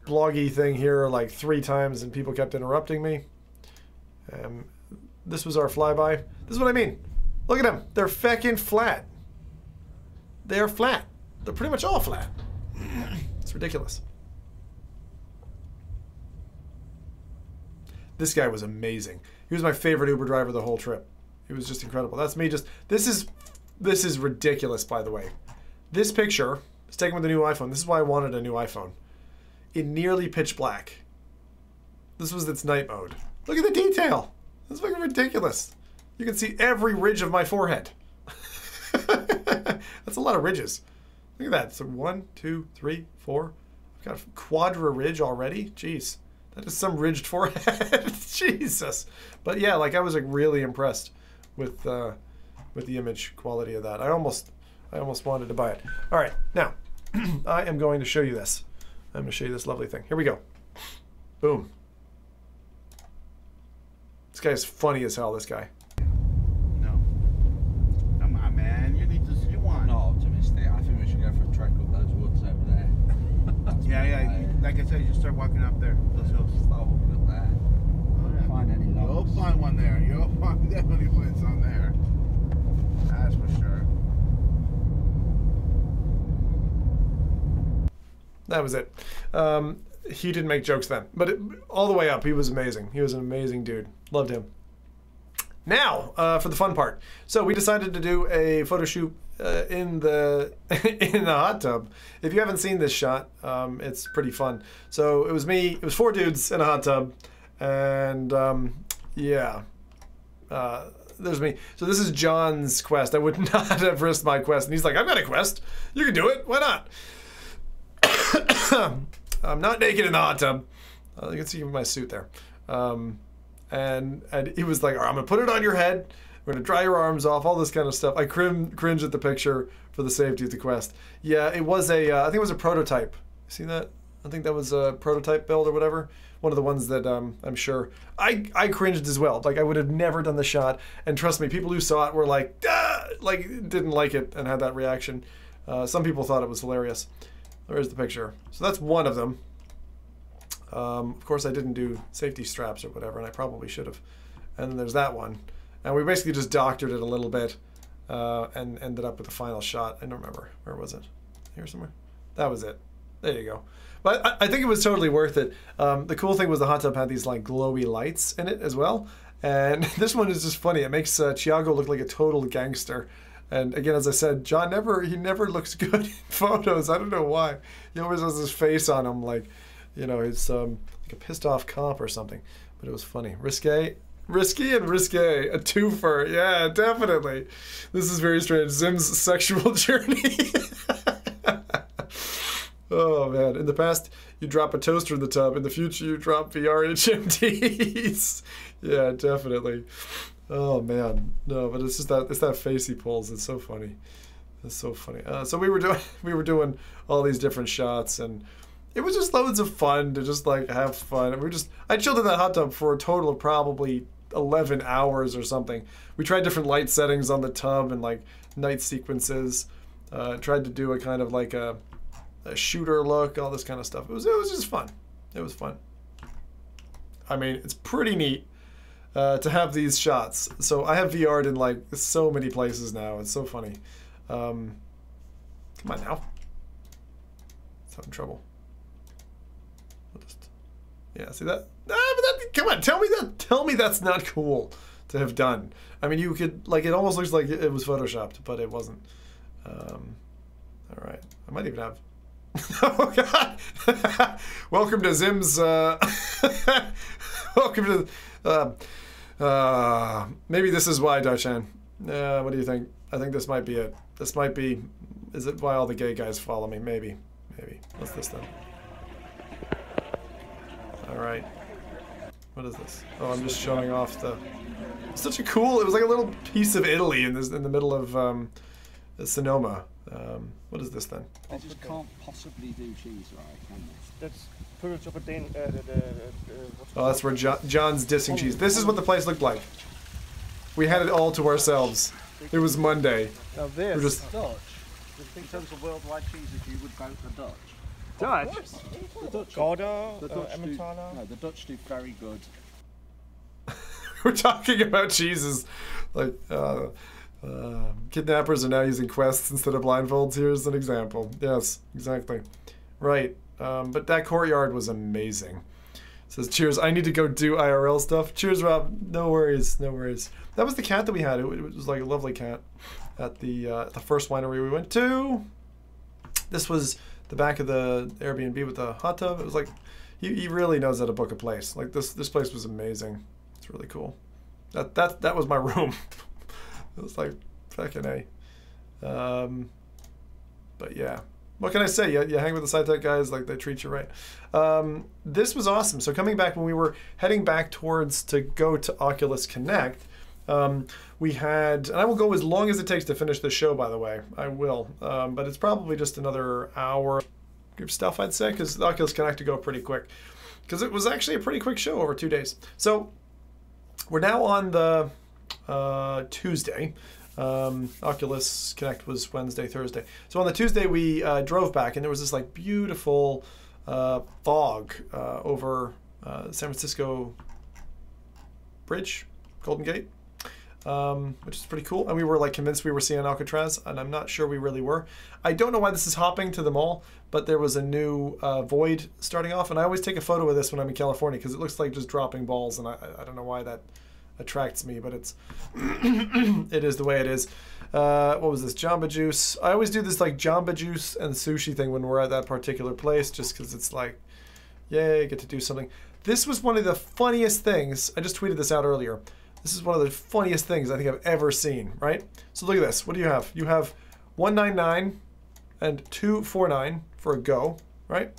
bloggy thing here like three times and people kept interrupting me. Um, this was our flyby. This is what I mean. Look at them. They're feckin' flat. They're flat. They're pretty much all flat. it's ridiculous. This guy was amazing. He was my favorite Uber driver the whole trip. He was just incredible. That's me. Just this is this is ridiculous. By the way, this picture is taken with a new iPhone. This is why I wanted a new iPhone. In nearly pitch black. This was its night mode. Look at the detail. This is fucking ridiculous. You can see every ridge of my forehead. That's a lot of ridges. Look at that. So one, two, three, four. I've got a quadra ridge already. Jeez. That is some ridged forehead. Jesus. But yeah, like I was like really impressed with uh, with the image quality of that. I almost I almost wanted to buy it. All right, now I am going to show you this. I'm going to show you this lovely thing. Here we go. Boom. This guy's funny as hell. This guy. No. Come on, man. You need to. You want. Not optimistic. I think we should go for a trek up those woods over there. Yeah, yeah. Like I said, you start walking up there. Those hills. Start walking up there. Find any You'll find one there. You'll find definitely find some there. That's for sure. That was it. Um, he didn't make jokes then, but it, all the way up, he was amazing. He was an amazing dude. Loved him. Now uh, for the fun part. So we decided to do a photo shoot uh, in the in the hot tub. If you haven't seen this shot, um, it's pretty fun. So it was me. It was four dudes in a hot tub, and um, yeah, uh, there's me. So this is John's quest. I would not have risked my quest, and he's like, "I've got a quest. You can do it. Why not?" I'm not naked in the hot tub. Uh, you can see my suit there. Um, and and he was like, right, I'm gonna put it on your head. We're gonna dry your arms off, all this kind of stuff. I crim- cringe at the picture for the safety of the quest. Yeah, it was a, uh, I think it was a prototype. See that? I think that was a prototype build or whatever. One of the ones that um, I'm sure I I cringed as well. Like I would have never done the shot. And trust me, people who saw it were like, ah! like didn't like it and had that reaction. Uh, some people thought it was hilarious. There's the picture. So that's one of them. Um, of course, I didn't do safety straps or whatever, and I probably should have. And then there's that one. And we basically just doctored it a little bit uh, and ended up with the final shot. I don't remember. Where was it? Here somewhere? That was it. There you go. But I, I think it was totally worth it. Um, the cool thing was the hot tub had these like glowy lights in it as well. And this one is just funny. It makes uh, Thiago look like a total gangster. And again, as I said, John never he never looks good in photos. I don't know why. He always has his face on him like, you know, he's um, like a pissed off cop or something. But it was funny. Risque, risky and risque, a twofer. Yeah, definitely. This is very strange. Zim's sexual journey. Oh man! In the past, you drop a toaster in the tub. In the future, you drop VR HMDs. yeah, definitely. Oh man, no, but it's just that it's that face he pulls. It's so funny. It's so funny. Uh, so we were doing we were doing all these different shots, and it was just loads of fun to just like have fun. And we were just I chilled in that hot tub for a total of probably eleven hours or something. We tried different light settings on the tub and like night sequences. Uh, tried to do a kind of like a, a shooter look, all this kind of stuff. It was it was just fun. It was fun. I mean, it's pretty neat uh, to have these shots. So I have VR'd in like so many places now. It's so funny. Um, come on now. It's having trouble. I'll just, yeah, see that? Ah, but that? Come on, tell me that. Tell me that's not cool to have done. I mean, you could like it almost looks like it was photoshopped, but it wasn't. Um, all right, I might even have. oh God! welcome to Zim's. Uh, welcome to. Uh, uh, maybe this is why Dachan. Uh, what do you think? I think this might be it. This might be. Is it why all the gay guys follow me? Maybe. Maybe. What's this then? All right. What is this? Oh, I'm just showing off the. Such a cool. It was like a little piece of Italy in this in the middle of um, Sonoma. Um, what is this then? They just can't possibly do cheese right, can they? That's footage of a Dan. Uh, the, the, uh, Oh, that's where John, John's dissing cheese. This is what the place looked like. We had it all to ourselves. It was Monday. Now this. We're just Dutch. In terms of worldwide cheeses, you would vote the Dutch. Dutch. The Dutch. Gouda, The uh, Dutch do, Emmentaler. no, the Dutch do very good. we're talking about cheeses, Like, uh, uh, kidnappers are now using quests instead of blindfolds. Here's an example. Yes, exactly. Right. Um, but that courtyard was amazing. Says, cheers. I need to go do IRL stuff. Cheers, Rob. No worries. No worries. That was the cat that we had. It, it was like a lovely cat at the uh, the first winery we went to. This was the back of the Airbnb with the hot tub. It was like he, he really knows how to book a place. Like this this place was amazing. It's really cool. That that that was my room. It was like fucking a. Um, but yeah, what can I say? You, you hang with the Psytec guys, like they treat you right. Um, this was awesome. So coming back when we were heading back towards to go to Oculus Connect, um, we had, and I will go as long as it takes to finish the show. By the way, I will, um, but it's probably just another hour of stuff I'd say because Oculus Connect to go pretty quick because it was actually a pretty quick show over two days. So we're now on the uh, Tuesday. Um, Oculus Connect was Wednesday, Thursday. So on the Tuesday we uh, drove back, and there was this like beautiful uh, fog uh, over uh, San Francisco Bridge, Golden Gate, um, which is pretty cool. And we were like convinced we were seeing Alcatraz, and I'm not sure we really were. I don't know why this is hopping to the mall, but there was a new uh, void starting off, and I always take a photo of this when I'm in California because it looks like just dropping balls, and I, I don't know why that attracts me, but it's it is the way it is. Uh, what was this? Jamba Juice. I always do this like Jamba Juice and sushi thing when we're at that particular place, just because it's like, yay, get to do something. This was one of the funniest things. I just tweeted this out earlier. This is one of the funniest things I think I've ever seen. Right? So look at this. What do you have? You have 199 and 249 for a Go. Right?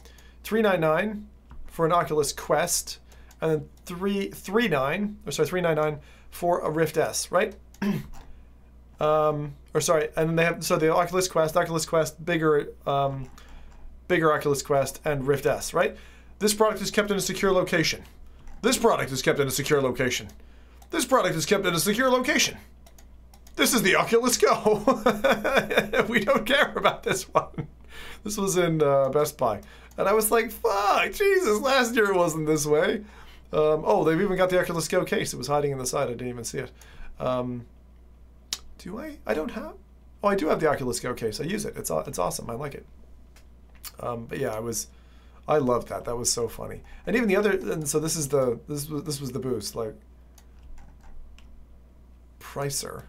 399 for an Oculus Quest and then three three nine or sorry three nine nine for a Rift S, right? um, or sorry, and then they have so the Oculus Quest, Oculus Quest, bigger um, bigger Oculus Quest, and Rift S, right? This product is kept in a secure location. This product is kept in a secure location. This product is kept in a secure location. This is the Oculus Go. we don't care about this one. This was in uh, Best Buy. And I was like, fuck, Jesus, last year it wasn't this way. Um, oh, they've even got the Oculus Go case. It was hiding in the side. I didn't even see it. Um, do I? I don't have. Oh, I do have the Oculus Go case. I use it. It's it's awesome. I like it. Um, but yeah, I was, I loved that. That was so funny. And even the other. And so this is the this was this was the boost like. Pricer.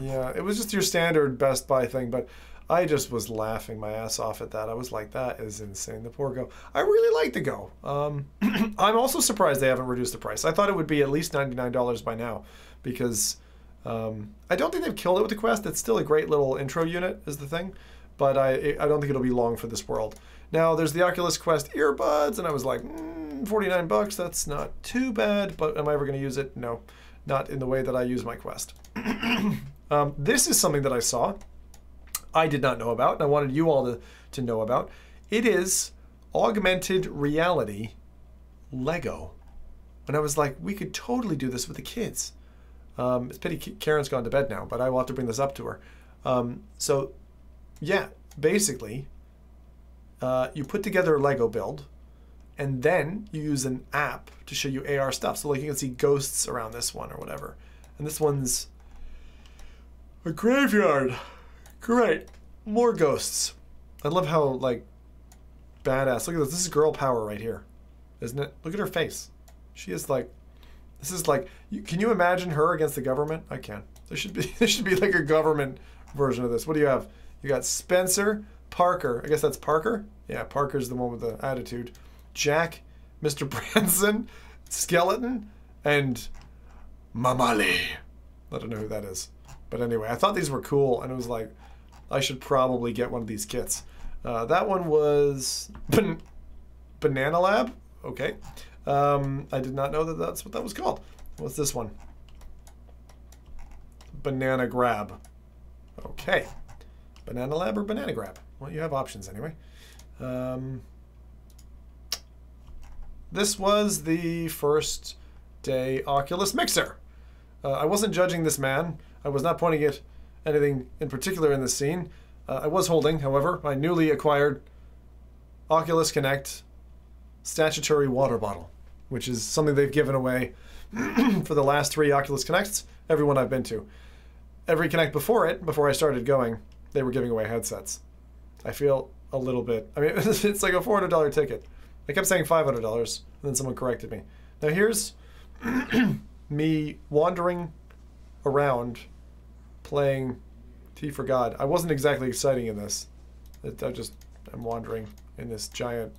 Yeah, it was just your standard Best Buy thing, but I just was laughing my ass off at that. I was like, that is insane. The poor Go. I really like the Go. Um, I'm also surprised they haven't reduced the price. I thought it would be at least $99 by now because um, I don't think they've killed it with the Quest. It's still a great little intro unit, is the thing. But I, I don't think it'll be long for this world. Now, there's the Oculus Quest earbuds, and I was like, mm, 49 bucks, that's not too bad, but am I ever going to use it? No, not in the way that I use my Quest. um, this is something that I saw I did not know about, and I wanted you all to, to know about. It is augmented reality Lego. And I was like, we could totally do this with the kids. Um, it's pity Karen's gone to bed now, but I will have to bring this up to her. Um, so, yeah, basically, uh, you put together a Lego build, and then you use an app to show you AR stuff. So, like, you can see ghosts around this one or whatever. And this one's a graveyard. Great. More ghosts. I love how, like, badass. Look at this. This is girl power right here. Isn't it? Look at her face. She is like, this is like, you, can you imagine her against the government? I can. There should be, there should be like a government version of this. What do you have? You got Spencer, Parker. I guess that's Parker? Yeah, Parker's the one with the attitude. Jack, Mr. Branson, Skeleton, and Mamali. I don't know who that is. But anyway, I thought these were cool, and it was like, I should probably get one of these kits. Uh, that one was ban Banana Lab. Okay. Um, I did not know that that's what that was called. What's this one? Banana Grab. Okay. Banana Lab or Banana Grab? Well, you have options anyway. Um, this was the first day Oculus Mixer. Uh, I wasn't judging this man. I was not pointing at anything in particular in this scene. Uh, I was holding, however, my newly acquired Oculus Connect statutory water bottle, which is something they've given away for the last three Oculus Connects, every one I've been to. Every Connect before it, before I started going, they were giving away headsets. I feel a little bit. I mean, it's like a four hundred dollar ticket. I kept saying five hundred dollars, and then someone corrected me. Now here's me wandering around, playing Tea For God. I wasn't exactly exciting in this. I just am wandering in this giant.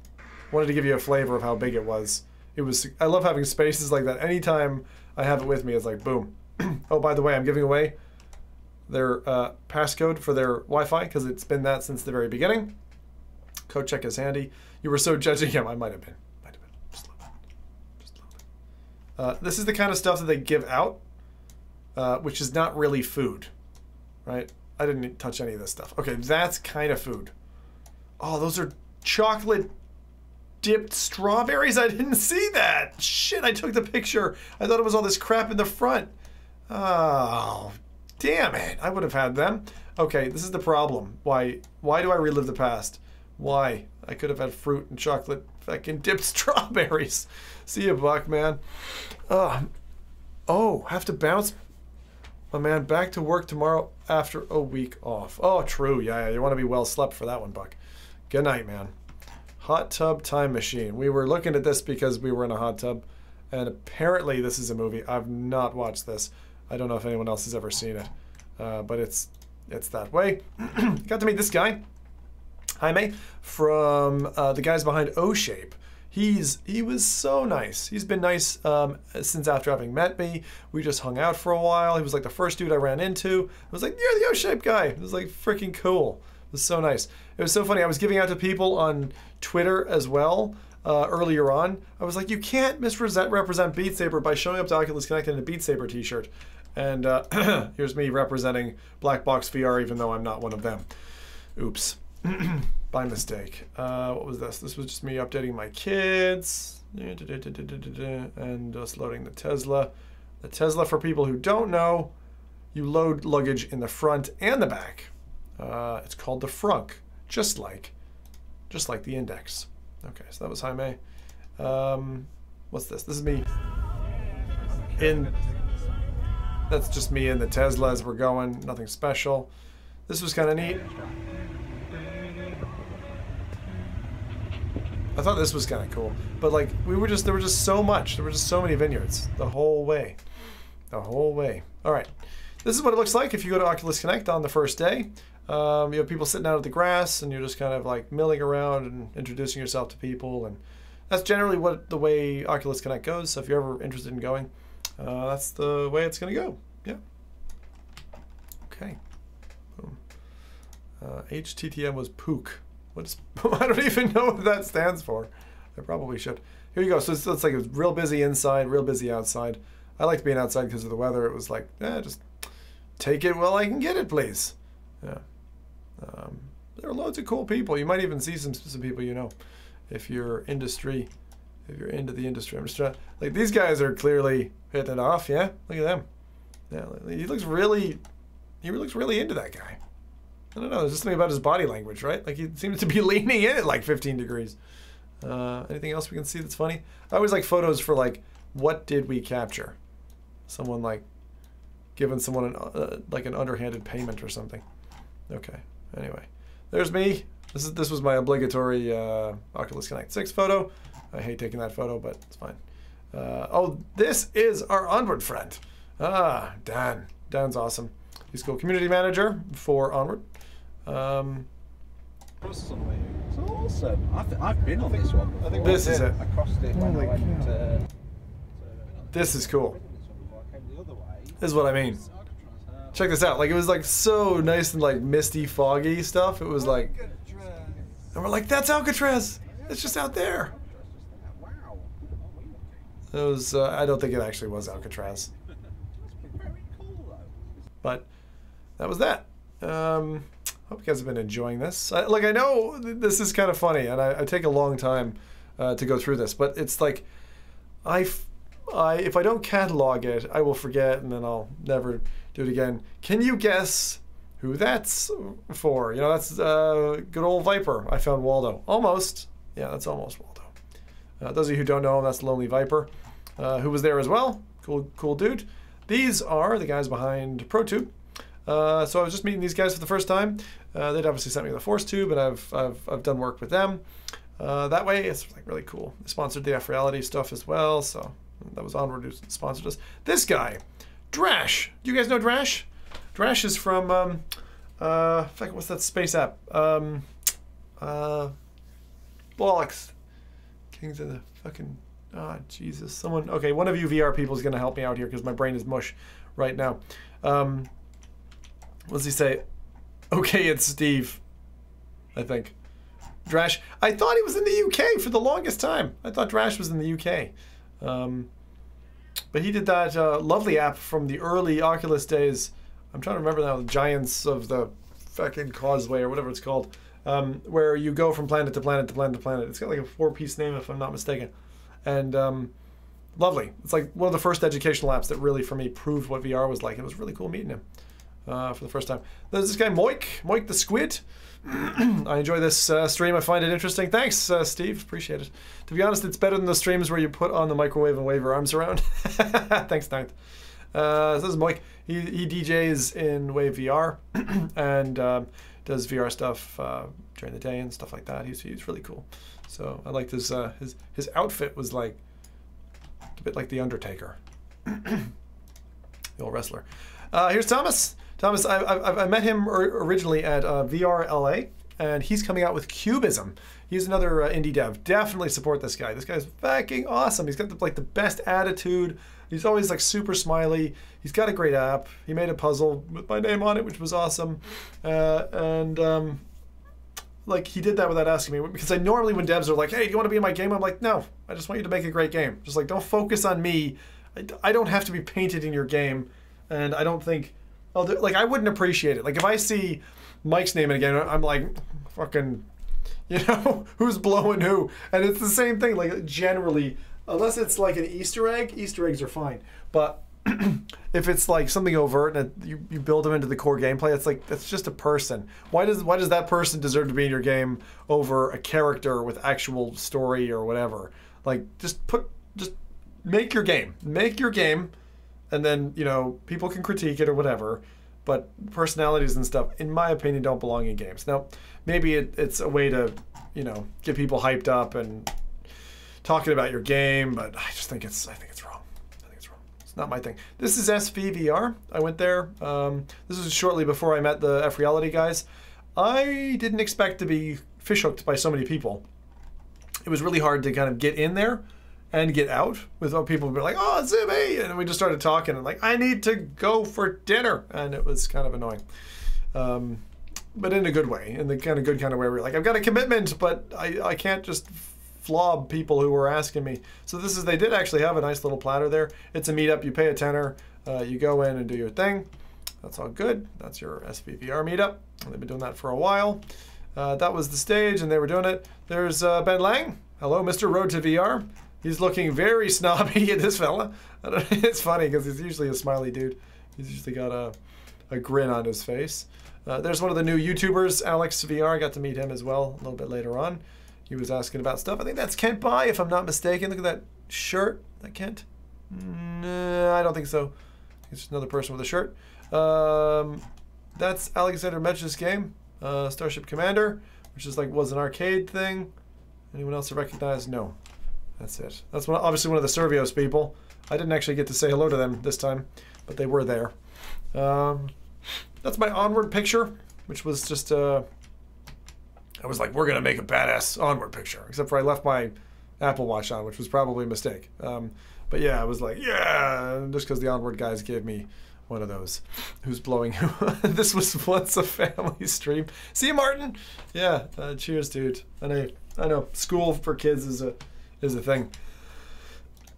Wanted to give you a flavor of how big it was. It was. I love having spaces like that. Anytime I have it with me, it's like boom. oh, by the way, I'm giving away their uh, passcode for their Wi-Fi because it's been that since the very beginning. Code check is handy. You were so judging him. I might have been. Might have been. Just. Just. Uh, this is the kind of stuff that they give out, uh, which is not really food, right? I didn't touch any of this stuff. Okay, that's kind of food. Oh, those are chocolate dipped strawberries. I didn't see that. Shit, I took the picture. I thought it was all this crap in the front. Oh, damn it. I would have had them. Okay, this is the problem. Why why do I relive the past? Why? I could have had fruit and chocolate fucking dipped strawberries. See you, Buck, man. Oh, have to bounce. My man, back to work tomorrow after a week off. Oh, true. Yeah, yeah. You want to be well slept for that one, Buck. Good night, man. Hot tub time machine. We were looking at this because we were in a hot tub, and apparently this is a movie. I've not watched this. I don't know if anyone else has ever seen it, uh, but it's it's that way. Got to meet this guy, Jaime, from uh, the guys behind OhShape. He's he was so nice. He's been nice um, since after having met me. We just hung out for a while. He was like the first dude I ran into. I was like, "You're the O-shaped guy." It was like freaking cool. It was so nice. It was so funny. I was giving out to people on Twitter as well uh, earlier on. I was like, "You can't misrepresent Beat Saber by showing up to Oculus Connect in a Beat Saber T-shirt." And uh, here's me representing Black Box VR, even though I'm not one of them. Oops. by mistake. Uh, what was this? This was just me updating my kids and just loading the Tesla. The Tesla, for people who don't know, you load luggage in the front and the back. Uh, it's called the frunk, just like, just like the index. Okay, so that was Jaime. Um, what's this? This is me in. That's just me in the Tesla as we're going. Nothing special. This was kind of neat. I thought this was kind of cool, but like we were just there were just so much. There were just so many vineyards the whole way, the whole way. All right, this is what it looks like if you go to Oculus Connect on the first day. Um, you have people sitting out at the grass, and you're just kind of like milling around and introducing yourself to people, and that's generally what the way Oculus Connect goes. So if you're ever interested in going, uh, that's the way it's going to go. Yeah. Okay. Boom. Uh, HTTM was Pook. What's I don't even know what that stands for. I probably should. Here you go. So it's, it's like it's real busy inside, real busy outside. I liked being outside because of the weather. It was like, yeah, just take it while I can get it, please. Yeah. Um, there are loads of cool people. You might even see some some people you know, if you're industry, if you're into the industry. I'm just trying. Like these guys are clearly hitting it off. Yeah, look at them. Yeah, he looks really, he looks really into that guy. I don't know. There's just something about his body language, right? Like he seems to be leaning in at like 15 degrees. Uh, anything else we can see that's funny? I always like photos for like, what did we capture? Someone like giving someone an, uh, like an underhanded payment or something. Okay. Anyway, there's me. This is this was my obligatory uh, Oculus Connect 6 photo. I hate taking that photo, but it's fine. Uh, oh, this is our Onward friend. Ah, Dan. Dan's awesome. He's co community manager for Onward. Um, So awesome. I th- I've been on this one. I think This is it. I crossed it when I went. Uh, this is cool. I came the other way. This is what I mean. Check this out. Like it was like so nice and like misty, foggy stuff. It was like, and we're like, that's Alcatraz. It's just out there. It was. Uh, I don't think it actually was Alcatraz, Very cool though. but that was that. Um, hope you guys have been enjoying this. I, like I know this is kind of funny, and I, I take a long time uh, to go through this, but it's like I, I if I don't catalog it, I will forget, and then I'll never do it again. Can you guess who that's for? You know, that's uh, good old Viper. I found Waldo. Almost. Yeah, that's almost Waldo. Uh, those of you who don't know him, that's Lonely Viper, uh, who was there as well. cool, cool dude. These are the guys behind ProTube. Uh, so I was just meeting these guys for the first time. Uh, they'd obviously sent me the Force Tube, and I've, I've, I've done work with them. Uh, that way, it's like really cool. They sponsored the F Reality stuff as well, so that was Onward who sponsored us. This guy, Drash. Do you guys know Drash? Drash is from, um, uh, fuck, what's that space app? Um, uh, bollocks. Kings of the fucking, ah, Jesus. Someone, okay, one of you VR people is going to help me out here because my brain is mush right now. Um, what does he say? Okay, it's Steve, I think. Drash. I thought he was in the UK for the longest time. I thought Drash was in the UK. Um, but he did that uh, lovely app from the early Oculus days. I'm trying to remember now, the Giants of the fucking Causeway or whatever it's called, um, where you go from planet to planet to planet to planet. It's got like a four-piece name, if I'm not mistaken, and um, lovely. It's like one of the first educational apps that really, for me, proved what VR was like. It was really cool meeting him uh, for the first time. There's this guy Moik, Moik the Squid. I enjoy this uh, stream. I find it interesting. Thanks, uh, Steve. Appreciate it. To be honest, it's better than the streams where you put on the microwave and wave your arms around. Thanks, Ninth. Uh, this is Mike. He, he DJs in Wave VR and um, does VR stuff uh, during the day and stuff like that. He's, he's really cool. So I liked his uh, his his outfit was like a bit like the Undertaker, the old wrestler. Uh, here's Thomas. Thomas, I, I, I met him originally at uh, VR LA, and he's coming out with Cubism. He's another uh, indie dev. Definitely support this guy. This guy's fucking awesome. He's got the, like the best attitude. He's always like super smiley. He's got a great app. He made a puzzle with my name on it, which was awesome. Uh, and um, like he did that without asking me because I normally when devs are like, "Hey, do you want to be in my game?" I'm like, "No, I just want you to make a great game. Just like don't focus on me. I, I don't have to be painted in your game, and I don't think, oh, like I wouldn't appreciate it. Like if I see Mike's name in again, I'm like, fucking, you know, who's blowing who? And it's the same thing. Like generally, unless it's like an Easter egg, Easter eggs are fine, but. if it's like something overt and you, you build them into the core gameplay, it's like that's just a person. Why does why does that person deserve to be in your game over a character with actual story or whatever? Like just put just make your game, make your game, and then you know people can critique it or whatever. But personalities and stuff, in my opinion, don't belong in games. Now maybe it, it's a way to you know get people hyped up and talking about your game, but I just think it's I think it's wrong. I think it's wrong. It's not my thing. This is SVVR. I went there. Um, this was shortly before I met the F Reality guys. I didn't expect to be fish hooked by so many people. It was really hard to kind of get in there and get out without people being like, "Oh, me," and we just started talking and like, "I need to go for dinner," and it was kind of annoying. Um, but in a good way, in the kind of good kind of way where you're like, I've got a commitment, but I, I can't just flob people who were asking me. So this is, they did actually have a nice little platter there. It's a meetup, you pay a tenner, uh, you go in and do your thing. That's all good. That's your SVVR meetup. They've been doing that for a while. Uh, that was the stage and they were doing it. There's uh, Ben Lang. Hello, Mr. Road to VR. He's looking very snobby at this fella. it's funny because he's usually a smiley dude. He's usually got a, a grin on his face. Uh, there's one of the new YouTubers, Alex VR. I got to meet him as well a little bit later on. He was asking about stuff. I think that's Kent Bye, if I'm not mistaken. Look at that shirt. That Kent? No, I don't think so. It's another person with a shirt. Um, that's Alexander Mejia's game, uh, Starship Commander, which is like was an arcade thing. Anyone else recognize? No. That's it. That's one, obviously one of the Survios people. I didn't actually get to say hello to them this time, but they were there. Um, that's my onward picture, which was just uh, I was like, we're gonna make a badass onward picture. Except for I left my Apple Watch on, which was probably a mistake. Um, but yeah, I was like, yeah, just because the onward guys gave me one of those. Who's blowing this was once a family stream. See you, Martin. Yeah, uh, cheers, dude. I know, I know. School for kids is a is the thing.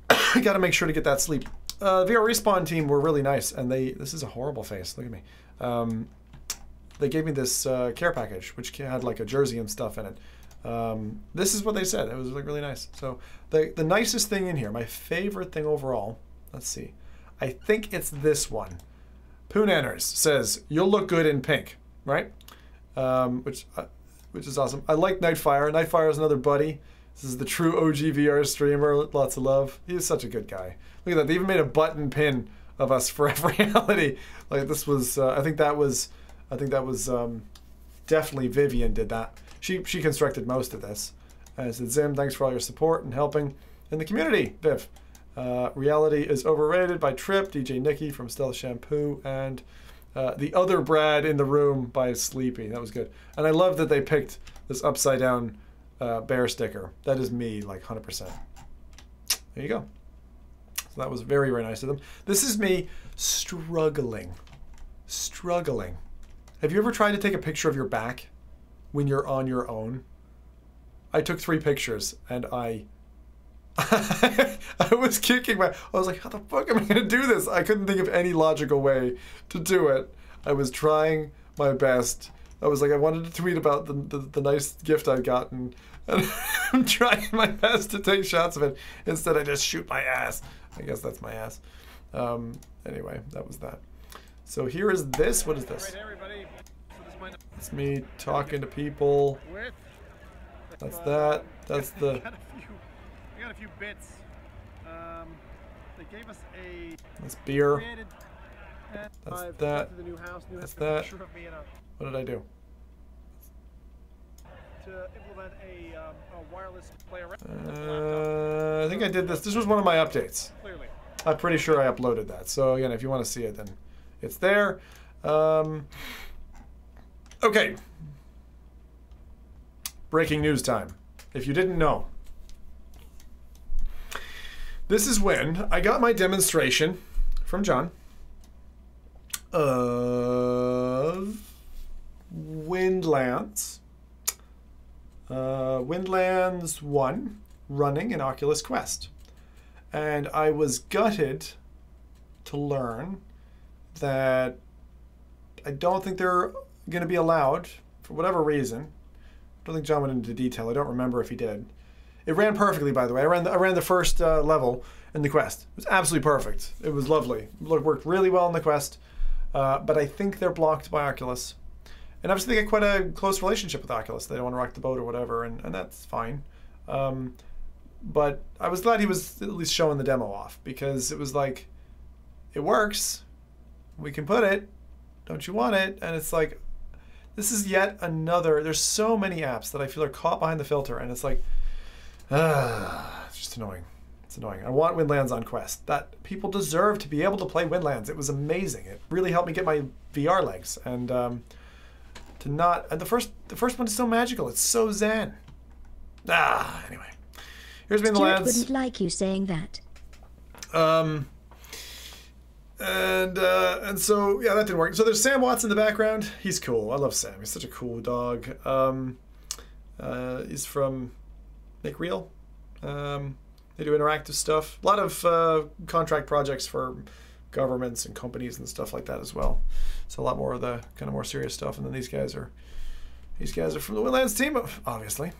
I got to make sure to get that sleep. Uh, VR respawn team were really nice, and they. This is a horrible face. Look at me. Um, they gave me this uh, care package, which had like a jersey and stuff in it. Um, this is what they said. It was like really nice. So the the nicest thing in here, my favorite thing overall. Let's see. I think it's this one. Poonanners says you'll look good in pink, right? Um, which uh, which is awesome. I like Nightfire. Nightfire is another buddy This is the true OG VR streamer. Lots of love. He's such a good guy. Look at that. They even made a button pin of us for reality. Like this was. Uh, I think that was. I think that was um, definitely Vivian did that. She she constructed most of this. And I said, Zim, thanks for all your support and helping in the community, Viv. Uh, reality is overrated by Trip, DJ Nikki from Stella Shampoo, and uh, the other Brad in the room by Sleepy. That was good. And I love that they picked this upside down uh, bear sticker. That is me, like 100%. There you go. So that was very, very nice of them. This is me struggling. Struggling. Have you ever tried to take a picture of your back when you're on your own? I took three pictures and I I was kicking my I was like, how the fuck am I gonna do this? I couldn't think of any logical way to do it. I was trying my best. I was like, I wanted to tweet about the, the, the nice gift I'd gotten. And I'm trying my best to take shots of it. Instead, I just shoot my ass. I guess that's my ass. Um, anyway, that was that. So here is this. What is this? everybody. So this might It's me talking to people. That's that. That's the. got a few. We got a few bits. Um, they gave us a That's beer. uh, That's that. got To the new house. New That's house, got a that. picture of me in a, What did I do? To implement a, um, a wireless play around. Uh, I think I did this. This was one of my updates. Clearly. I'm pretty sure I uploaded that. So again, if you want to see it, then it's there. Um, okay. Breaking news time. If you didn't know, this is when I got my demonstration from John of Windlands. Uh, Windlands 1 running in Oculus Quest. And I was gutted to learn that I don't think they're going to be allowed, for whatever reason. I don't think John went into detail. I don't remember if he did. It ran perfectly, by the way. I ran the, I ran the first uh, level in the quest. It was absolutely perfect. It was lovely. It worked really well in the quest. Uh, but I think they're blocked by Oculus. And obviously, they get quite a close relationship with Oculus. They don't want to rock the boat or whatever, and, and that's fine. Um, but I was glad he was at least showing the demo off because it was like, it works. We can put it. Don't you want it? And it's like, this is yet another. There's so many apps that I feel are caught behind the filter, and it's like, ah, it's just annoying. It's annoying. I want Windlands on Quest. That people deserve to be able to play Windlands. It was amazing. It really helped me get my VR legs, and um, to not. And the first, the first one is so magical. It's so zen. Ah, anyway. Here's me and the lads. wouldn't like you saying that. Um, and uh, and so yeah, that didn't work. So there's Sam Watts in the background. He's cool. I love Sam. He's such a cool dog. Um, uh, he's from Make Real. Um, they do interactive stuff. A lot of uh, contract projects for governments and companies and stuff like that as well. So a lot more of the kind of more serious stuff. And then these guys are these guys are from the Windlands team, obviously.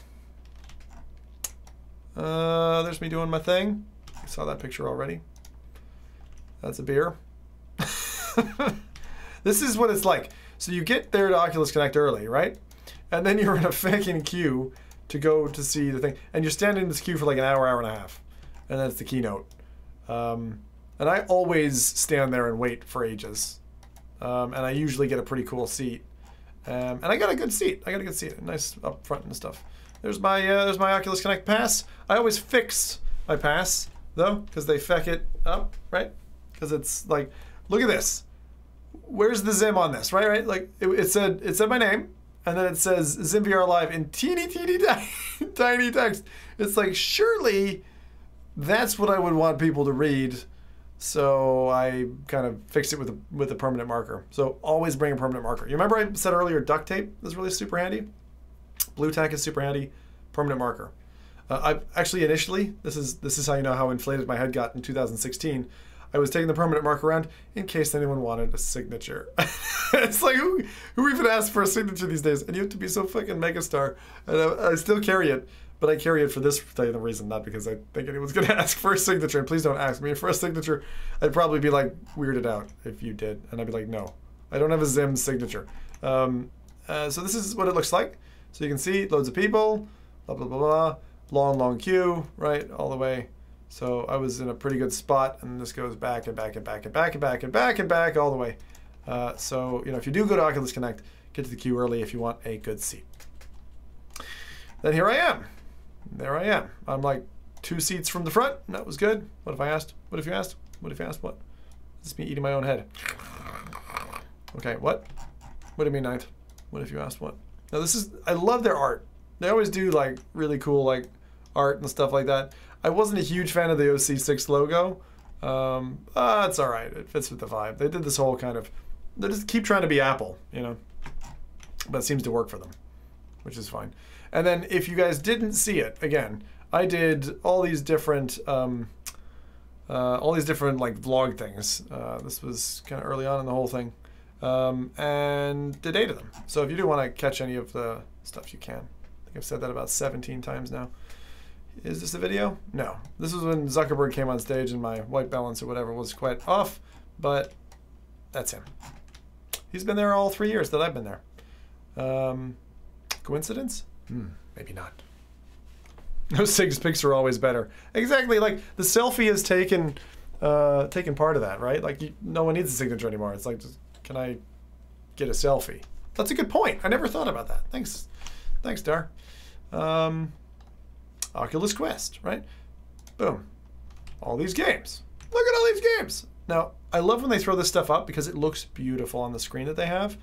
Uh, there's me doing my thing. You saw that picture already. That's a beer. this is what it's like. So you get there to Oculus Connect early, right? And then you're in a fucking queue to go to see the thing. And you're standing in this queue for like an hour, hour and a half. And that's the keynote. Um, and I always stand there and wait for ages. Um, and I usually get a pretty cool seat. Um, and I got a good seat. I got a good seat. Nice up front and stuff. There's my uh, there's my Oculus Connect pass. I always fix my pass though, because they feck it up, right? Because it's like, look at this. Where's the Zim on this, right? Right? Like it, it said it said my name, and then it says Zim VR Live in teeny teeny tiny, tiny text. It's like surely that's what I would want people to read. So I kind of fixed it with a with a permanent marker. So always bring a permanent marker. You remember I said earlier duct tape is really super handy. Blue tack is super handy. Permanent marker. Uh, I actually initially this is this is how you know how inflated my head got in 2016. I was taking the permanent marker around in case anyone wanted a signature. it's like who who even asks for a signature these days? And you have to be so fucking megastar. And I, I still carry it, but I carry it for this reason, not because I think anyone's gonna ask for a signature. And please don't ask me for a signature. I'd probably be like weirded out if you did, and I'd be like, no, I don't have a Zim signature. Um, uh, so this is what it looks like. So you can see loads of people, blah blah blah blah. long, long queue, right, all the way. So I was in a pretty good spot, and this goes back and back and back and back and back and back and back all the way. Uh, so you know, if you do go to Oculus Connect, get to the queue early if you want a good seat. Then here I am. There I am. I'm like two seats from the front. That was good. What if I asked? What if you asked? What if you asked? What? This is me eating my own head. Okay, what? What do you mean, Knight? What if you asked what? Now this is, I love their art. They always do like really cool like art and stuff like that. I wasn't a huge fan of the OC6 logo. Um, uh, it's all right. It fits with the vibe. They did this whole kind of, they just keep trying to be Apple, you know, but it seems to work for them, which is fine. And then if you guys didn't see it, again, I did all these different, um, uh, all these different like vlog things. Uh, this was kind of early on in the whole thing, um, and did eight of them. So if you do want to catch any of the stuff, you can. I think I've said that about 17 times now. Is this a video? No. This was when Zuckerberg came on stage and my white balance or whatever was quite off, but that's him. He's been there all three years that I've been there. Um, coincidence? Hmm, maybe not. Those six pics are always better. Exactly, like the selfie has taken uh, taken part of that, right? Like you, no one needs a signature anymore. It's like, just, can I get a selfie? That's a good point. I never thought about that. Thanks, thanks, Dar. Um, Oculus Quest, right? Boom. All these games. Look at all these games. Now, I love when they throw this stuff up because it looks beautiful on the screen that they have.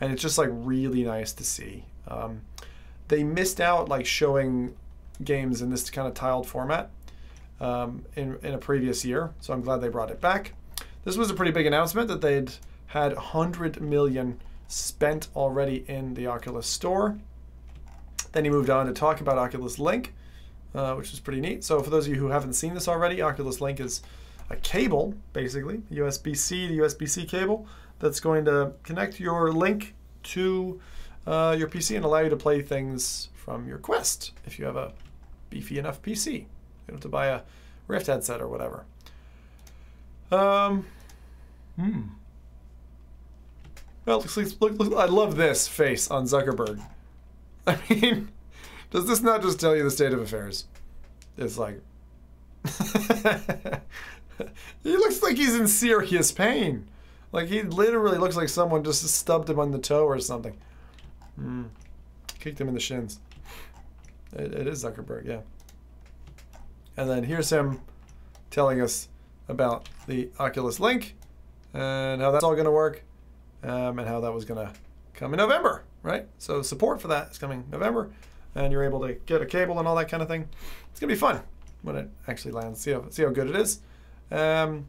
And it's just like really nice to see. Um, they missed out like showing games in this kind of tiled format um, in, in a previous year. So I'm glad they brought it back. This was a pretty big announcement that they'd had 100 million spent already in the Oculus store. Then he moved on to talk about Oculus Link, uh, which is pretty neat. So for those of you who haven't seen this already, Oculus Link is a cable, basically, USB-C to USB-C cable that's going to connect your Link to uh, your PC and allow you to play things from your Quest if you have a beefy enough PC. You don't have to buy a Rift headset or whatever. Um, hmm. Well, like- look, look, I love this face on Zuckerberg. I mean, does this not just tell you the state of affairs? It's like, he looks like he's in serious pain. Like he literally looks like someone just stubbed him on the toe or something. Hmm. Kicked him in the shins. It, it is Zuckerberg, yeah. And then here's him telling us about the Oculus Link and how that's all going to work um, and how that was going to come in November, right? So support for that is coming November and you're able to get a cable and all that kind of thing. It's going to be fun when it actually lands. See how, see how good it is. Um,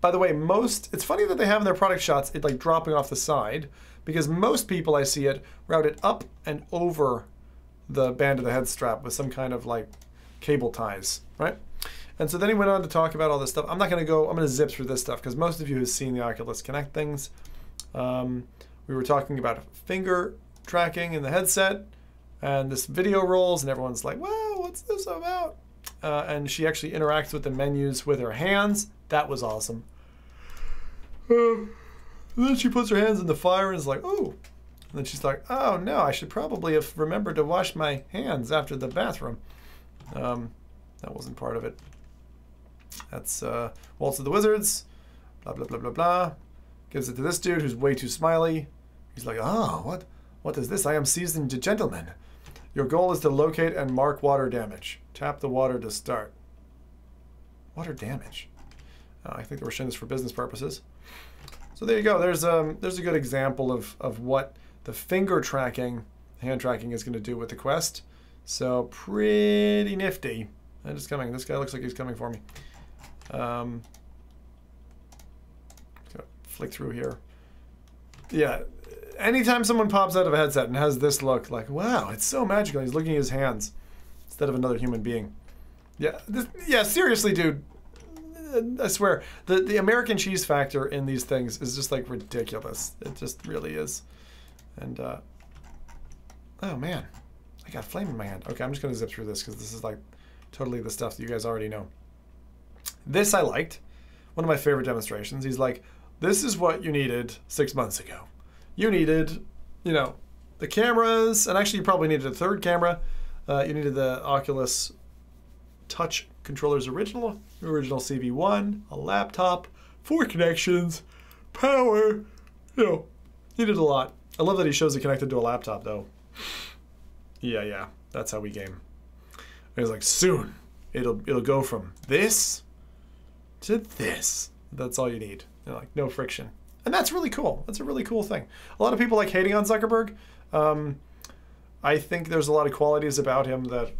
by the way, most, it's funny that they have in their product shots it like dropping off the side because most people I see it routed up and over the band of the head strap with some kind of like cable ties, right? And so then he went on to talk about all this stuff. I'm not going to go, I'm going to zip through this stuff because most of you have seen the Oculus Connect things. Um, we were talking about finger tracking in the headset and this video rolls and everyone's like, wow, what's this about? Uh, and she actually interacts with the menus with her hands. That was awesome. Um, then she puts her hands in the fire and is like, oh. And then she's like, oh no, I should probably have remembered to wash my hands after the bathroom. Um, that wasn't part of it. That's uh, Waltz of the Wizards. Blah, blah, blah, blah, blah. Gives it to this dude who's way too smiley. He's like, oh, what, what is this? I am seasoned gentleman. Your goal is to locate and mark water damage. Tap the water to start. Water damage. Uh, I think they were showing this for business purposes. So there you go. There's um there's a good example of of what the finger tracking, hand tracking is going to do with the Quest. So pretty nifty. And it's coming. This guy looks like he's coming for me. Um, gonna flick through here. Yeah. Anytime someone pops out of a headset and has this look, like, wow, it's so magical. He's looking at his hands instead of another human being. Yeah, this, yeah, seriously, dude. I swear, the the American cheese factor in these things is just like ridiculous. It just really is. And uh, oh man, I got flame in my hand. Okay, I'm just gonna zip through this because this is like totally the stuff that you guys already know. This I liked. One of my favorite demonstrations. He's like, this is what you needed six months ago. You needed, you know, the cameras, and actually you probably needed a third camera. Uh, you needed the Oculus touch controllers original, original CV1, a laptop, four connections, power. You know, did a lot. I love that he shows it connected to a laptop though. Yeah, yeah, that's how we game. And he's like, soon it'll it'll go from this to this. That's all you need. Know, like no friction, and that's really cool. That's a really cool thing. A lot of people like hating on Zuckerberg. Um, I think there's a lot of qualities about him that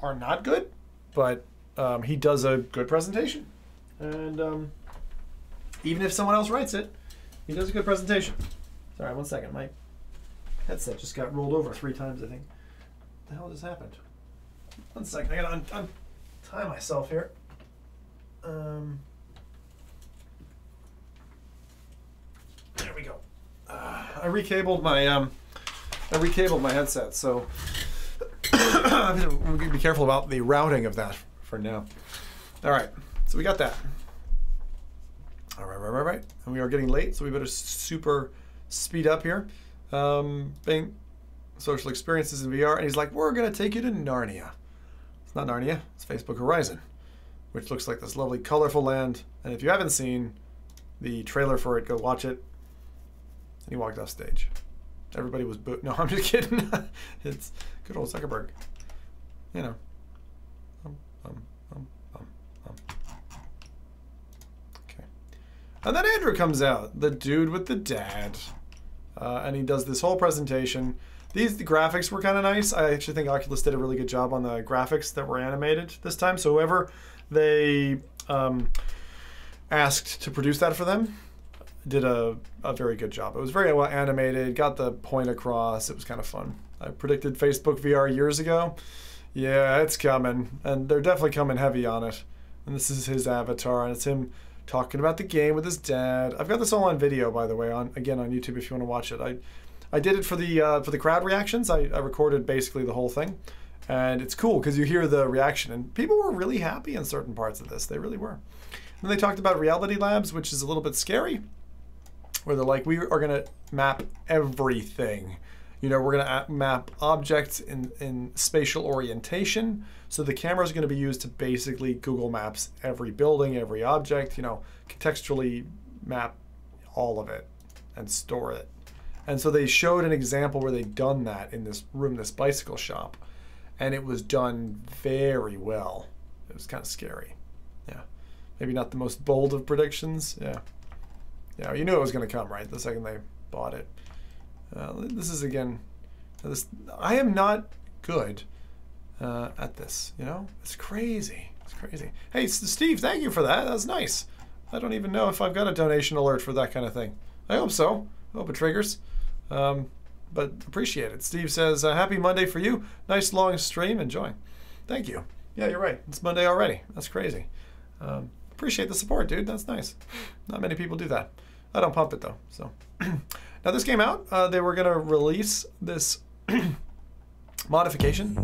are not good, but um, he does a good presentation, and um, even if someone else writes it, he does a good presentation. Sorry, one second. My headset just got rolled over three times. I think. What the hell just happened? One second. I gotta un- untie myself here. Um, there we go. Uh, I recabled my um, I recabled my headset, so Gonna, gonna be careful about the routing of that for now. All right, so we got that. All right, right, right, right. And we are getting late, so we better super speed up here. Um, Bing, social experiences in VR, and he's like, "We're gonna take you to Narnia." It's not Narnia. It's Facebook Horizon, which looks like this lovely, colorful land. And if you haven't seen the trailer for it, go watch it. And he walked off stage. Everybody was boo. No, I'm just kidding. it's good old Zuckerberg. You know. Um, um, um, um, um. Okay. And then Andrew comes out, the dude with the dad. Uh, and he does this whole presentation. These the graphics were kind of nice. I actually think Oculus did a really good job on the graphics that were animated this time. So whoever they um, asked to produce that for them did a, a very good job. It was very well animated, got the point across. It was kind of fun. I predicted Facebook VR years ago. Yeah, it's coming. And they're definitely coming heavy on it. And this is his avatar, and it's him talking about the game with his dad. I've got this all on video, by the way, on again on YouTube if you want to watch it. I I did it for the uh, for the crowd reactions. I, I recorded basically the whole thing, and it's cool because you hear the reaction, and people were really happy in certain parts of this. They really were. And they talked about Reality Labs, which is a little bit scary, where they're like, we are going to map everything. You know, we're going to uh, map objects in, in spatial orientation. So the camera is going to be used to basically Google Maps every building, every object, you know, contextually map all of it and store it. And so they showed an example where they'd done that in this room, this bicycle shop. And it was done very well. It was kind of scary. Yeah. Maybe not the most bold of predictions. Yeah. Yeah, you knew it was going to come, right? The second they bought it. Uh, this is again, this. I am not good uh, at this. You know, it's crazy. It's crazy. Hey, Steve, thank you for that. That's nice. I don't even know if I've got a donation alert for that kind of thing. I hope so. I hope it triggers. Um, but appreciate it. Steve says, uh, "Happy Monday for you. Nice long stream. Enjoy." Thank you. Yeah, you're right. It's Monday already. That's crazy. Um, appreciate the support, dude. That's nice. Not many people do that. I don't pump it though. So now this came out. Uh, they were gonna release this modification.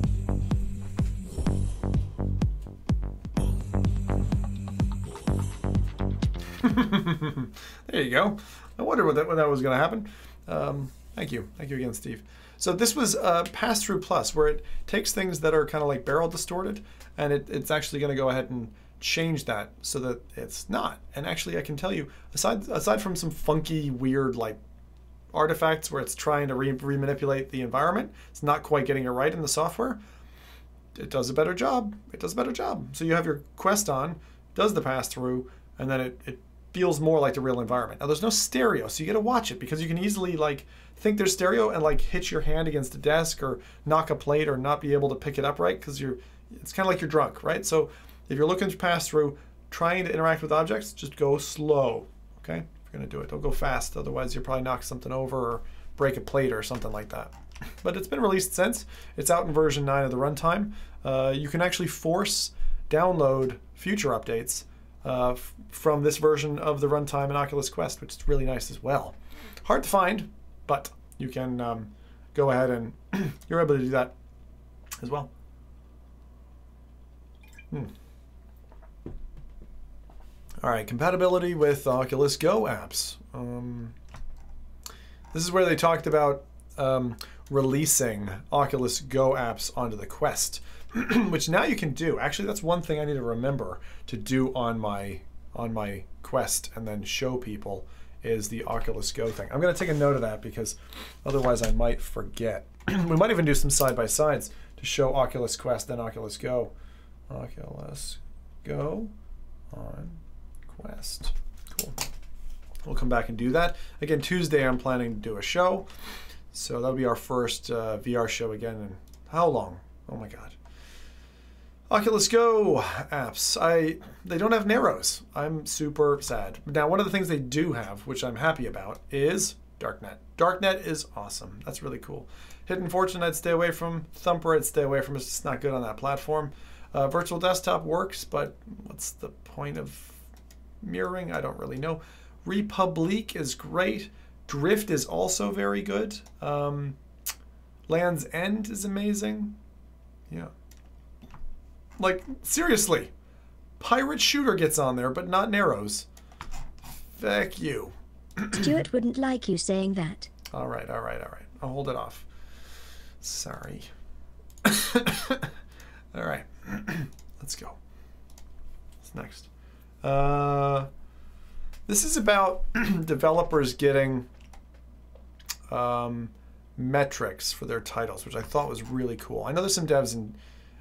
there you go. I wonder what that, when that was going to happen. Um, thank you. Thank you again, Steve. So this was uh, Pass-Through Plus, where it takes things that are kind of like barrel distorted, and it, it's actually going to go ahead and change that so that it's not. And actually, I can tell you, aside aside from some funky, weird like artifacts where it's trying to re- manipulate the environment, it's not quite getting it right in the software. It does a better job. It does a better job. So you have your Quest on, does the pass through, and then it, it feels more like the real environment. Now there's no stereo, so you got to watch it because you can easily like think there's stereo and like hit your hand against a desk or knock a plate or not be able to pick it up right because you're. It's kind of like you're drunk, right? So if you're looking to pass through, trying to interact with objects, just go slow. Okay, if you're gonna do it, don't go fast. Otherwise, you'll probably knock something over or break a plate or something like that. But it's been released since. It's out in version 9 of the runtime. Uh, you can actually force download future updates uh, from this version of the runtime in Oculus Quest, which is really nice as well. Hard to find, but you can um, go ahead and you're able to do that as well. Hmm. All right, compatibility with Oculus Go apps. Um, this is where they talked about um, releasing Oculus Go apps onto the Quest which now you can do. Actually, that's one thing I need to remember to do on my on my quest and then show people is the Oculus Go thing. I'm going to take a note of that because otherwise I might forget. we might even do some side by sides to show Oculus Quest then Oculus Go. Oculus Go on Quest. Cool. We'll come back and do that. Again, Tuesday I'm planning to do a show. So that'll be our first uh, VR show again in how long? Oh my god. Oculus Go apps. I they don't have narrows. I'm super sad. Now, one of the things they do have, which I'm happy about, is Darknet. Darknet is awesome. That's really cool. Hidden Fortune, I'd stay away from. Thumper, I'd stay away from. It's just not good on that platform. Uh, virtual desktop works, but what's the point of mirroring? I don't really know. Republique is great. Drift is also very good. Um, Land's End is amazing. Yeah. Like, seriously. Pirate Shooter gets on there, but not Narrows. Feck you. Stuart wouldn't like you saying that. All right, all right, all right. I'll hold it off. Sorry. all right. Let's go. What's next? Uh, this is about developers getting um, metrics for their titles, which I thought was really cool. I know there's some devs in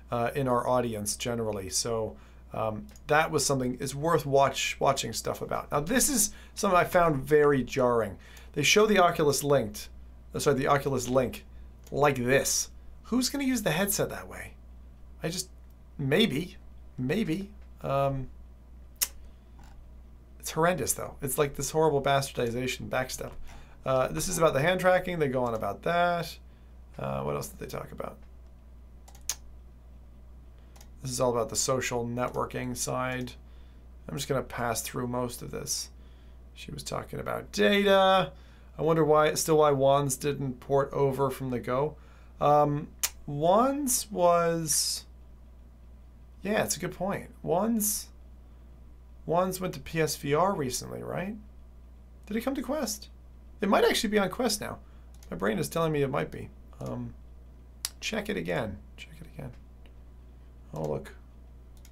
uh, in our audience generally, so um, that was something is worth watch watching stuff about. Now this is something I found very jarring. They show the Oculus linked, uh, sorry, the Oculus Link, like this. Who's going to use the headset that way? I just maybe, maybe. Um, it's horrendous though. It's like this horrible bastardization backstep. Uh, this is about the hand tracking. They go on about that. Uh, what else did they talk about? This is all about the social networking side. I'm just going to pass through most of this. She was talking about data. I wonder why, still why Wands didn't port over from the Go. Um, Wands was, yeah, it's a good point. Wands, Wands went to PSVR recently, right? Did it come to Quest? It might actually be on Quest now. My brain is telling me it might be. Um, check it again. Check it again. Oh, look.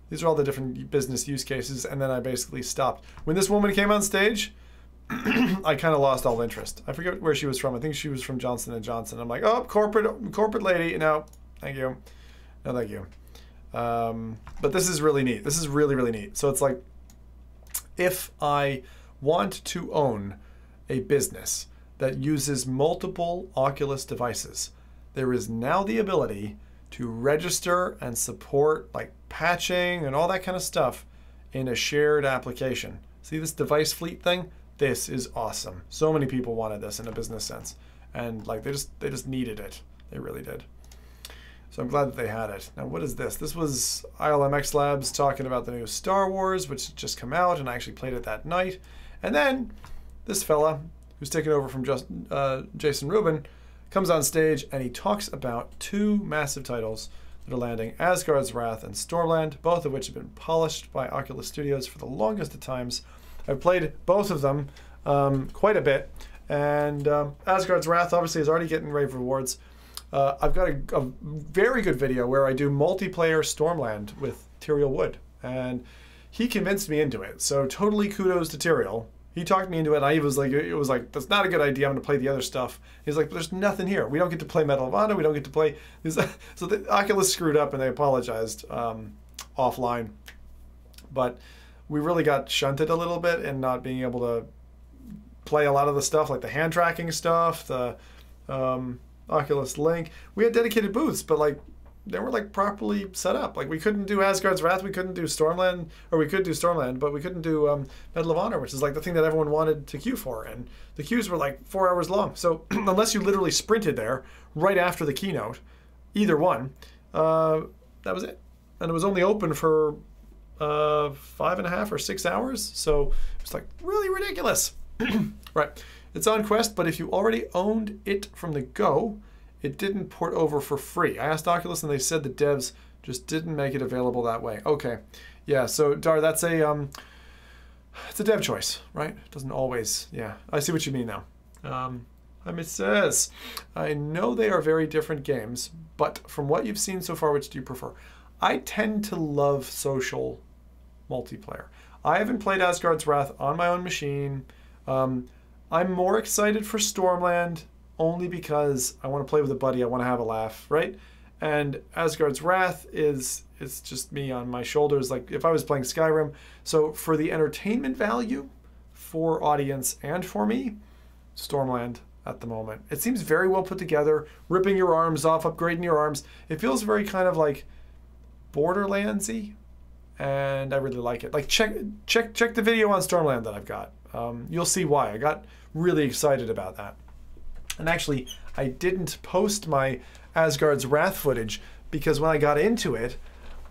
These are all the different business use cases, and then I basically stopped. When this woman came on stage, I kind of lost all interest. I forget where she was from. I think she was from Johnson Johnson. I'm like, oh, corporate, corporate lady. No, thank you. No, thank you. Um, but this is really neat. This is really, really neat. So it's like, if I want to own a business that uses multiple Oculus devices, there is now the ability to register and support like patching and all that kind of stuff in a shared application. See this device fleet thing? This is awesome. So many people wanted this in a business sense. And like they just they just needed it. They really did. So I'm glad that they had it. Now what is this? This was ILMX Labs talking about the new Star Wars, which had just come out, and I actually played it that night. And then this fella, who's taken over from just, uh, Jason Rubin, comes on stage and he talks about two massive titles that are landing Asgard's Wrath and Stormland, both of which have been polished by Oculus Studios for the longest of times. I've played both of them um, quite a bit, and um, Asgard's Wrath obviously is already getting rave rewards. Uh, I've got a, a, very good video where I do multiplayer Stormland with Tyriel Wood, and he convinced me into it. So totally kudos to Tyrael he talked me into it. And I was like, it was like, that's not a good idea. I'm going to play the other stuff. He's like, there's nothing here. We don't get to play Medal of Honor. We don't get to play. So the Oculus screwed up and they apologized um, offline. But we really got shunted a little bit in not being able to play a lot of the stuff, like the hand tracking stuff, the um, Oculus Link. We had dedicated booths, but like they were like properly set up. Like we couldn't do Asgard's Wrath, we couldn't do Stormland, or we could do Stormland, but we couldn't do um, Medal of Honor, which is like the thing that everyone wanted to queue for, and the queues were like four hours long. So unless you literally sprinted there right after the keynote, either one, uh, that was it, and it was only open for uh, five and a half or six hours. So it was like really ridiculous. right, it's on Quest, but if you already owned it from the go it didn't port over for free. I asked Oculus and they said the devs just didn't make it available that way. Okay, yeah. So Dar, that's a um, it's a dev choice, right? It doesn't always. Yeah, I see what you mean now. Um, Hi, Mrs. I know they are very different games, but from what you've seen so far, which do you prefer? I tend to love social multiplayer. I haven't played Asgard's Wrath on my own machine. Um, I'm more excited for Stormland only because I want to play with a buddy. I want to have a laugh, right? And Asgard's Wrath is it's just me on my shoulders, like if I was playing Skyrim. So for the entertainment value, for audience and for me, Stormland at the moment. It seems very well put together. Ripping your arms off, upgrading your arms. It feels very kind of like Borderlandsy, and I really like it. Like check check check the video on Stormland that I've got. Um, you'll see why. I got really excited about that. And actually, I didn't post my Asgard's Wrath footage because when I got into it,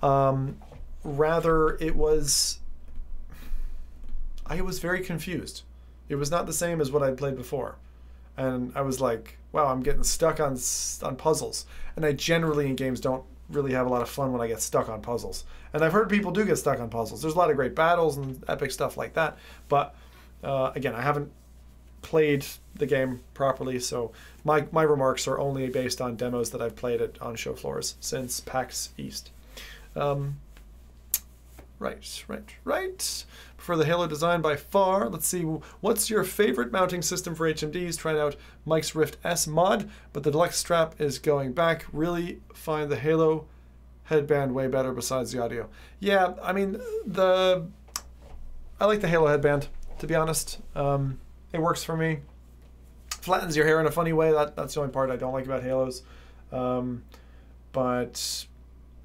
um, rather it was I was very confused. It was not the same as what I'd played before, and I was like, "Wow, I'm getting stuck on on puzzles." And I generally in games don't really have a lot of fun when I get stuck on puzzles. And I've heard people do get stuck on puzzles. There's a lot of great battles and epic stuff like that, but uh, again, I haven't played the game properly, so my my remarks are only based on demos that I've played it on show floors since PAX East. Um, right, right, right. For the Halo design by far, let's see, what's your favorite mounting system for HMDs? Tried out Mike's Rift S mod, but the deluxe strap is going back. Really find the Halo headband way better besides the audio. Yeah, I mean, the I like the Halo headband, to be honest. Um, it works for me. Flattens your hair in a funny way. That, that's the only part I don't like about Halos. Um, but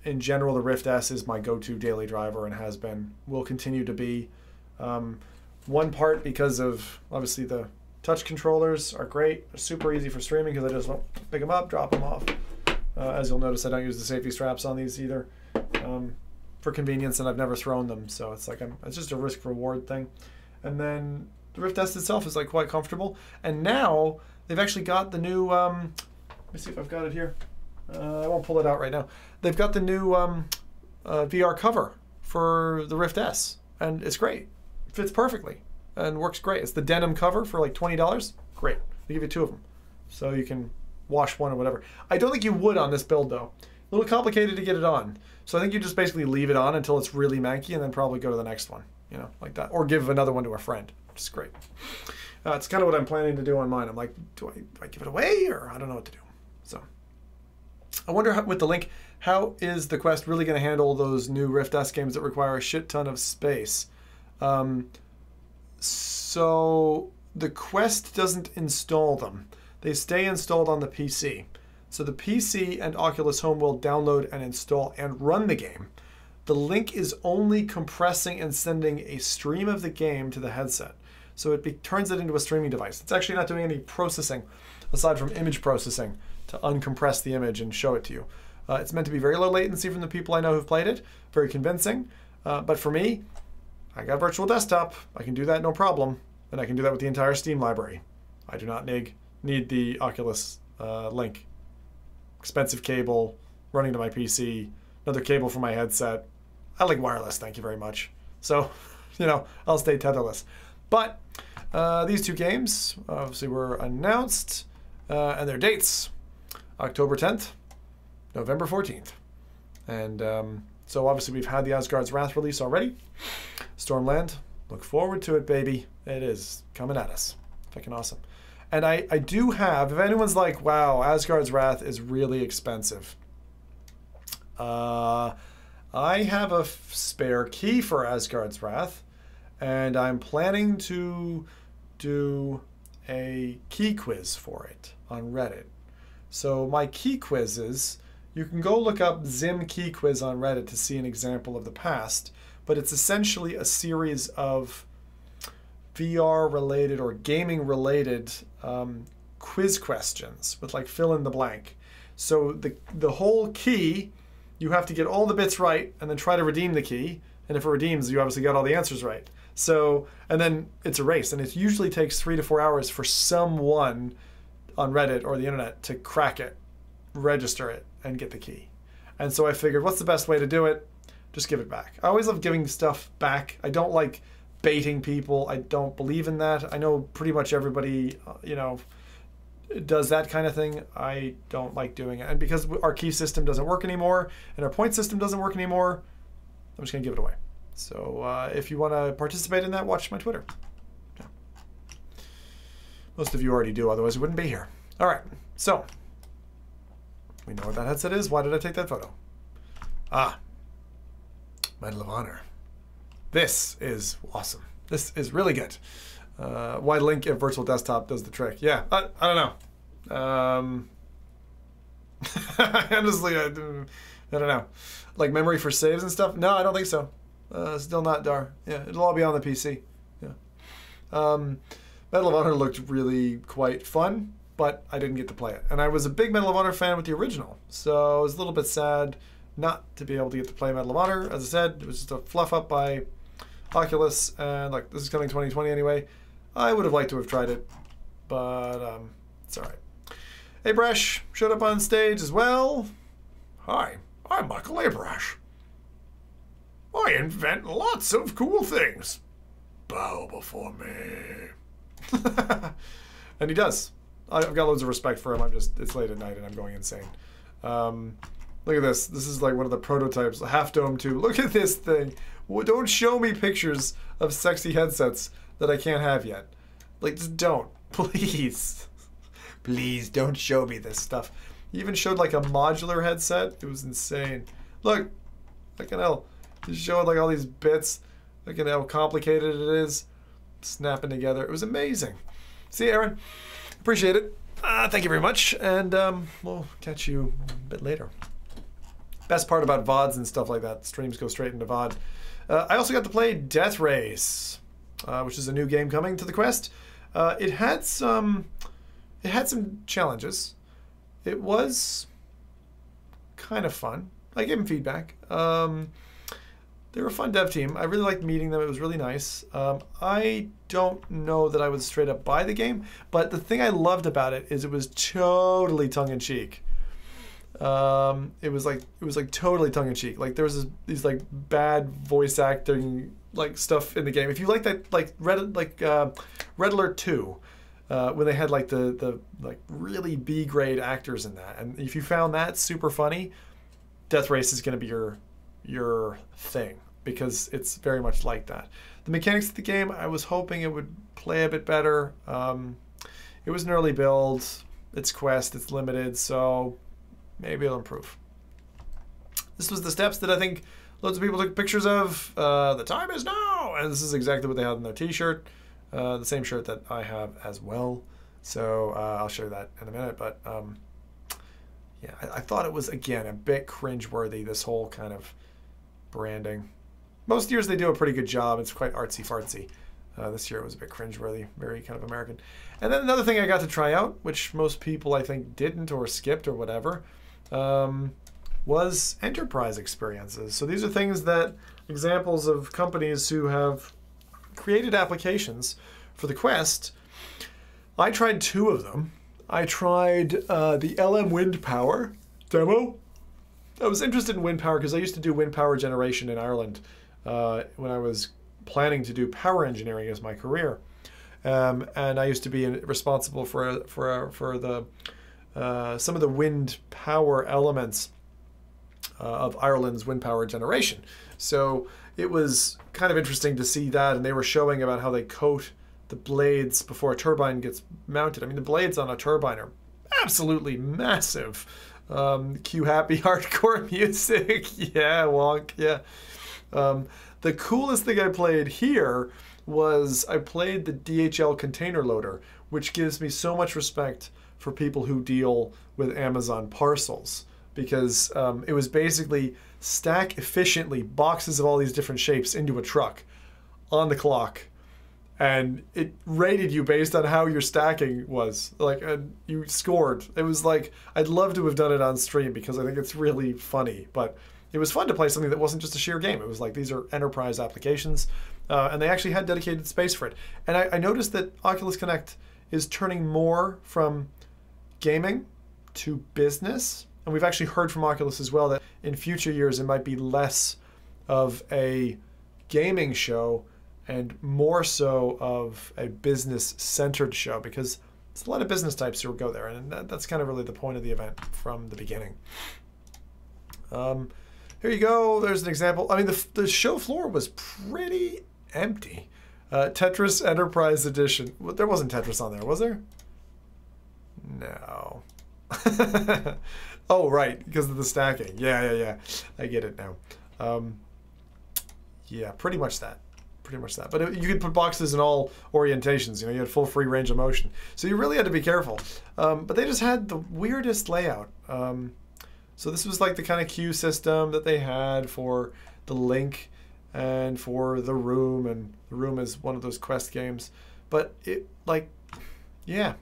in general, the Rift S is my go-to daily driver and has been, will continue to be. Um, one part because of obviously the touch controllers are great, They're super easy for streaming because I just pick them up, drop them off. Uh, as you'll notice, I don't use the safety straps on these either um, for convenience, and I've never thrown them, so it's like I'm, it's just a risk reward thing. And then the Rift S itself is like quite comfortable, and now they've actually got the new. Um, let me see if I've got it here. Uh, I won't pull it out right now. They've got the new um, uh, VR cover for the Rift S, and it's great. It fits perfectly and works great. It's the denim cover for like twenty dollars. Great. They give you two of them, so you can wash one or whatever. I don't think you would on this build though. A little complicated to get it on, so I think you just basically leave it on until it's really manky, and then probably go to the next one. You know, like that, or give another one to a friend. Is great. Uh, it's kind of what I'm planning to do on mine. I'm like, do I, do I give it away or I don't know what to do. So I wonder how, with the link, how is the Quest really going to handle those new Rift S games that require a shit ton of space? Um, so the Quest doesn't install them. They stay installed on the PC. So the PC and Oculus Home will download and install and run the game. The link is only compressing and sending a stream of the game to the headset. So it be, turns it into a streaming device. It's actually not doing any processing aside from image processing to uncompress the image and show it to you. Uh, it's meant to be very low latency from the people I know who've played it, very convincing. Uh, but for me, I got virtual desktop. I can do that no problem, and I can do that with the entire Steam library. I do not need need the Oculus uh, link. Expensive cable, running to my PC, another cable for my headset. I like wireless, thank you very much. So, you know, I'll stay tetherless. But uh, these two games obviously were announced, uh, and their dates October 10th, November 14th. And um, so obviously we've had the Asgard's Wrath release already. Stormland, look forward to it, baby. It is coming at us. Fucking awesome. And I, I do have, if anyone's like, wow, Asgard's Wrath is really expensive. Uh, I have a spare key for Asgard's Wrath, and I'm planning to do a key quiz for it on Reddit. So my key quizzes, you can go look up Zim Key Quiz on Reddit to see an example of the past, but it's essentially a series of VR related or gaming related um, quiz questions with like fill in the blank. So the the whole key, you have to get all the bits right and then try to redeem the key. And if it redeems, you obviously got all the answers right. So and then it's a race, and it usually takes three to four hours for someone on Reddit or the internet to crack it, register it, and get the key. And so I figured, what's the best way to do it? Just give it back. I always love giving stuff back. I don't like baiting people. I don't believe in that. I know pretty much everybody, uh, you know, does that kind of thing, I don't like doing it. And because our key system doesn't work anymore and our point system doesn't work anymore, I'm just going to give it away. So uh, if you want to participate in that, watch my Twitter. Yeah. Most of you already do, otherwise we wouldn't be here. All right, so we know what that headset is. Why did I take that photo? Ah, Medal of Honor. This is awesome. This is really good. Uh, why link if virtual desktop does the trick? Yeah, I, I don't know. Um, honestly, I, I don't know. Like memory for saves and stuff? No, I don't think so. Uh, still not DAR. Yeah, it'll all be on the PC. Yeah. Um, Medal of Honor looked really quite fun, but I didn't get to play it. And I was a big Medal of Honor fan with the original, so I was a little bit sad not to be able to get to play Medal of Honor. As I said, it was just a fluff up by Oculus, and like this is coming 2020 anyway. I would have liked to have tried it, but um, it's all right. Abrash showed up on stage as well. Hi, I'm Michael Abrash. I invent lots of cool things. Bow before me. and he does. I've got loads of respect for him. I'm just, it's late at night and I'm going insane. Um, look at this. This is like one of the prototypes, Half Dome 2. Look at this thing. Well, Don't show me pictures of sexy headsets that I can't have yet. Like, just don't. Please. Please don't show me this stuff. He even showed like a modular headset. It was insane. Look, at how just showing like all these bits. At how complicated it is, snapping together. It was amazing. See, Aaron, appreciate it. Uh, thank you very much, and um, we'll catch you a bit later. Best part about VODs and stuff like that, streams go straight into VOD. Uh, I also got to play Death Race, uh, which is a new game coming to the Quest. Uh, it had some, it had some challenges. It was kind of fun. I gave him feedback. Um, they were a fun dev team. I really liked meeting them. It was really nice. Um, I don't know that I would straight up buy the game, but the thing I loved about it is it was totally tongue in cheek. Um, it was like it was like totally tongue in cheek. Like there was this, these like bad voice acting like stuff in the game. If you like that, like Red like uh, Red Alert Two, uh, when they had like the the like really B grade actors in that, and if you found that super funny, Death Race is going to be your your thing because it's very much like that. The mechanics of the game, I was hoping it would play a bit better. Um, it was an early build. It's Quest. It's limited, so maybe it'll improve. This was the steps that I think loads of people took pictures of. Uh, the time is now, and this is exactly what they had on their T-shirt. Uh, the same shirt that I have as well. So uh, I'll show that in a minute. But um, yeah, I, I thought it was again a bit cringeworthy. This whole kind of branding. Most years they do a pretty good job. It's quite artsy fartsy. Uh, this year it was a bit cringeworthy, very kind of American. And then another thing I got to try out, which most people I think didn't or skipped or whatever, um, was enterprise experiences. So these are things that examples of companies who have created applications for the Quest. I tried two of them. I tried uh, the LM Wind Power demo. I was interested in wind power because I used to do wind power generation in Ireland uh, when I was planning to do power engineering as my career, um, and I used to be responsible for for for the uh, some of the wind power elements uh, of Ireland's wind power generation. So it was kind of interesting to see that, and they were showing about how they coat the blades before a turbine gets mounted. I mean, the blades on a turbine are absolutely massive. Um, cue happy hardcore music. yeah, wonk. Yeah. Um, the coolest thing I played here was I played the DHL container loader, which gives me so much respect for people who deal with Amazon parcels because um, it was basically stack efficiently boxes of all these different shapes into a truck on the clock and it rated you based on how your stacking was. Like and you scored. It was like i'd love to have done it on stream because i think it's really funny but it was fun to play something that wasn't just a sheer game. It was like these are enterprise applications uh, and they actually had dedicated space for it. And I, I noticed that oculus connect is turning more from gaming to business and we've actually heard from oculus as well that in future years it might be less of a gaming show and more so of a business centered show because it's a lot of business types who go there, and that, that's kind of really the point of the event from the beginning. Um, here you go. There's an example. I mean, the, the show floor was pretty empty. Uh, Tetris Enterprise Edition. Well, There wasn't Tetris on there, was there? No. oh, right, because of the stacking. Yeah, yeah, yeah. I get it now. Um, yeah, pretty much that. Pretty much that. But it, you could put boxes in all orientations. You know, you had full free range of motion. So you really had to be careful. Um, but they just had the weirdest layout. Um, so this was like the kind of queue system that they had for the Link and for the Room, and the Room is one of those quest games. But it like, yeah,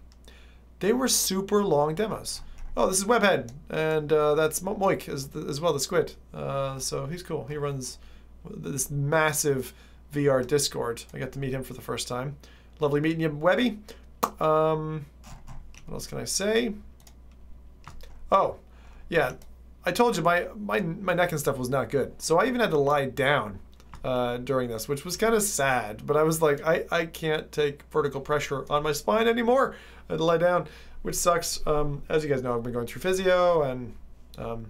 they were super long demos. Oh, this is Webhead, and uh, that's Mo- Moik as, as well, the squid. Uh, so he's cool. He runs this massive VR Discord. I got to meet him for the first time. Lovely meeting you, Webby. Um, what else can I say? Oh, yeah. I told you my, my my neck and stuff was not good, so I even had to lie down uh, during this, which was kind of sad. But I was like, I, I can't take vertical pressure on my spine anymore. I had to lie down, which sucks. Um, as you guys know, I've been going through physio, and um,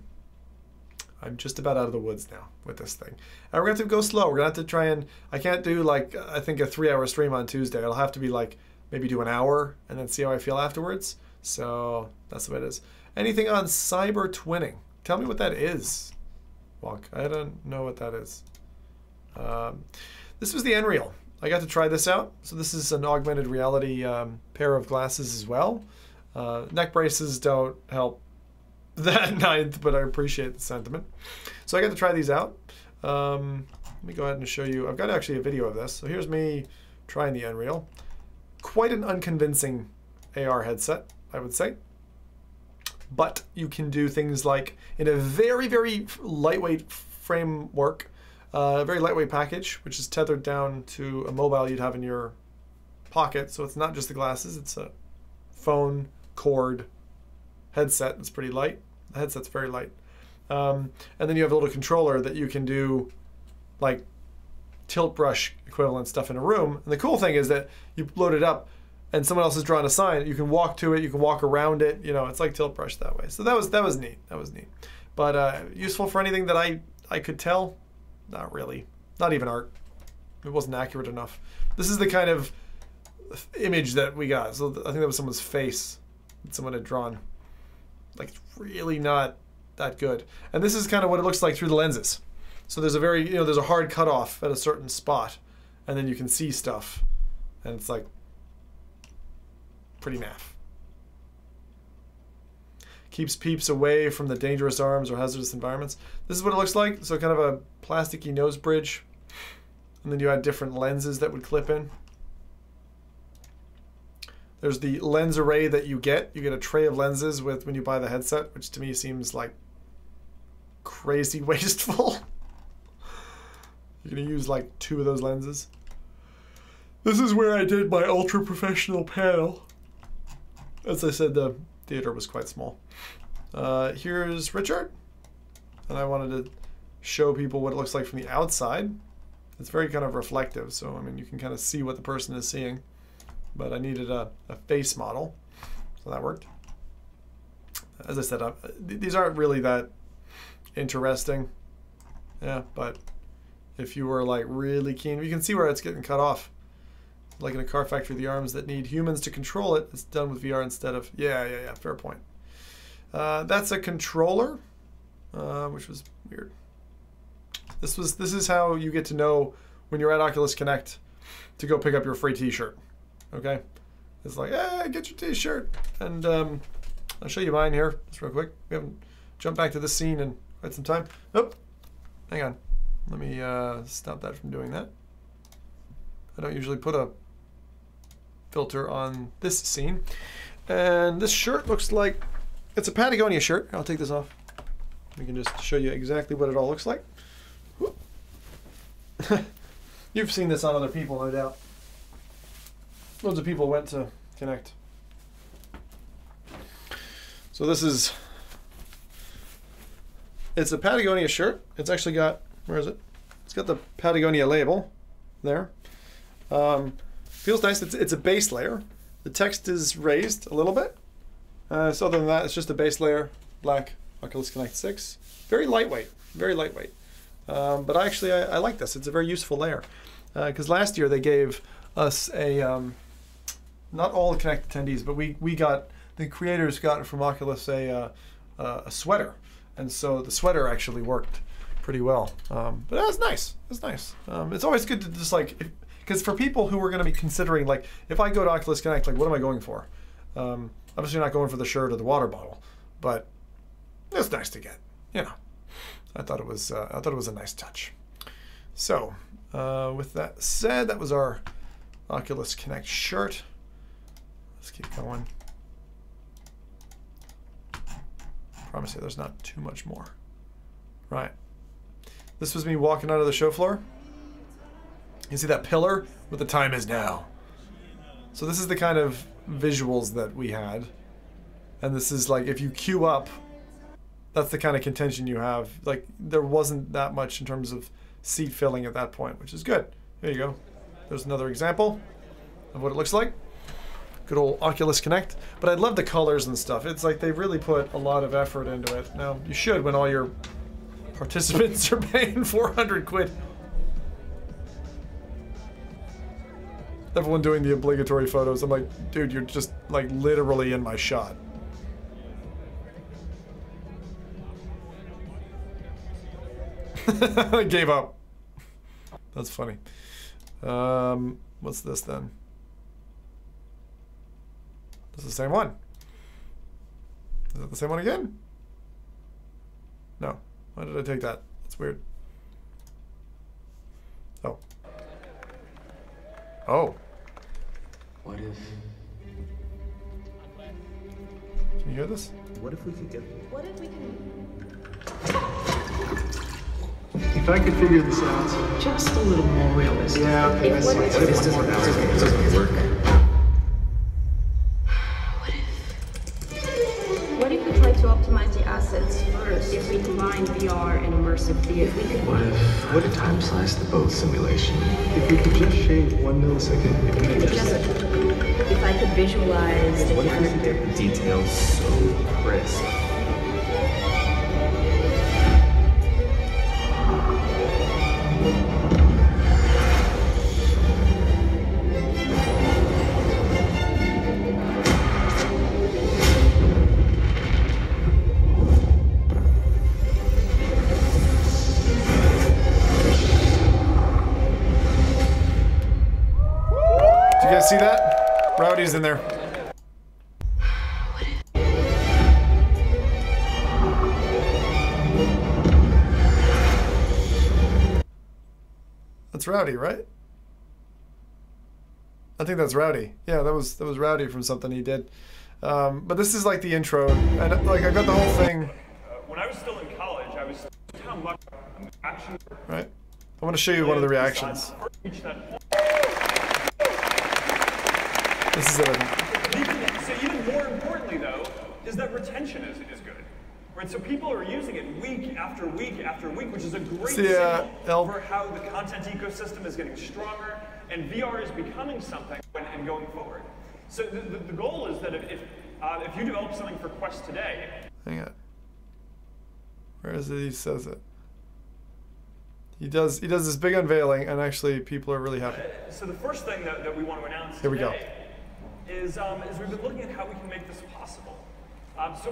I'm just about out of the woods now with this thing. And we're gonna have to go slow. We're gonna have to try and I can't do like I think a three-hour stream on Tuesday. It'll have to be like maybe do an hour and then see how I feel afterwards. So that's the way it is. Anything on cyber twinning? Tell me what that is. Wonk. I don't know what that is. Um, this was the Nreal. I got to try this out. So this is an augmented reality um, pair of glasses as well. Uh, neck braces don't help that ninth, but I appreciate the sentiment. So I got to try these out. Um, let me go ahead and show you. I've got actually a video of this. So here's me trying the Nreal. Quite an unconvincing AR headset, I would say. But you can do things like in a very, very lightweight framework, uh, a very lightweight package, which is tethered down to a mobile you'd have in your pocket. So it's not just the glasses, it's a phone, cord, headset It's pretty light. The headset's very light. Um, and then you have a little controller that you can do like tilt brush equivalent stuff in a room. And the cool thing is that you load it up and someone else has drawn a sign, you can walk to it, you can walk around it, you know, it's like tilt brush that way. So that was that was neat. That was neat. But uh, useful for anything that I I could tell? Not really. Not even art. It wasn't accurate enough. This is the kind of image that we got. So I think that was someone's face that someone had drawn. Like really not that good. And this is kind of what it looks like through the lenses. So there's a very, you know, there's a hard cutoff at a certain spot, and then you can see stuff, and it's like pretty naff. Keeps peeps away from the dangerous arms or hazardous environments. This is what it looks like. So kind of a plasticky nose bridge, and then you had different lenses that would clip in. There's the lens array that you get. You get a tray of lenses with when you buy the headset, which to me seems like crazy wasteful. You're gonna use like two of those lenses. This is where I did my ultra professional panel. As I said, the theater was quite small. Uh, here's Richard, and I wanted to show people what it looks like from the outside. It's very kind of reflective, so I mean you can kind of see what the person is seeing. But I needed a, a face model, so that worked. As I said, uh, th- these aren't really that interesting. Yeah, but if you were like really keen, you can see where it's getting cut off. Like in a car factory, the arms that need humans to control it, it's done with VR instead of. Yeah, yeah, yeah. Fair point. Uh, that's a controller, uh, which was weird. This was this is how you get to know when you're at Oculus Connect to go pick up your free T-shirt. Okay, it's like, hey, get your T-shirt, and um, I'll show you mine here, just real quick. We haven't jumped back to this scene in quite some time. Oh, hang on. Let me uh, stop that from doing that. I don't usually put a filter on this scene. And this shirt looks like it's a Patagonia shirt. I'll take this off. We can just show you exactly what it all looks like. You've seen this on other people, no doubt. Loads of people went to Connect. So this is it's a Patagonia shirt. It's actually got where is it? It's got the Patagonia label there. Um, feels nice. It's, it's a base layer. The text is raised a little bit. Uh, so other than that, it's just a base layer, black Oculus Connect 6. Very lightweight, very lightweight. Um, but actually, I, I like this. It's a very useful layer. Because last year they gave us a, um, not all the Connect attendees, but we, we got, the creators got from Oculus a, uh, uh, a sweater. And so the sweater actually worked pretty well. Um, but that's nice. It's nice. Um, it's always good to just like, because for people who are going to be considering, like, if I go to Oculus Connect, like, what am I going for? Um, obviously, not going for the shirt or the water bottle, but it's nice to get. You know, I thought it was. Uh, I thought it was a nice touch. So, uh, with that said, that was our Oculus Connect shirt. Let's keep going. Promise you, there's not too much more. Right. This was me walking out of the show floor. You see that pillar with the time is now. So this is the kind of visuals that we had. And this is like if you queue up, that's the kind of contention you have. Like there wasn't that much in terms of seat filling at that point, which is good. There you go. There's another example of what it looks like. Good old Oculus Connect. But I love the colors and stuff. It's like they really put a lot of effort into it. Now, you should when all your participants are paying 400 quid. Everyone doing the obligatory photos. I'm like, dude, you're just like literally in my shot. I gave up. That's funny. Um, what's this then? This is the same one. Is it the same one again? No. Why did I take that? That's weird. Oh. Oh. What if? Can you hear this? What if we could get? What if we can? If I could figure this out. Just a little more realistic. Yeah, okay, If I what see. if- This doesn't, this doesn't, this doesn't work. If we combine VR and immersive theater. What if? What if time slice the boat simulation? If we could just shave one millisecond, it would make If just, if I could visualize the What if we could character. get the details so crisp? In there. That's Rowdy, right? I think that's Rowdy. Yeah, that was that was Rowdy from something he did. Um, but this is like the intro, and like I got the whole thing When I was still in college, I was how much action right. I want to show you one of the reactions. Reached that point. This is. So even more importantly, though, is that retention is, is good. Right, so people are using it week after week after week, which is a great See, uh, signal El- for how the content ecosystem is getting stronger and VR is becoming something when, and going forward. So the, the, the goal is that if, if, uh, if you develop something for Quest today, Hang on. Where is it? He says it. He does. He does this big unveiling, and actually, people are really happy. So the first thing that, that we want to announce Here we go. Today is, um, is we've been looking at how we can make this possible. Um, so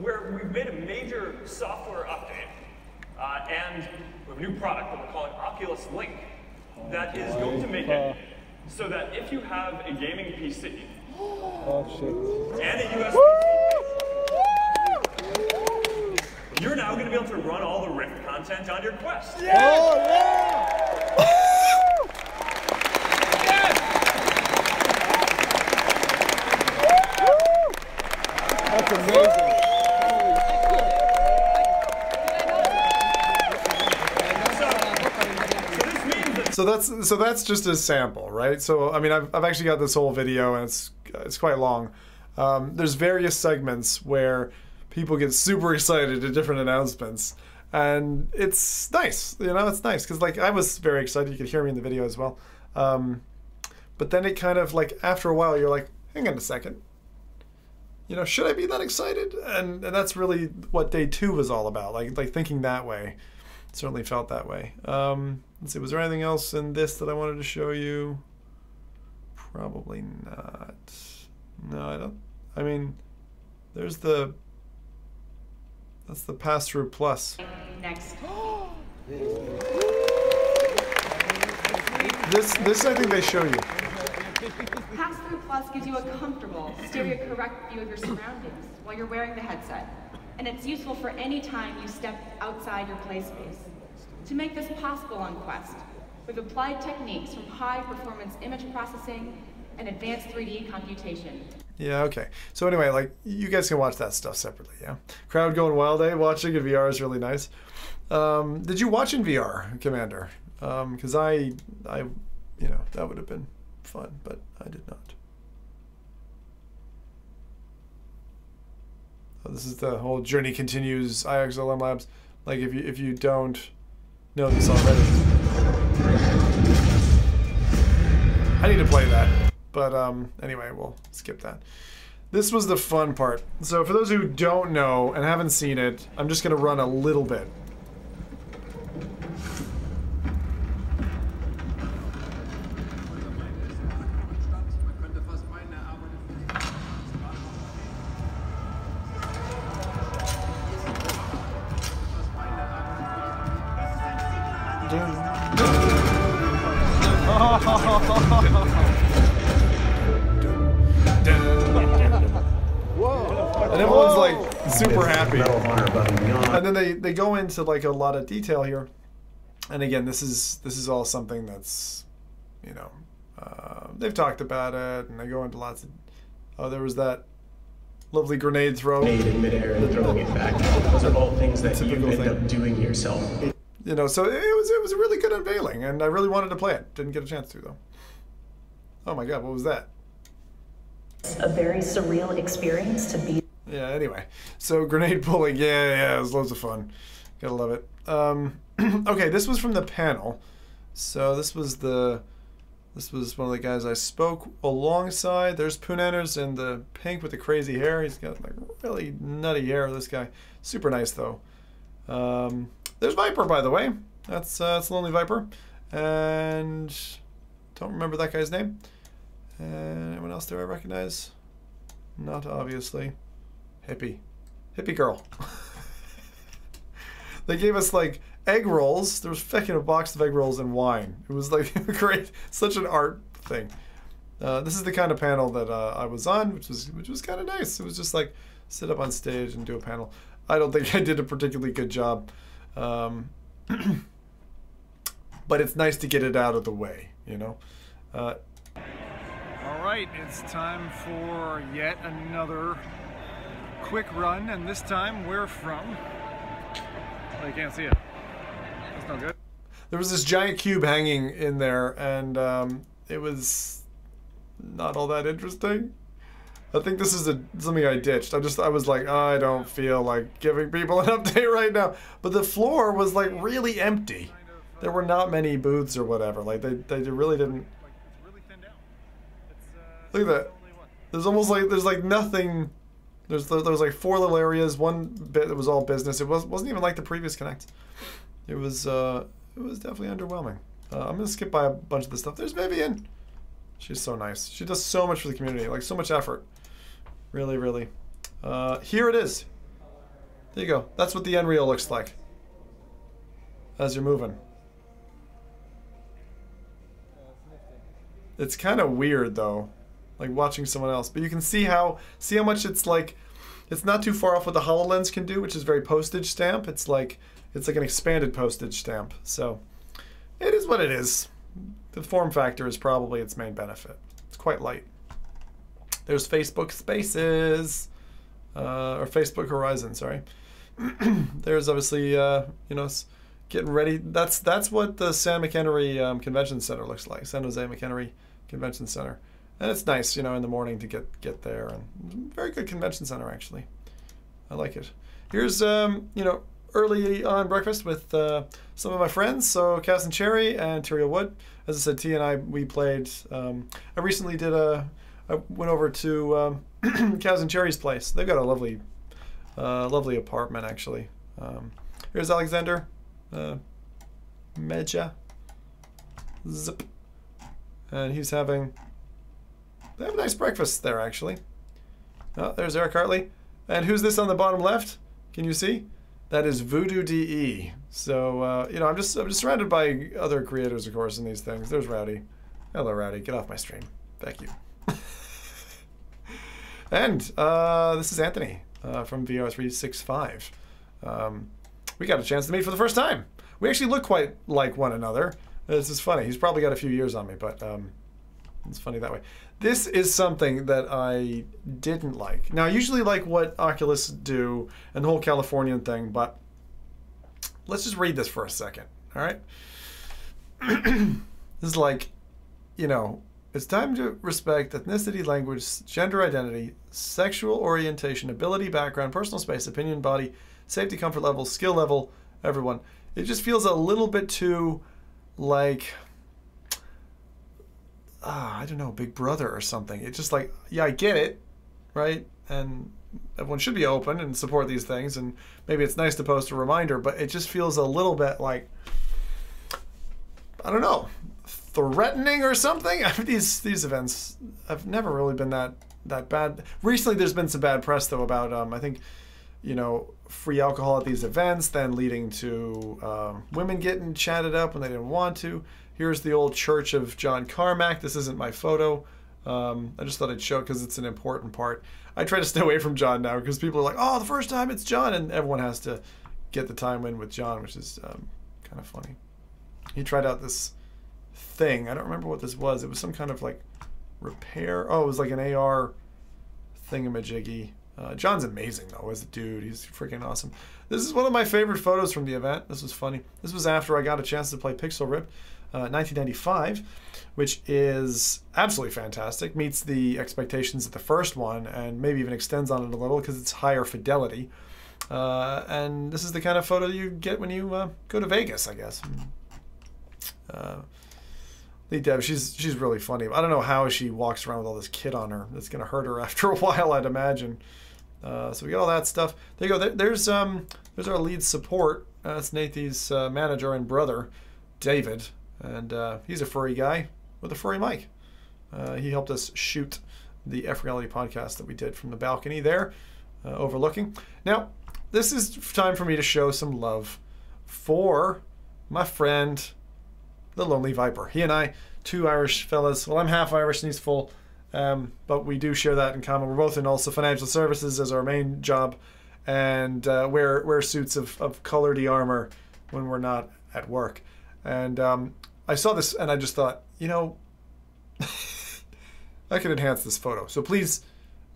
where we've made a major software update, uh, and we have a new product that we're calling Oculus Link that is going to make it so that if you have a gaming PC and a USB you're now going to be able to run all the Rift content on your Quest. That's amazing. So that's so that's just a sample, right? So I mean, I've, I've actually got this whole video, and it's it's quite long. Um, there's various segments where people get super excited at different announcements, and it's nice. You know, it's nice because like I was very excited. You could hear me in the video as well. Um, but then it kind of like after a while, you're like, hang on a second. You know, should I be that excited? And and that's really what day two was all about. Like like thinking that way. Certainly felt that way. Um, let's see, was there anything else in this that I wanted to show you? Probably not. No, I don't. I mean, there's the. That's the pass through plus. Next. This this I think they show you. Plus gives you a comfortable, stereo-correct view of your surroundings while you're wearing the headset, and it's useful for any time you step outside your play space. To make this possible on Quest, we've applied techniques from high-performance image processing and advanced 3D computation. Yeah, okay. So anyway, like you guys can watch that stuff separately, yeah. Crowd going wild, eh? Watching in VR is really nice. Um, did you watch in VR, Commander? Because I, I, you know, that would have been fun, but I did not. This is the whole journey continues. IXLM Labs. Like if you if you don't know this already, I need to play that. But um, anyway, we'll skip that. This was the fun part. So for those who don't know and haven't seen it, I'm just gonna run a little bit. Into like a lot of detail here. And again, this is this is all something that's, you know, uh, they've talked about it, and they go into lots of. Oh, there was that lovely grenade throw. Grenade in midair and throwing it back. Those are all things that you end thing. up doing yourself. You know, so it was it was a really good unveiling, and I really wanted to play it. Didn't get a chance to though. Oh my god, what was that? a very surreal experience to be Yeah, anyway. So grenade pulling, yeah, yeah, it was loads of fun. Gotta love it. Um, okay, this was from the panel. So this was the this was one of the guys I spoke alongside. There's Poonanners in the pink with the crazy hair. He's got like really nutty hair, this guy. Super nice though. Um, there's Viper, by the way. That's uh, that's Lonely Viper. And don't remember that guy's name. And anyone else there I recognize? Not obviously. Hippie. Hippie girl. they gave us like egg rolls. There was fucking a box of egg rolls and wine. It was like great, such an art thing. Uh, this is the kind of panel that uh, I was on, which was which was kind of nice. It was just like sit up on stage and do a panel. I don't think I did a particularly good job, um, but it's nice to get it out of the way, you know. Uh, All right, it's time for yet another quick run, and this time we're from. Oh, you can't see it. That's no good. there was this giant cube hanging in there, and um, it was not all that interesting. I think this is a, something I ditched. I just I was like, I don't feel like giving people an update right now. But the floor was like really empty. There were not many booths or whatever. Like they they really didn't. Look at that. There's almost like there's like nothing. There's there was like four little areas. One bit that was all business. It was wasn't even like the previous Connect. It was uh it was definitely underwhelming. Uh, I'm gonna skip by a bunch of the stuff. There's Vivian. She's so nice. She does so much for the community. Like so much effort. Really, really. Uh, here it is. There you go. That's what the Nreal looks like. As you're moving. It's kind of weird though, like watching someone else. But you can see how see how much it's like. It's not too far off what the Hololens can do, which is very postage stamp. It's like it's like an expanded postage stamp. So it is what it is. The form factor is probably its main benefit. It's quite light. There's Facebook Spaces, uh, or Facebook Horizon. Sorry. There's obviously uh, you know getting ready. That's that's what the San McEnery um, Convention Center looks like. San Jose McEnery Convention Center, and it's nice, you know, in the morning to get get there. And very good convention center actually. I like it. Here's um, you know early on breakfast with uh, some of my friends. So Cas and Chary and Tyriel Wood. As I said, T and I we played. Um, I recently did a I went over to um, Cas and Chary's place. They've got a lovely, uh, lovely apartment actually. Um, here's Alexander, uh, Mejia, Zip, and he's having. They have a nice breakfast there actually. Oh, there's Eric Hartley, and who's this on the bottom left? Can you see? That is Voodoo DE. So uh, you know, I'm just I'm just surrounded by other creators, of course, in these things. There's Rowdy. Hello, Rowdy. Get off my stream. Thank you. and uh, this is Anthony uh, from VR365. Um, we got a chance to meet for the first time. We actually look quite like one another. This is funny. He's probably got a few years on me, but um, it's funny that way. This is something that I didn't like. Now, I usually like what Oculus do and the whole Californian thing, but let's just read this for a second, all right? this is like, you know, it's time to respect ethnicity, language, gender identity, sexual orientation, ability, background, personal space, opinion, body, safety, comfort level, skill level, everyone. It just feels a little bit too like ah, I don't know, Big Brother or something. It's just like, yeah, I get it, right? And everyone should be open and support these things, and maybe it's nice to post a reminder, but it just feels a little bit like, I don't know, threatening or something. these these events have never really been that that bad. Recently, there's been some bad press though about um, I think, you know, free alcohol at these events, then leading to um, women getting chatted up when they didn't want to. Here's the old church of John Carmack. This isn't my photo. Um, I just thought I'd show because it's an important part. I try to stay away from John now because people are like, oh, the first time it's John, and everyone has to get the time in with John, which is um, kind of funny. He tried out this thing. I don't remember what this was. It was some kind of like repair. Oh, it was like an AR thingamajiggy. Uh, John's amazing though as a dude. He's freaking awesome. This is one of my favorite photos from the event. This was funny. This was after I got a chance to play Pixel Ripped. 1995, uh, which is absolutely fantastic. Meets the expectations of the first one, and maybe even extends on it a little because it's higher fidelity. Uh, and this is the kind of photo you get when you uh, go to Vegas, I guess. Uh, Lee Deb, she's she's really funny. I don't know how she walks around with all this kit on her. It's gonna hurt her after a while, I'd imagine. Uh, so we got all that stuff. There you go. There, there's um, there's our lead support. That's uh, manager and brother, David. And uh, he's a furry guy with a furry mic. Uh, he helped us shoot the F Reality podcast that we did from the balcony there, uh, overlooking. Now, this is time for me to show some love for my friend, the Lonely Viper. He and I, two Irish fellas. Well, I'm half Irish and he's full, um, but we do share that in common. We're both in also financial services as our main job, and uh, wear wear suits of of colored armor when we're not at work. And um, I saw this and I just thought, you know, I could enhance this photo. So please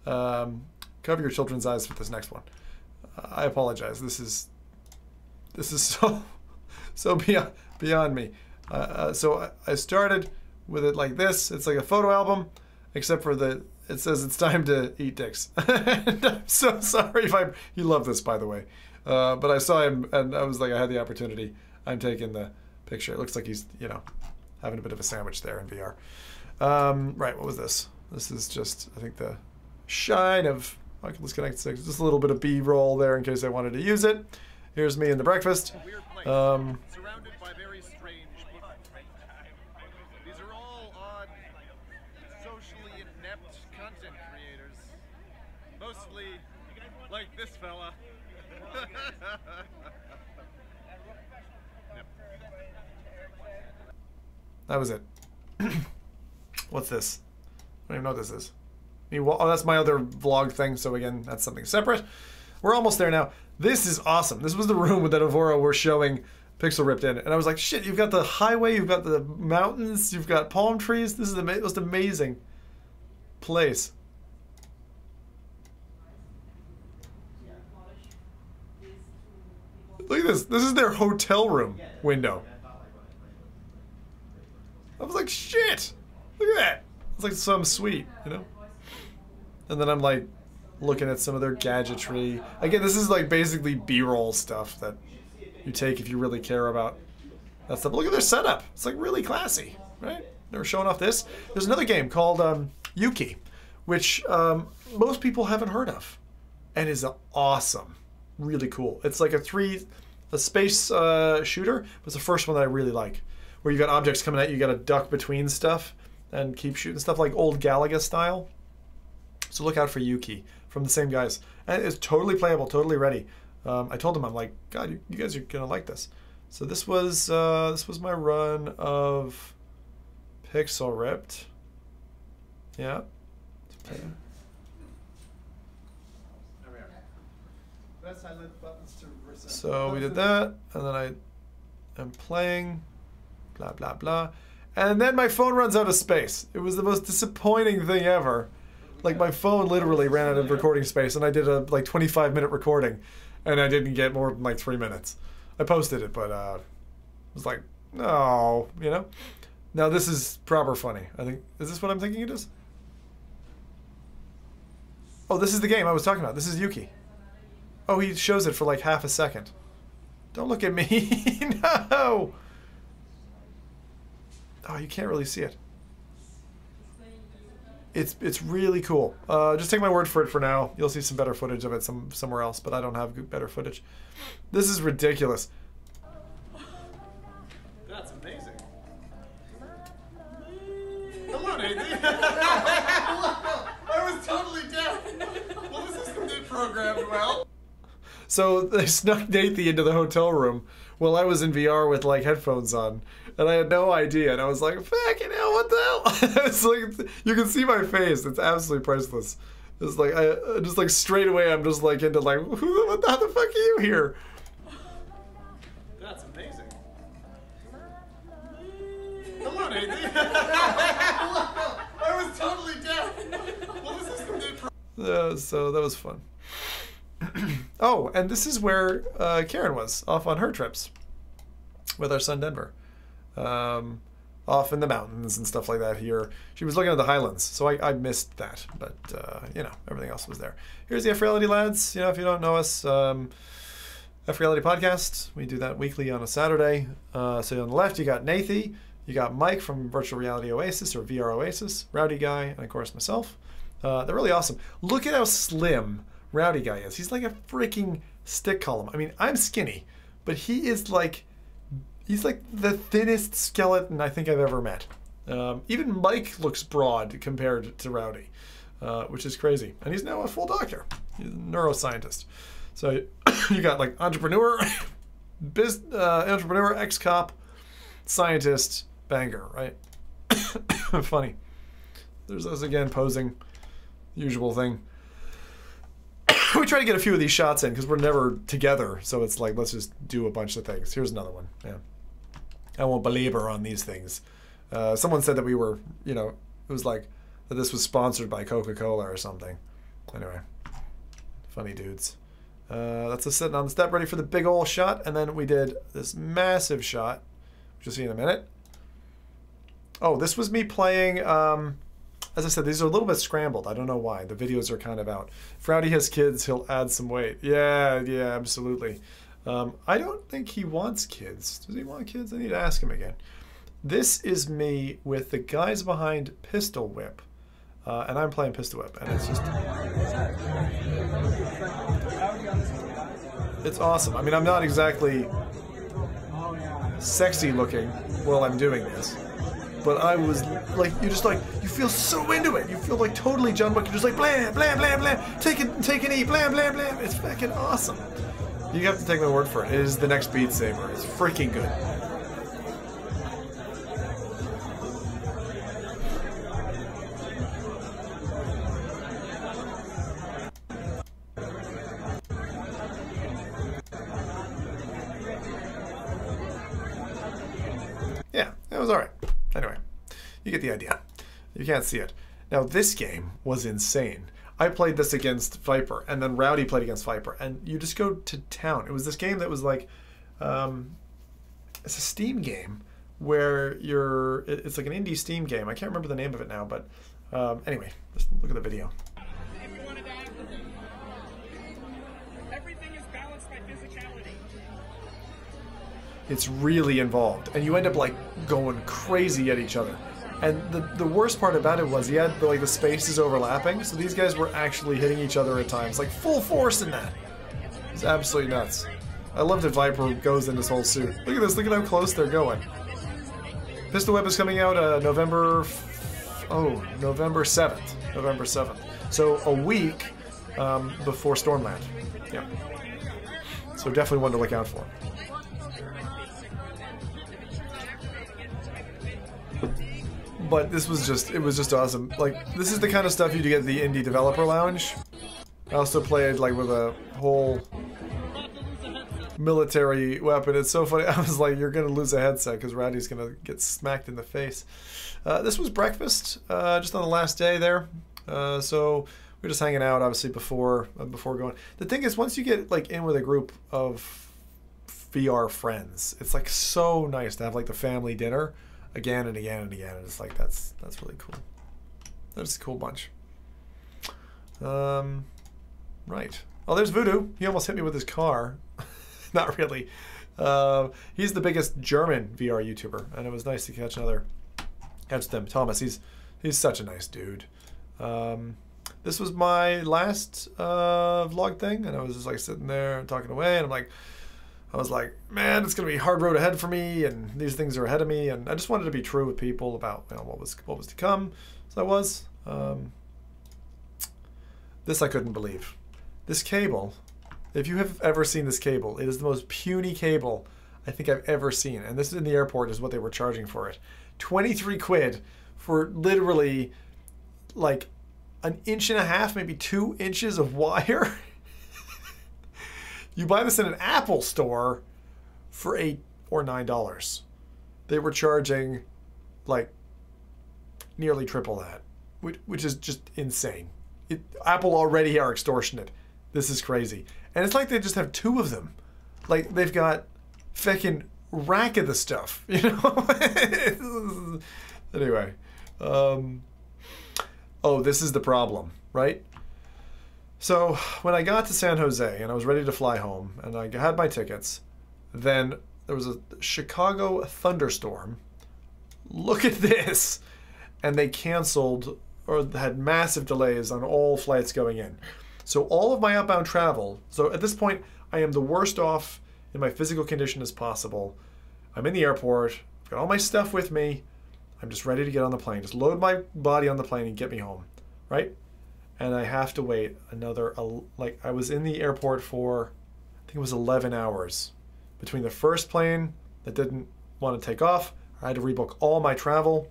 um, cover your children's eyes with this next one. Uh, I apologize. This is this is so so beyond beyond me. Uh, uh, so I, started with it like this. It's like a photo album, except for the it says it's time to eat dicks. and I'm so sorry if I you love this by the way, uh, but I saw him and I was like I had the opportunity. I'm taking the picture. It looks like he's, you know, having a bit of a sandwich there in VR. Um, right, what was this? This is just, I think, the shine of Oculus Connect 6. Just a little bit of B-roll there in case I wanted to use it. Here's me in the breakfast. Um, surrounded by very strange These are all odd, socially inept content creators. Mostly like this fella. That was it. What's this? I don't even know what this is. Oh, that's my other vlog thing. So again, that's something separate. We're almost there now. This is awesome. This was the room that ARVORE were showing Pixel Ripped in. And I was like, shit, you've got the highway, you've got the mountains, you've got palm trees. This is the most amazing place. Look at this. This is their hotel room window. I was like, shit! Look at that! It's like some sweet, you know? And then I'm like looking at some of their gadgetry. Again, this is like basically B-roll stuff that you take if you really care about that stuff. Look at their setup. It's like really classy, right? They were showing off this. There's another game called um, Yuki. which um, most people haven't heard of, and is awesome, really cool. It's like a three, a space uh, shooter. But it's the first one that I really like, where you got objects coming at you, you got to duck between stuff and keep shooting stuff like old Galaga style. So look out for Yuki from the same guys, and it's totally playable, totally ready. Um, I told them I'm like, God, you, you guys are gonna like this. So this was uh, this was my run of Pixel Ripped. Yeah. So we did that, and then I am playing, blah blah blah, and then my phone runs out of space. It was the most disappointing thing ever. Like my phone literally ran out of recording space, and I did a like 25 minute recording, and I didn't get more than like three minutes. I posted it, but uh, it was like, no, you know. Now this is proper funny. I think is this what I'm thinking it is? Oh, this is the game I was talking about. This is Yuki. Oh, he shows it for like half a second. Don't look at me. no. Oh, you can't really see it. It's it's really cool. Uh, just take my word for it for now. You'll see some better footage of it some somewhere else, but I don't have better footage. This is ridiculous. That's amazing. Hello, Nathan. I was totally deaf. Well, the system did programmed well. So they snuck Nathy into the hotel room while I was in VR with like headphones on, and I had no idea. And I was like, "Fucking hell, what the hell?" it's like you can see my face. It's absolutely priceless. It's like I I just like straight away. I'm just like into like, who, what the, how the fuck are you here? That's amazing. Hello, Nathan. I was totally deaf. Well, the system did pro- Uh, so that was fun. oh, and this is where uh, Karen was off on her trips with our son Denver, um, off in the mountains and stuff like that. Here, she was looking at the Highlands, so I, I missed that, but uh, you know everything else was there. Here's the F lads. You know, if you don't know us, um, F Reality podcast. We do that weekly on a Saturday. Uh, so on the left, you got Nathy, you got Mike from Virtual Reality Oasis or VR Oasis, Rowdy Guy, and of course myself. Uh, they're really awesome. Look at how slim Rowdy Guy is. He's like a freaking stick column. I mean, I'm skinny, but he is like, he's like the thinnest skeleton I think I've ever met. Um, even Mike looks broad compared to Rowdy, uh, which is crazy. And he's now a full doctor. He's a neuroscientist. So you got like entrepreneur, biz, uh, entrepreneur, ex-cop, scientist, banger, right? Funny. There's us again posing, usual thing. we try to get a few of these shots in because we're never together. So it's like, let's just do a bunch of things. Here's another one. Yeah. I won't belabor on these things. Uh, someone said that we were, you know, it was like that this was sponsored by Coca Cola or something. Anyway, funny dudes. Uh, that's us sitting on the step ready for the big ol' shot. And then we did this massive shot, which you'll see in a minute. Oh, this was me playing. Um, as I said, these are a little bit scrambled. I don't know why. The videos are kind of out. If Rowdy has kids, he'll add some weight. Yeah, yeah, absolutely. Um, I don't think he wants kids. Does he want kids? I need to ask him again. This is me with the guys behind Pistol Whip. Uh, and I'm playing Pistol Whip, and it's just. It's awesome. I mean, I'm not exactly sexy looking while I'm doing this but I was like, you just like, you feel so into it. You feel like totally John Wick. You're just like, blam, blam, blam, blam. Take it, take an E, blam, blam, blam. It's fucking awesome. You have to take my word for it. It is the next Beat Saber. It's freaking good. Yeah, it was alright. Anyway, you get the idea. You can't see it. Now, this game was insane. I played this against Viper, and then Rowdy played against Viper, and you just go to town. It was this game that was like, um, it's a Steam game where you're, it's like an indie Steam game. I can't remember the name of it now, but um, anyway, just look at the video. It's really involved, and you end up like going crazy at each other. And the, the worst part about it was he had the, like the spaces overlapping, so these guys were actually hitting each other at times, like full force in that. It's absolutely nuts. I love that Viper goes in this whole suit. Look at this, look at how close they're going. Pistol Whip is coming out uh, November, oh, November 7th. November 7th. So a week um, before Stormland. Yeah. So definitely one to look out for. But this was just, it was just awesome. Like, this is the kind of stuff you get at the Indie Developer Lounge. I also played, like, with a whole military weapon. It's so funny. I was like, you're going to lose a headset because Rowdy's going to get smacked in the face. Uh, this was breakfast, uh, just on the last day there. Uh, so we are just hanging out, obviously, before uh, before going. The thing is, once you get, like, in with a group of VR friends, it's, like, so nice to have, like, the family dinner again and again and again. And it's like, that's, that's really cool. That's a cool bunch. Um, right. Oh, there's Voodoo. He almost hit me with his car. Not really. Uh, he's the biggest German VR YouTuber, and it was nice to catch another catch them. Thomas, he's he's such a nice dude. Um, this was my last uh, vlog thing, and I was just like sitting there and talking away, and I'm like, I was like, man, it's gonna be a hard road ahead for me, and these things are ahead of me, and I just wanted to be true with people about you know, what was what was to come. So I was. Um, this I couldn't believe. This cable, if you have ever seen this cable, it is the most puny cable I think I've ever seen. And this is in the airport is what they were charging for it. 23 quid for literally like an inch and a half, maybe two inches of wire. You buy this in an Apple store for eight or nine dollars. They were charging like nearly triple that, which, which is just insane. It, Apple already are extortionate. This is crazy. And it's like they just have two of them. Like they've got fucking rack of the stuff, you know? anyway. Um, oh, this is the problem, right? So when I got to San Jose and I was ready to fly home and I had my tickets, then there was a Chicago thunderstorm. Look at this. And they canceled or had massive delays on all flights going in. So all of my outbound travel, so at this point, I am the worst off in my physical condition as possible. I'm in the airport, I've got all my stuff with me. I'm just ready to get on the plane. Just load my body on the plane and get me home, right? And I have to wait another, like, I was in the airport for, I think it was 11 hours between the first plane that didn't want to take off. I had to rebook all my travel.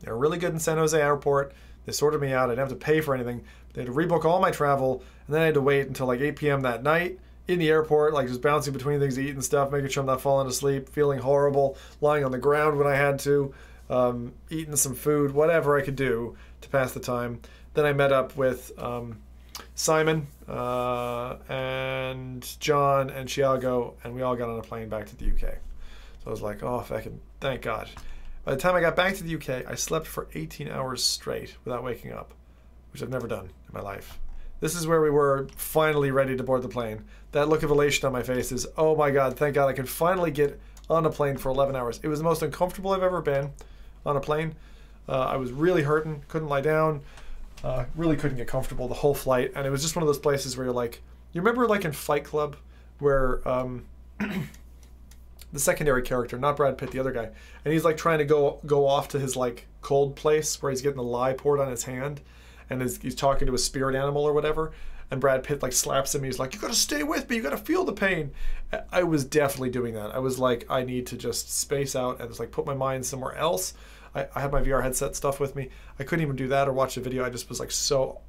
They were really good in San Jose Airport. They sorted me out. I didn't have to pay for anything. They had to rebook all my travel, and then I had to wait until like 8 p.m. that night in the airport, like just bouncing between things, eating stuff, making sure I'm not falling asleep, feeling horrible, lying on the ground when I had to, um, eating some food, whatever I could do to pass the time. Then I met up with um, Simon uh, and John and Thiago, and we all got on a plane back to the UK. So I was like, oh, thank God. By the time I got back to the UK, I slept for 18 hours straight without waking up, which I've never done in my life. This is where we were finally ready to board the plane. That look of elation on my face is, oh my God, thank God I can finally get on a plane for 11 hours. It was the most uncomfortable I've ever been on a plane. Uh, I was really hurting, couldn't lie down, uh, really couldn't get comfortable the whole flight. And it was just one of those places where you're like, you remember like in Fight Club where um, the secondary character, not Brad Pitt, the other guy, and he's like trying to go go off to his like cold place where he's getting the lye poured on his hand, and he's talking to a spirit animal or whatever. And Brad Pitt like slaps him. He's like, "You gotta stay with me. You gotta feel the pain." I was definitely doing that. I was like, I need to just space out and just like put my mind somewhere else. I, I had my VR headset stuff with me. I couldn't even do that or watch a video. I just was like so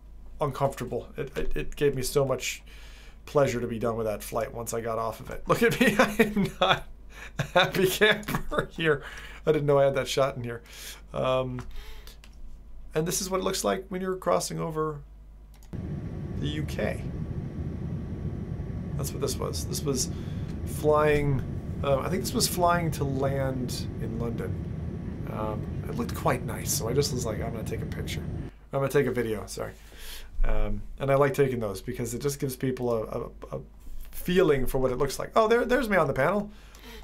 uncomfortable. It, it, it gave me so much pleasure to be done with that flight once I got off of it. Look at me. I am not a happy camper here. I didn't know I had that shot in here. Um, and this is what it looks like when you're crossing over the UK. That's what this was. This was flying, uh, I think this was flying to land in London. Um, it looked quite nice, so I just was like, I'm to take a picture. I'm to take a video, sorry. Um, and I like taking those because it just gives people a, a, a feeling for what it looks like. Oh, there, there's me on the panel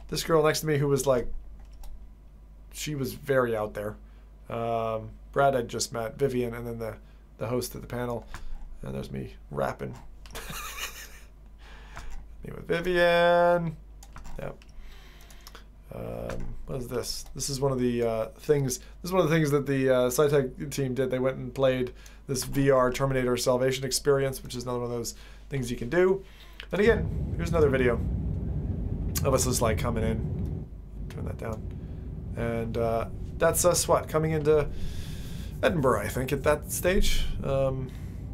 this girl next to me who was like, she was very out there. Um, Brad I just met, Vivian, and then the, the host of the panel. And there's me rapping. me with Vivian. Yep. Um, what is this? This is one of the uh, things. This is one of the things that the uh, Psytec team did. They went and played this VR Terminator Salvation experience, which is another one of those things you can do. And again, here's another video of us just like coming in. Turn that down. And uh, that's us what coming into Edinburgh, I think, at that stage. Um,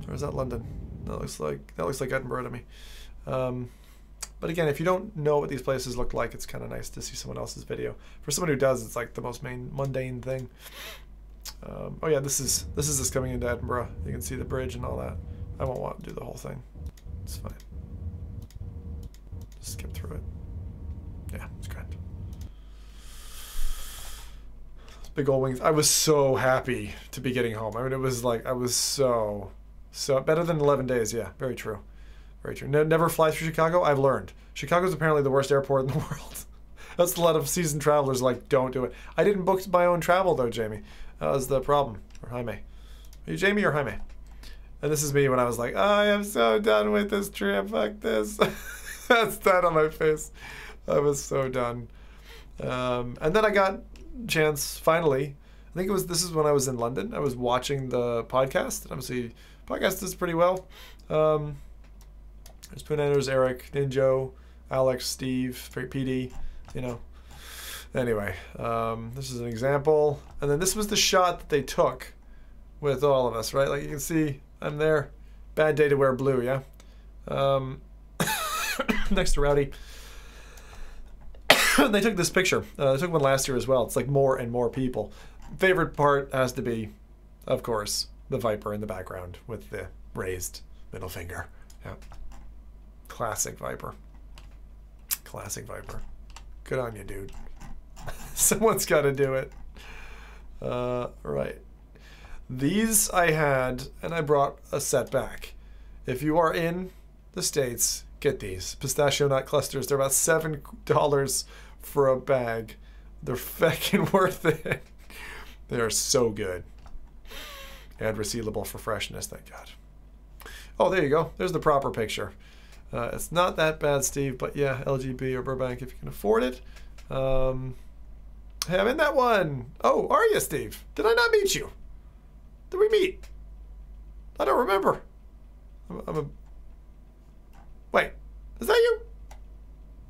or is that London? That looks like that looks like Edinburgh to me. Um, but again, if you don't know what these places look like, it's kind of nice to see someone else's video. For someone who does, it's like the most main mundane thing. Um, oh yeah, this is this is us coming into Edinburgh. You can see the bridge and all that. I won't want to do the whole thing. It's fine. Just skip through it. Yeah, it's great. Big old wings. I was so happy to be getting home. I mean, it was like I was so so better than 11 days. Yeah, very true. Very true. Ne never fly through Chicago. I've learned. Chicago's apparently the worst airport in the world. That's a lot of seasoned travelers like don't do it. I didn't book my own travel though, Jamie. That was the problem. Or Jaime. Are you Jamie or Jaime? And this is me when I was like, I am so done with this trip. Fuck this. That's that on my face. I was so done. Um, and then I got chance finally. I think it was this is when I was in London. I was watching the podcast. And obviously, podcast does pretty well. Um, there's Punenders, Eric, Ninjo, Alex, Steve, PD. You know. Anyway, um, this is an example. And then this was the shot that they took with all of us, right? Like you can see, I'm there. Bad day to wear blue, yeah? Um, next to Rowdy. they took this picture. Uh, they took one last year as well. It's like more and more people. Favorite part has to be, of course, the Viper in the background with the raised middle finger. Yeah. Classic Viper. Classic Viper. Good on you, dude. Someone's got to do it. Uh, right. These I had, and I brought a set back. If you are in the States, get these. Pistachio nut clusters. They're about $7 for a bag. They're feckin' worth it. they are so good. And resealable for freshness, thank God. Oh, there you go. There's the proper picture. Uh, it's not that bad, Steve, but yeah, LGB or Burbank if you can afford it. Um, hey, I'm in that one. Oh, are you, Steve? Did I not meet you? Did we meet? I don't remember. I'm, I'm a. Wait, is that you?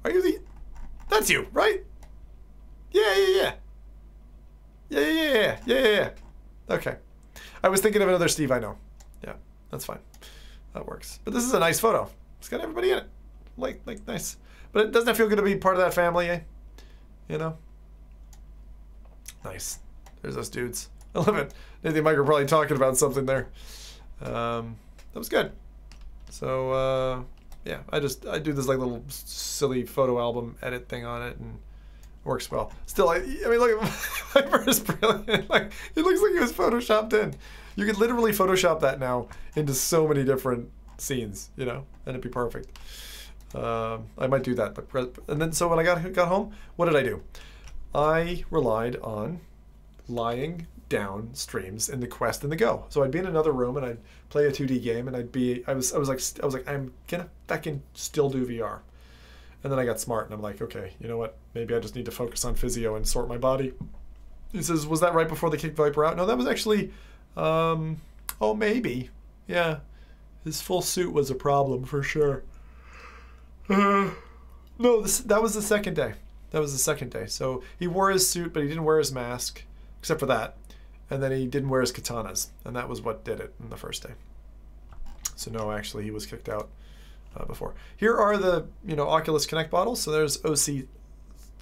Are you the? That's you, right? Yeah, yeah, yeah. Yeah, yeah, yeah, yeah, yeah, yeah. Okay. I was thinking of another Steve I know. Yeah, that's fine. That works. But this is a nice photo. It's got everybody in it. Like, like, nice. But it doesn't feel good to be part of that family, eh? You know? Nice. There's us dudes. I love it. Nathan and Mike are probably talking about something there. Um, that was good. So, uh, yeah, I just, I do this like little silly photo album edit thing on it and it works well. Still, I, I mean, look, Viper is brilliant. Like, it looks like it was photoshopped in. You could literally Photoshop that now into so many different scenes, you know, and it'd be perfect. Um, I might do that, and then so when I got got home, what did I do? I relied on lying down streams in the Quest and the Go. So I'd be in another room and I'd play a 2D game and I'd be I was I was like I was like I'm gonna fucking still do VR. And then I got smart and I'm like, okay, you know what? Maybe I just need to focus on physio and sort my body. He says, was that right before they kicked Viper out? No, that was actually, um, oh maybe, yeah. His full suit was a problem for sure. Uh, no, this that was the second day. That was the second day. So he wore his suit, but he didn't wear his mask, except for that. And then he didn't wear his katanas, and that was what did it in the first day. So no, actually, he was kicked out uh, before. Here are the you know Oculus Connect bottles. So there's OC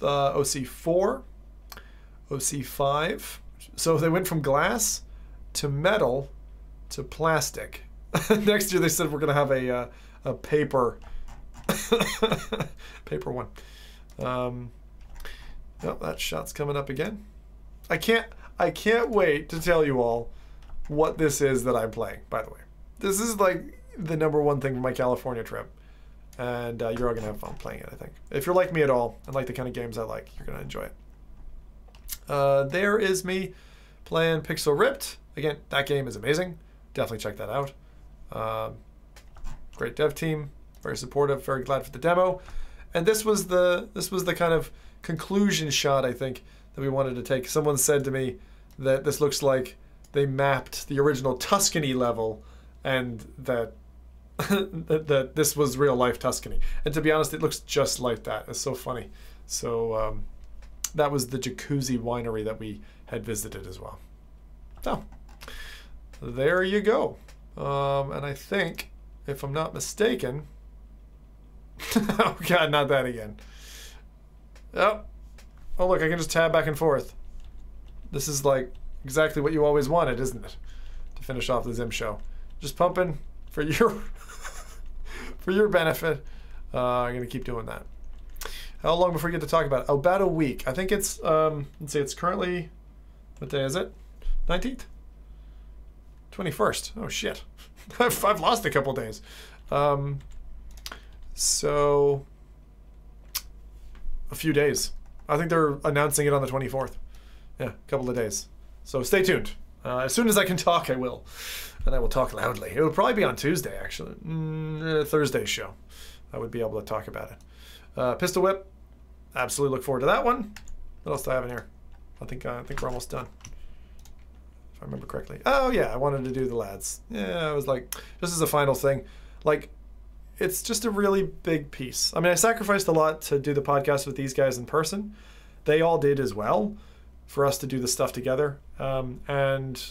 uh, OC4, OC5. So they went from glass to metal to plastic. Next year they said we're gonna have a uh, a paper paper one. Um, oh, that shot's coming up again. I can't I can't wait to tell you all what this is that I'm playing. By the way, this is like the number one thing for my California trip, and uh, you're all gonna have fun playing it. I think if you're like me at all and like the kind of games I like, you're gonna enjoy it. Uh, there is me playing Pixel Ripped. Again, that game is amazing. Definitely check that out. Um, great dev team, very supportive, very glad for the demo. And this was the this was the kind of conclusion shot I think that we wanted to take. Someone said to me that this looks like they mapped the original Tuscany level and that that, that this was real life Tuscany. And to be honest, it looks just like that. It's so funny. So um, that was the Jacuzzi winery that we had visited as well. So there you go. Um, and I think, if I'm not mistaken, oh god, not that again. Oh, oh look, I can just tab back and forth. This is like exactly what you always wanted, isn't it? To finish off the Zim show, just pumping for your for your benefit. Uh, I'm gonna keep doing that. How long before we get to talk about it? Oh, about a week. I think it's um, let's see, it's currently what day is it? 19th. 21st. Oh shit. I've, lost a couple days. Um, so a few days. I think they're announcing it on the 24th. Yeah, a couple of days. So stay tuned. Uh, as soon as I can talk, I will. And I will talk loudly. It will probably be on Tuesday, actually. Mm, uh, Thursday's show. I would be able to talk about it. Uh, Pistol Whip. Absolutely look forward to that one. What else do I have in here? I think uh, I think we're almost done. I remember correctly. Oh yeah, I wanted to do the lads. Yeah, I was like, this is a final thing. Like, it's just a really big piece. I mean, I sacrificed a lot to do the podcast with these guys in person. They all did as well for us to do the stuff together. Um, and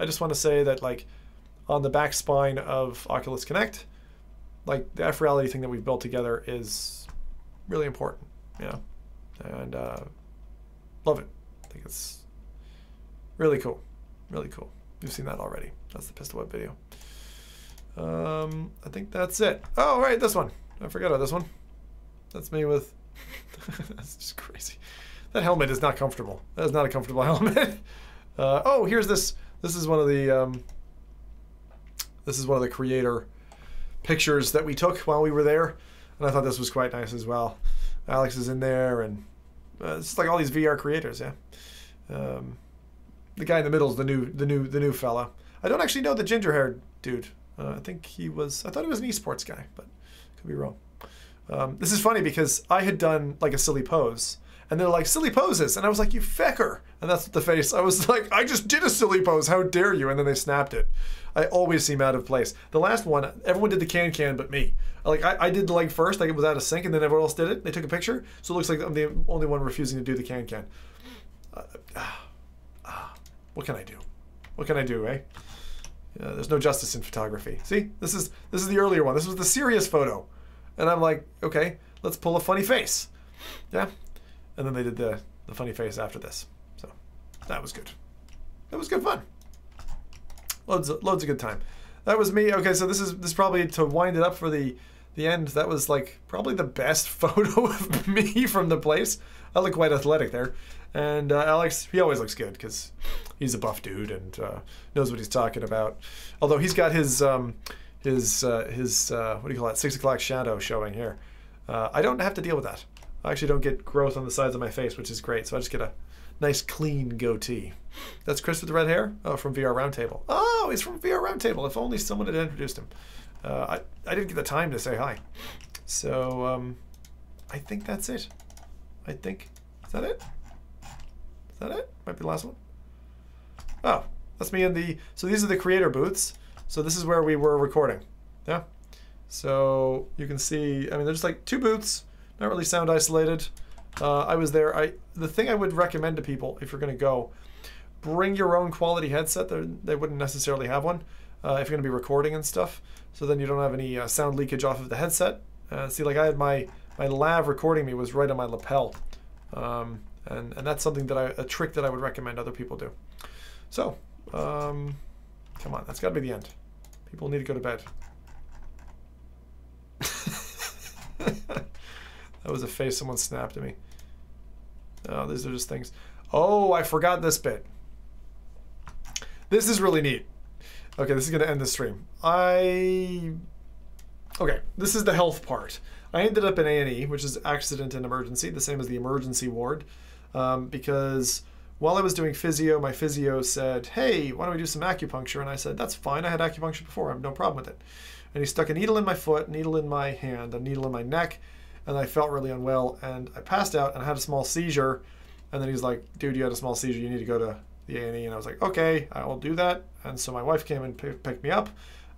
I just want to say that like on the back spine of Oculus Connect, like the F Reality thing that we've built together is really important, you know, and uh, love it. I think it's really cool, really cool. You've seen that already. That's the Pistol Whip video. Um, I think that's it. Oh, right, this one. I forgot about this one. That's me with. that's just crazy. That helmet is not comfortable. That is not a comfortable helmet. Uh, oh, here's this. This is one of the. Um, this is one of the creator pictures that we took while we were there, and I thought this was quite nice as well. Alex is in there, and uh, it's like all these VR creators. Yeah. Um, the guy in the middle is the new, the new, the new fella. I don't actually know the ginger haired dude. Uh, I think he was. I thought he was an esports guy, but could be wrong. Um, this is funny because I had done like a silly pose, and they're like silly poses, and I was like, "You fecker!" And that's the face. I was like, "I just did a silly pose. How dare you?" And then they snapped it. I always seem out of place. The last one, everyone did the can can, but me. Like I, I did the leg first, like it was out of sync, and then everyone else did it. They took a picture, so it looks like I'm the only one refusing to do the can can. Uh, ah, what can I do? What can I do, eh? Uh, there's no justice in photography. See, this is this is the earlier one. This was the serious photo, and I'm like, okay, let's pull a funny face, yeah. And then they did the the funny face after this, so that was good. That was good fun. Loads of, loads of good time. That was me. Okay, so this is this is probably to wind it up for the the end. That was like probably the best photo of me from the place. I look quite athletic there. And uh, Alex, he always looks good because he's a buff dude and uh, knows what he's talking about. Although he's got his um, his uh, his uh, what do you call that six o'clock shadow showing here. Uh, I don't have to deal with that. I actually don't get growth on the sides of my face, which is great. So I just get a nice clean goatee. That's Chris with the red hair. Oh, from VR Roundtable. Oh, he's from VR Roundtable. If only someone had introduced him. Uh, I I didn't get the time to say hi. So um, I think that's it. I think is that it. Is that it? Might be the last one. Oh, that's me in the. So these are the creator booths. So this is where we were recording. Yeah. So you can see. I mean, there's like two booths, not really sound isolated. Uh, I was there. I the thing I would recommend to people if you're going to go, bring your own quality headset. They're, they wouldn't necessarily have one uh, if you're going to be recording and stuff. So then you don't have any uh, sound leakage off of the headset. Uh, see, like I had my my lav recording me was right on my lapel. Um, and and that's something that I a trick that I would recommend other people do. So, um, come on, that's got to be the end. People need to go to bed. that was a face someone snapped at me. Oh, these are just things. Oh, I forgot this bit. This is really neat. Okay, this is going to end the stream. I... Okay, this is the health part. I ended up in A&E, which is accident and emergency, the same as the emergency ward, um, because while I was doing physio, my physio said, "Hey, why don't we do some acupuncture?" And I said, "That's fine. I had acupuncture before. I have no problem with it." And he stuck a needle in my foot, needle in my hand, a needle in my neck, and I felt really unwell. And I passed out and I had a small seizure. And then he's like, "Dude, you had a small seizure. You need to go to the A&E." And I was like, "Okay, I will do that." And so my wife came and picked me up.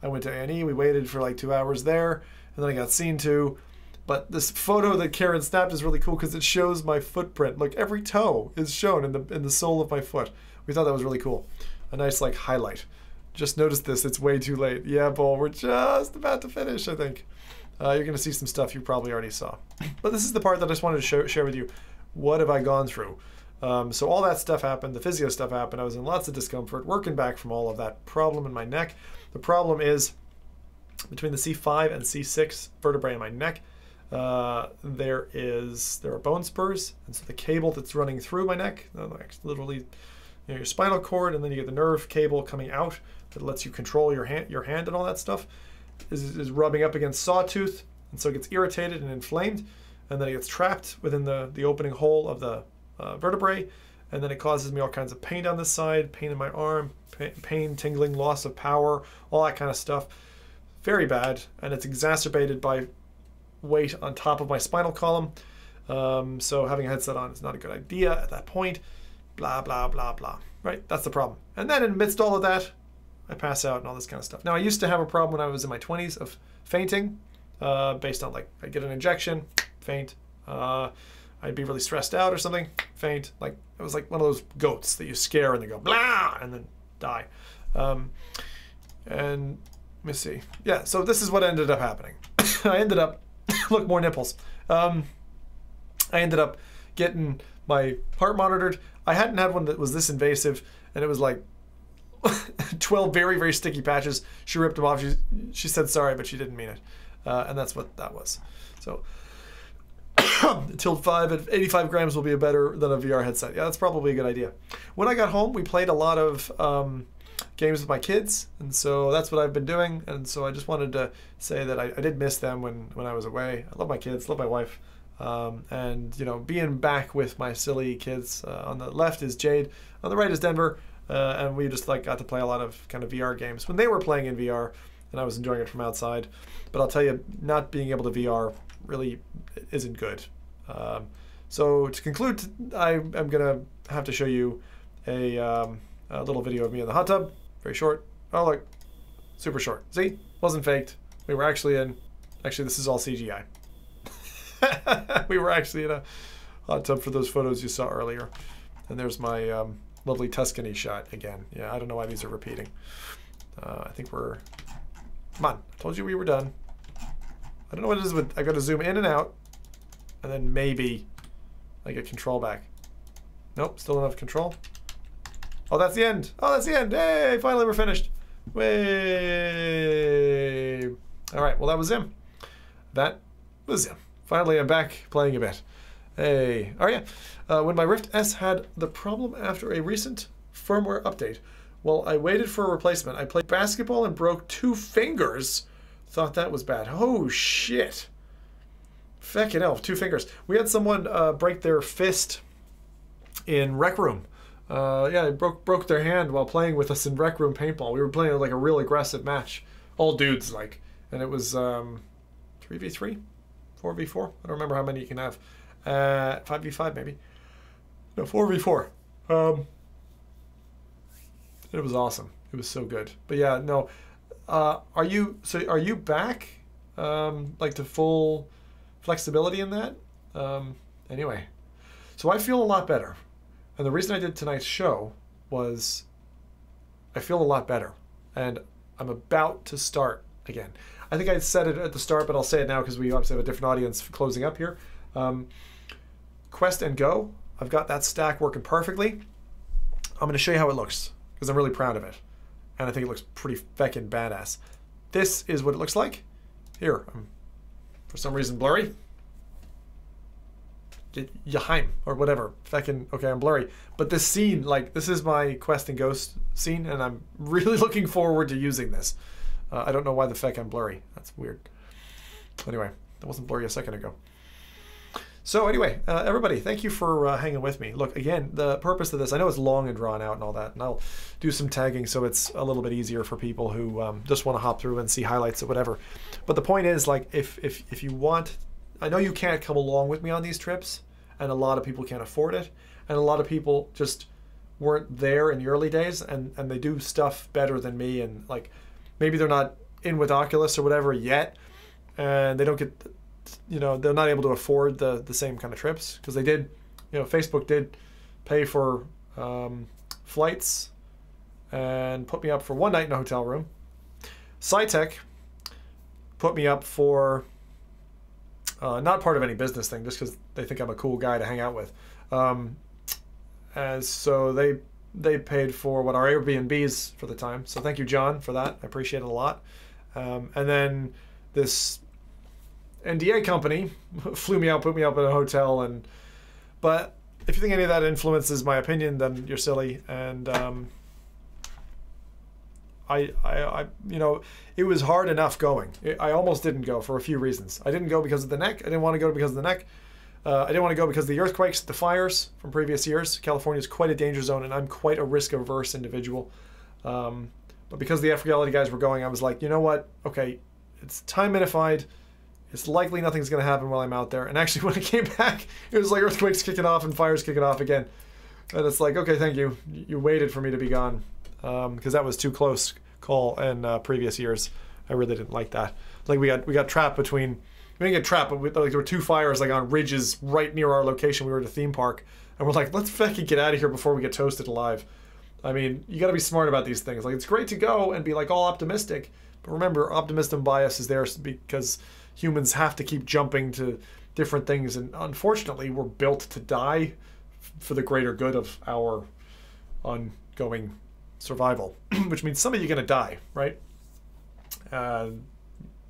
I went to A&E. We waited for like two hours there, and then I got seen to. But this photo that Karen snapped is really cool because it shows my footprint. Like every toe is shown in the in the sole of my foot. We thought that was really cool. A nice like highlight. Just noticed this. It's way too late. Yeah, Bull. We're just about to finish. I think. Uh, you're going to see some stuff you probably already saw. But this is the part that I just wanted to show, share with you. What have I gone through? Um, so all that stuff happened. The physio stuff happened. I was in lots of discomfort, working back from all of that problem in my neck. The problem is between the C5 and C6 vertebrae in my neck. Uh, there is there are bone spurs, and so the cable that's running through my neck, uh, literally, you know, your spinal cord, and then you get the nerve cable coming out that lets you control your hand, your hand, and all that stuff, is, is rubbing up against sawtooth, and so it gets irritated and inflamed, and then it gets trapped within the the opening hole of the uh, vertebrae, and then it causes me all kinds of pain down this side, pain in my arm, pain, pain, tingling, loss of power, all that kind of stuff. Very bad, and it's exacerbated by weight on top of my spinal column. Um, so having a headset on is not a good idea at that point. Blah, blah, blah, blah. Right? That's the problem. And then in amidst all of that, I pass out and all this kind of stuff. Now, I used to have a problem when I was in my 20s of fainting uh, based on like, I get an injection, faint. Uh, I'd be really stressed out or something, faint. Like, it was like one of those goats that you scare and they go blah and then die. Um, and let me see. Yeah, so this is what ended up happening. I ended up look more nipples. Um, I ended up getting my heart monitored. I hadn't had one that was this invasive, and it was like 12 very very sticky patches. She ripped them off. She she said sorry, but she didn't mean it, uh, and that's what that was. So. Tilt 5 at 85 grams will be a better than a VR headset. Yeah, that's probably a good idea. When I got home, we played a lot of um, games with my kids, and so that's what I've been doing. And so I just wanted to say that I, I did miss them when when I was away. I love my kids, love my wife, um, and you know, being back with my silly kids. Uh, on the left is Jade, on the right is Denver, uh, and we just like got to play a lot of kind of VR games when they were playing in VR, and I was enjoying it from outside. But I'll tell you, not being able to VR really isn't good. Um, so to conclude, I am gonna have to show you a, um, a little video of me in the hot tub. Very short. Oh look, super short. See, wasn't faked. We were actually in. Actually, this is all CGI. we were actually in a hot tub for those photos you saw earlier. And there's my um, lovely Tuscany shot again. Yeah, I don't know why these are repeating. Uh, I think we're. Come on, I told you we were done. I don't know what it is with. I got to zoom in and out, and then maybe I get control back. Nope, still don't have control. Oh, that's the end. Oh, that's the end. Hey, finally we're finished. Way. All right, well, that was him. That was him. Finally, I'm back playing a bit. Hey. Oh, yeah. Uh, when my Rift S had the problem after a recent firmware update, while I waited for a replacement, I played basketball and broke two fingers. Thought that was bad. Oh, shit. Feckin' elf, two fingers. We had someone uh, break their fist in Rec Room. Uh, yeah, they broke broke their hand while playing with us in Rec Room paintball. We were playing like a real aggressive match, all dudes like, and it was um, three v three, four v four. I don't remember how many you can have. Uh, five v five maybe. No, four v four. Um, it was awesome. It was so good. But yeah, no. Uh, are you so? Are you back? Um, like to full flexibility in that? Um, anyway, so I feel a lot better. And the reason I did tonight's show was I feel a lot better. And I'm about to start again. I think I said it at the start, but I'll say it now because we obviously have a different audience closing up here. Um, Quest and Go, I've got that stack working perfectly. I'm going to show you how it looks because I'm really proud of it. And I think it looks pretty feckin' badass. This is what it looks like. Here, I'm for some reason blurry. Yaheim or whatever. Feckin' okay, I'm blurry. But this scene, like this is my Quest and Ghost scene, and I'm really looking forward to using this. Uh, I don't know why the feck I'm blurry. That's weird. Anyway, that wasn't blurry a second ago. So anyway, uh, everybody, thank you for uh, hanging with me. Look, again, the purpose of this, I know it's long and drawn out and all that, and I'll do some tagging so it's a little bit easier for people who um, just want to hop through and see highlights or whatever. But the point is, like, if if if you want, I know you can't come along with me on these trips, and a lot of people can't afford it, and a lot of people just weren't there in the early days, and and they do stuff better than me, and like maybe they're not in with Oculus or whatever yet, and they don't get you know they're not able to afford the the same kind of trips because they did you know facebook did pay for um, flights and put me up for one night in a hotel room. Psytec put me up for uh, not part of any business thing just because they think i'm a cool guy to hang out with. Um, and so they they paid for what our airbnbs for the time. So thank you john for that. I appreciate it a lot. Um, and then this NDA company flew me out, put me up in a hotel, and but if you think any of that influences my opinion, then you're silly. And um, I, I, I, you know, it was hard enough going. I almost didn't go for a few reasons. I didn't go because of the neck. I didn't want to go because of the neck. Uh, I didn't want to go because of the earthquakes, the fires from previous years. California is quite a danger zone, and I'm quite a risk averse individual. Um, but because the F guys were going, I was like, you know what? Okay, it's time minified it's likely nothing's going to happen while I'm out there. And actually, when I came back, it was like earthquakes kicking off and fires kicking off again. And it's like, okay, thank you. You waited for me to be gone because um, that was too close call in uh, previous years. I really didn't like that. Like we got we got trapped between. We didn't get trapped, but we, like there were two fires like on ridges right near our location. We were at a theme park, and we're like, let's fucking get out of here before we get toasted alive. I mean, you got to be smart about these things. Like it's great to go and be like all optimistic, but remember, optimism bias is there because humans have to keep jumping to different things, and unfortunately, we're built to die for the greater good of our ongoing survival, which means some of you are going to die, right? Uh,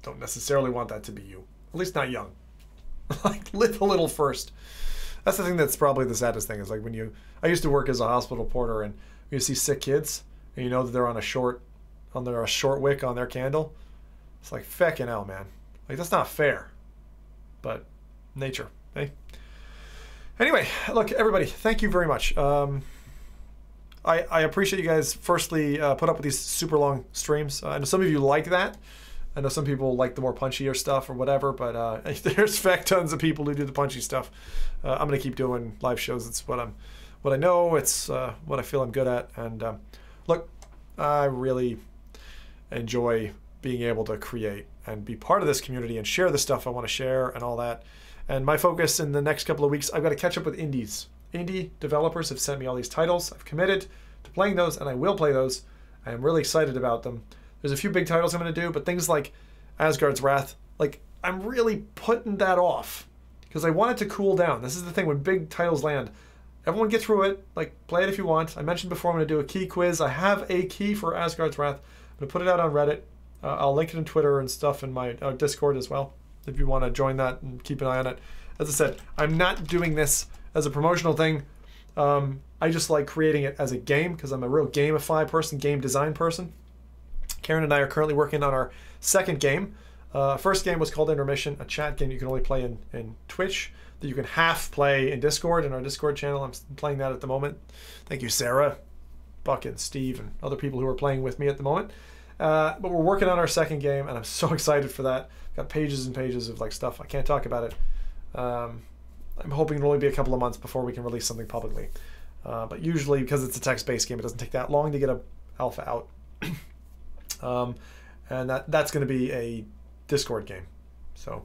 don't necessarily want that to be you, at least not young. like live a little first. That's the thing that's probably the saddest thing is like when you. I used to work as a hospital porter, and you see sick kids, and you know that they're on a short, on their a short wick on their candle. It's like feckin' hell, man. Like that's not fair. But nature, hey. Anyway, look, everybody, thank you very much. Um, I, I appreciate you guys. Firstly, uh, put up with these super long streams. Uh, I know some of you like that. I know some people like the more punchier stuff or whatever, but uh, there's fact tons of people who do the punchy stuff. Uh, I'm gonna keep doing live shows. It's what I'm, what I know. It's uh, what I feel I'm good at. And um, look, I really enjoy being able to create and be part of this community and share the stuff I want to share and all that. And my focus in the next couple of weeks, I've got to catch up with indies. Indie developers have sent me all these titles. I've committed to playing those, and I will play those. I am really excited about them. There's a few big titles I'm going to do, but things like Asgard's Wrath, like I'm really putting that off because I want it to cool down. This is the thing when big titles land. Everyone get through it. Like play it if you want. I mentioned before I'm going to do a key quiz. I have a key for Asgard's Wrath. I'm going to put it out on Reddit. Uh, I'll link it in Twitter and stuff in my uh, Discord as well if you want to join that and keep an eye on it. As I said, I'm not doing this as a promotional thing. Um, I just like creating it as a game because I'm a real gamify person, game design person. Karen and I are currently working on our second game. Uh, first game was called Intermission, a chat game you can only play in, in Twitch that you can half play in Discord in our Discord channel. I'm playing that at the moment. Thank you, Sarah, Buck, and Steve, and other people who are playing with me at the moment. Uh, but we're working on our second game, and I'm so excited for that. Got pages and pages of like stuff. I can't talk about it. Um, I'm hoping it'll only be a couple of months before we can release something publicly. Uh, but usually, because it's a text-based game, it doesn't take that long to get a alpha out. um, and that that's going to be a Discord game. So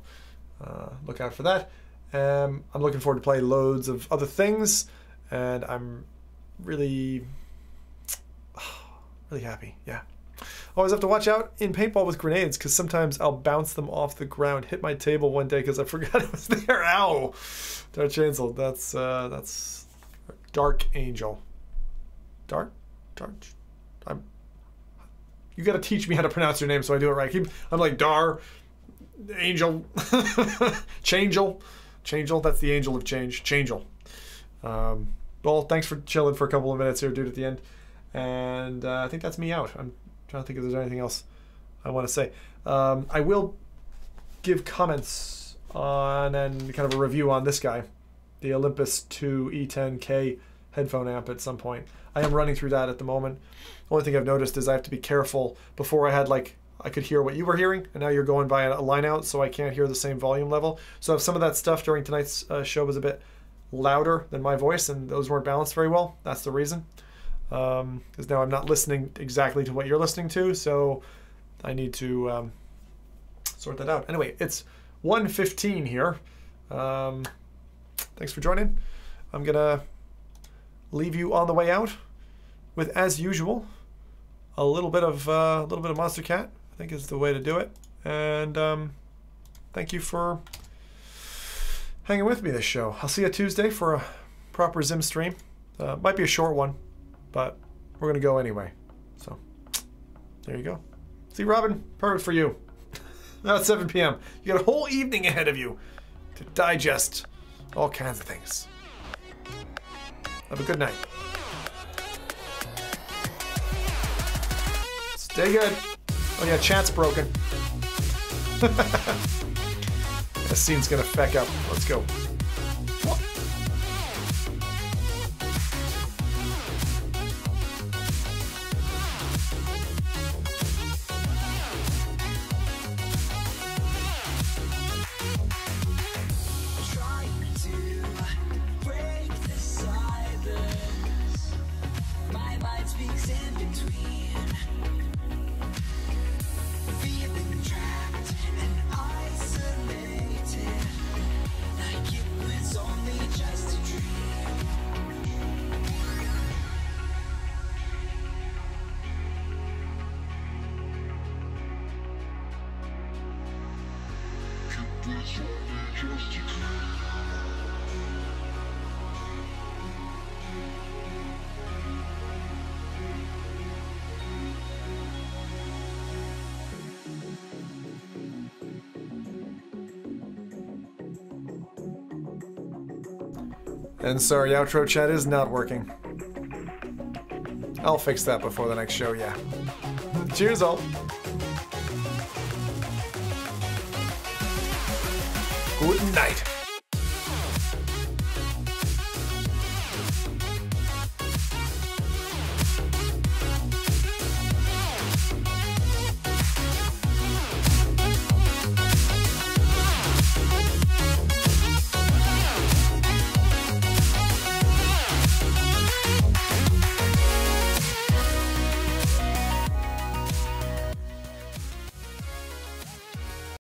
uh, look out for that. Um, I'm looking forward to play loads of other things, and I'm really, really happy. Yeah. Always have to watch out in paintball with grenades because sometimes I'll bounce them off the ground, hit my table one day because I forgot it was there. Ow! Dark Chancel. That's uh, that's Dark Angel. Dark, Dark. I'm. You got to teach me how to pronounce your name so I do it right. Keep. I'm like Dar, Angel, Changel, Changel. That's the angel of change. Changel. Um, well, thanks for chilling for a couple of minutes here, dude. At the end, and uh, I think that's me out. I'm trying to think if there's anything else I want to say. Um, I will give comments on and kind of a review on this guy, the Olympus 2 E10K headphone amp at some point. I am running through that at the moment. Only thing I've noticed is I have to be careful. Before I had like I could hear what you were hearing, and now you're going by a line out, so I can't hear the same volume level. So if some of that stuff during tonight's uh, show was a bit louder than my voice, and those weren't balanced very well, that's the reason. Because um, now I'm not listening exactly to what you're listening to, so I need to um, sort that out. Anyway, it's 1:15 here. Um, thanks for joining. I'm gonna leave you on the way out with, as usual, a little bit of uh, a little bit of Monstercat. I think is the way to do it. And um, thank you for hanging with me this show. I'll see you Tuesday for a proper Zim stream. Uh, might be a short one, but we're gonna go anyway. So there you go. See, Robin, perfect for you. now it's 7 p.m. You got a whole evening ahead of you to digest all kinds of things. Have a good night. Stay good. Oh yeah, chat's broken. this scene's gonna feck up. Let's go. Sorry, outro chat is not working. I'll fix that before the next show, yeah. Cheers all. Good night.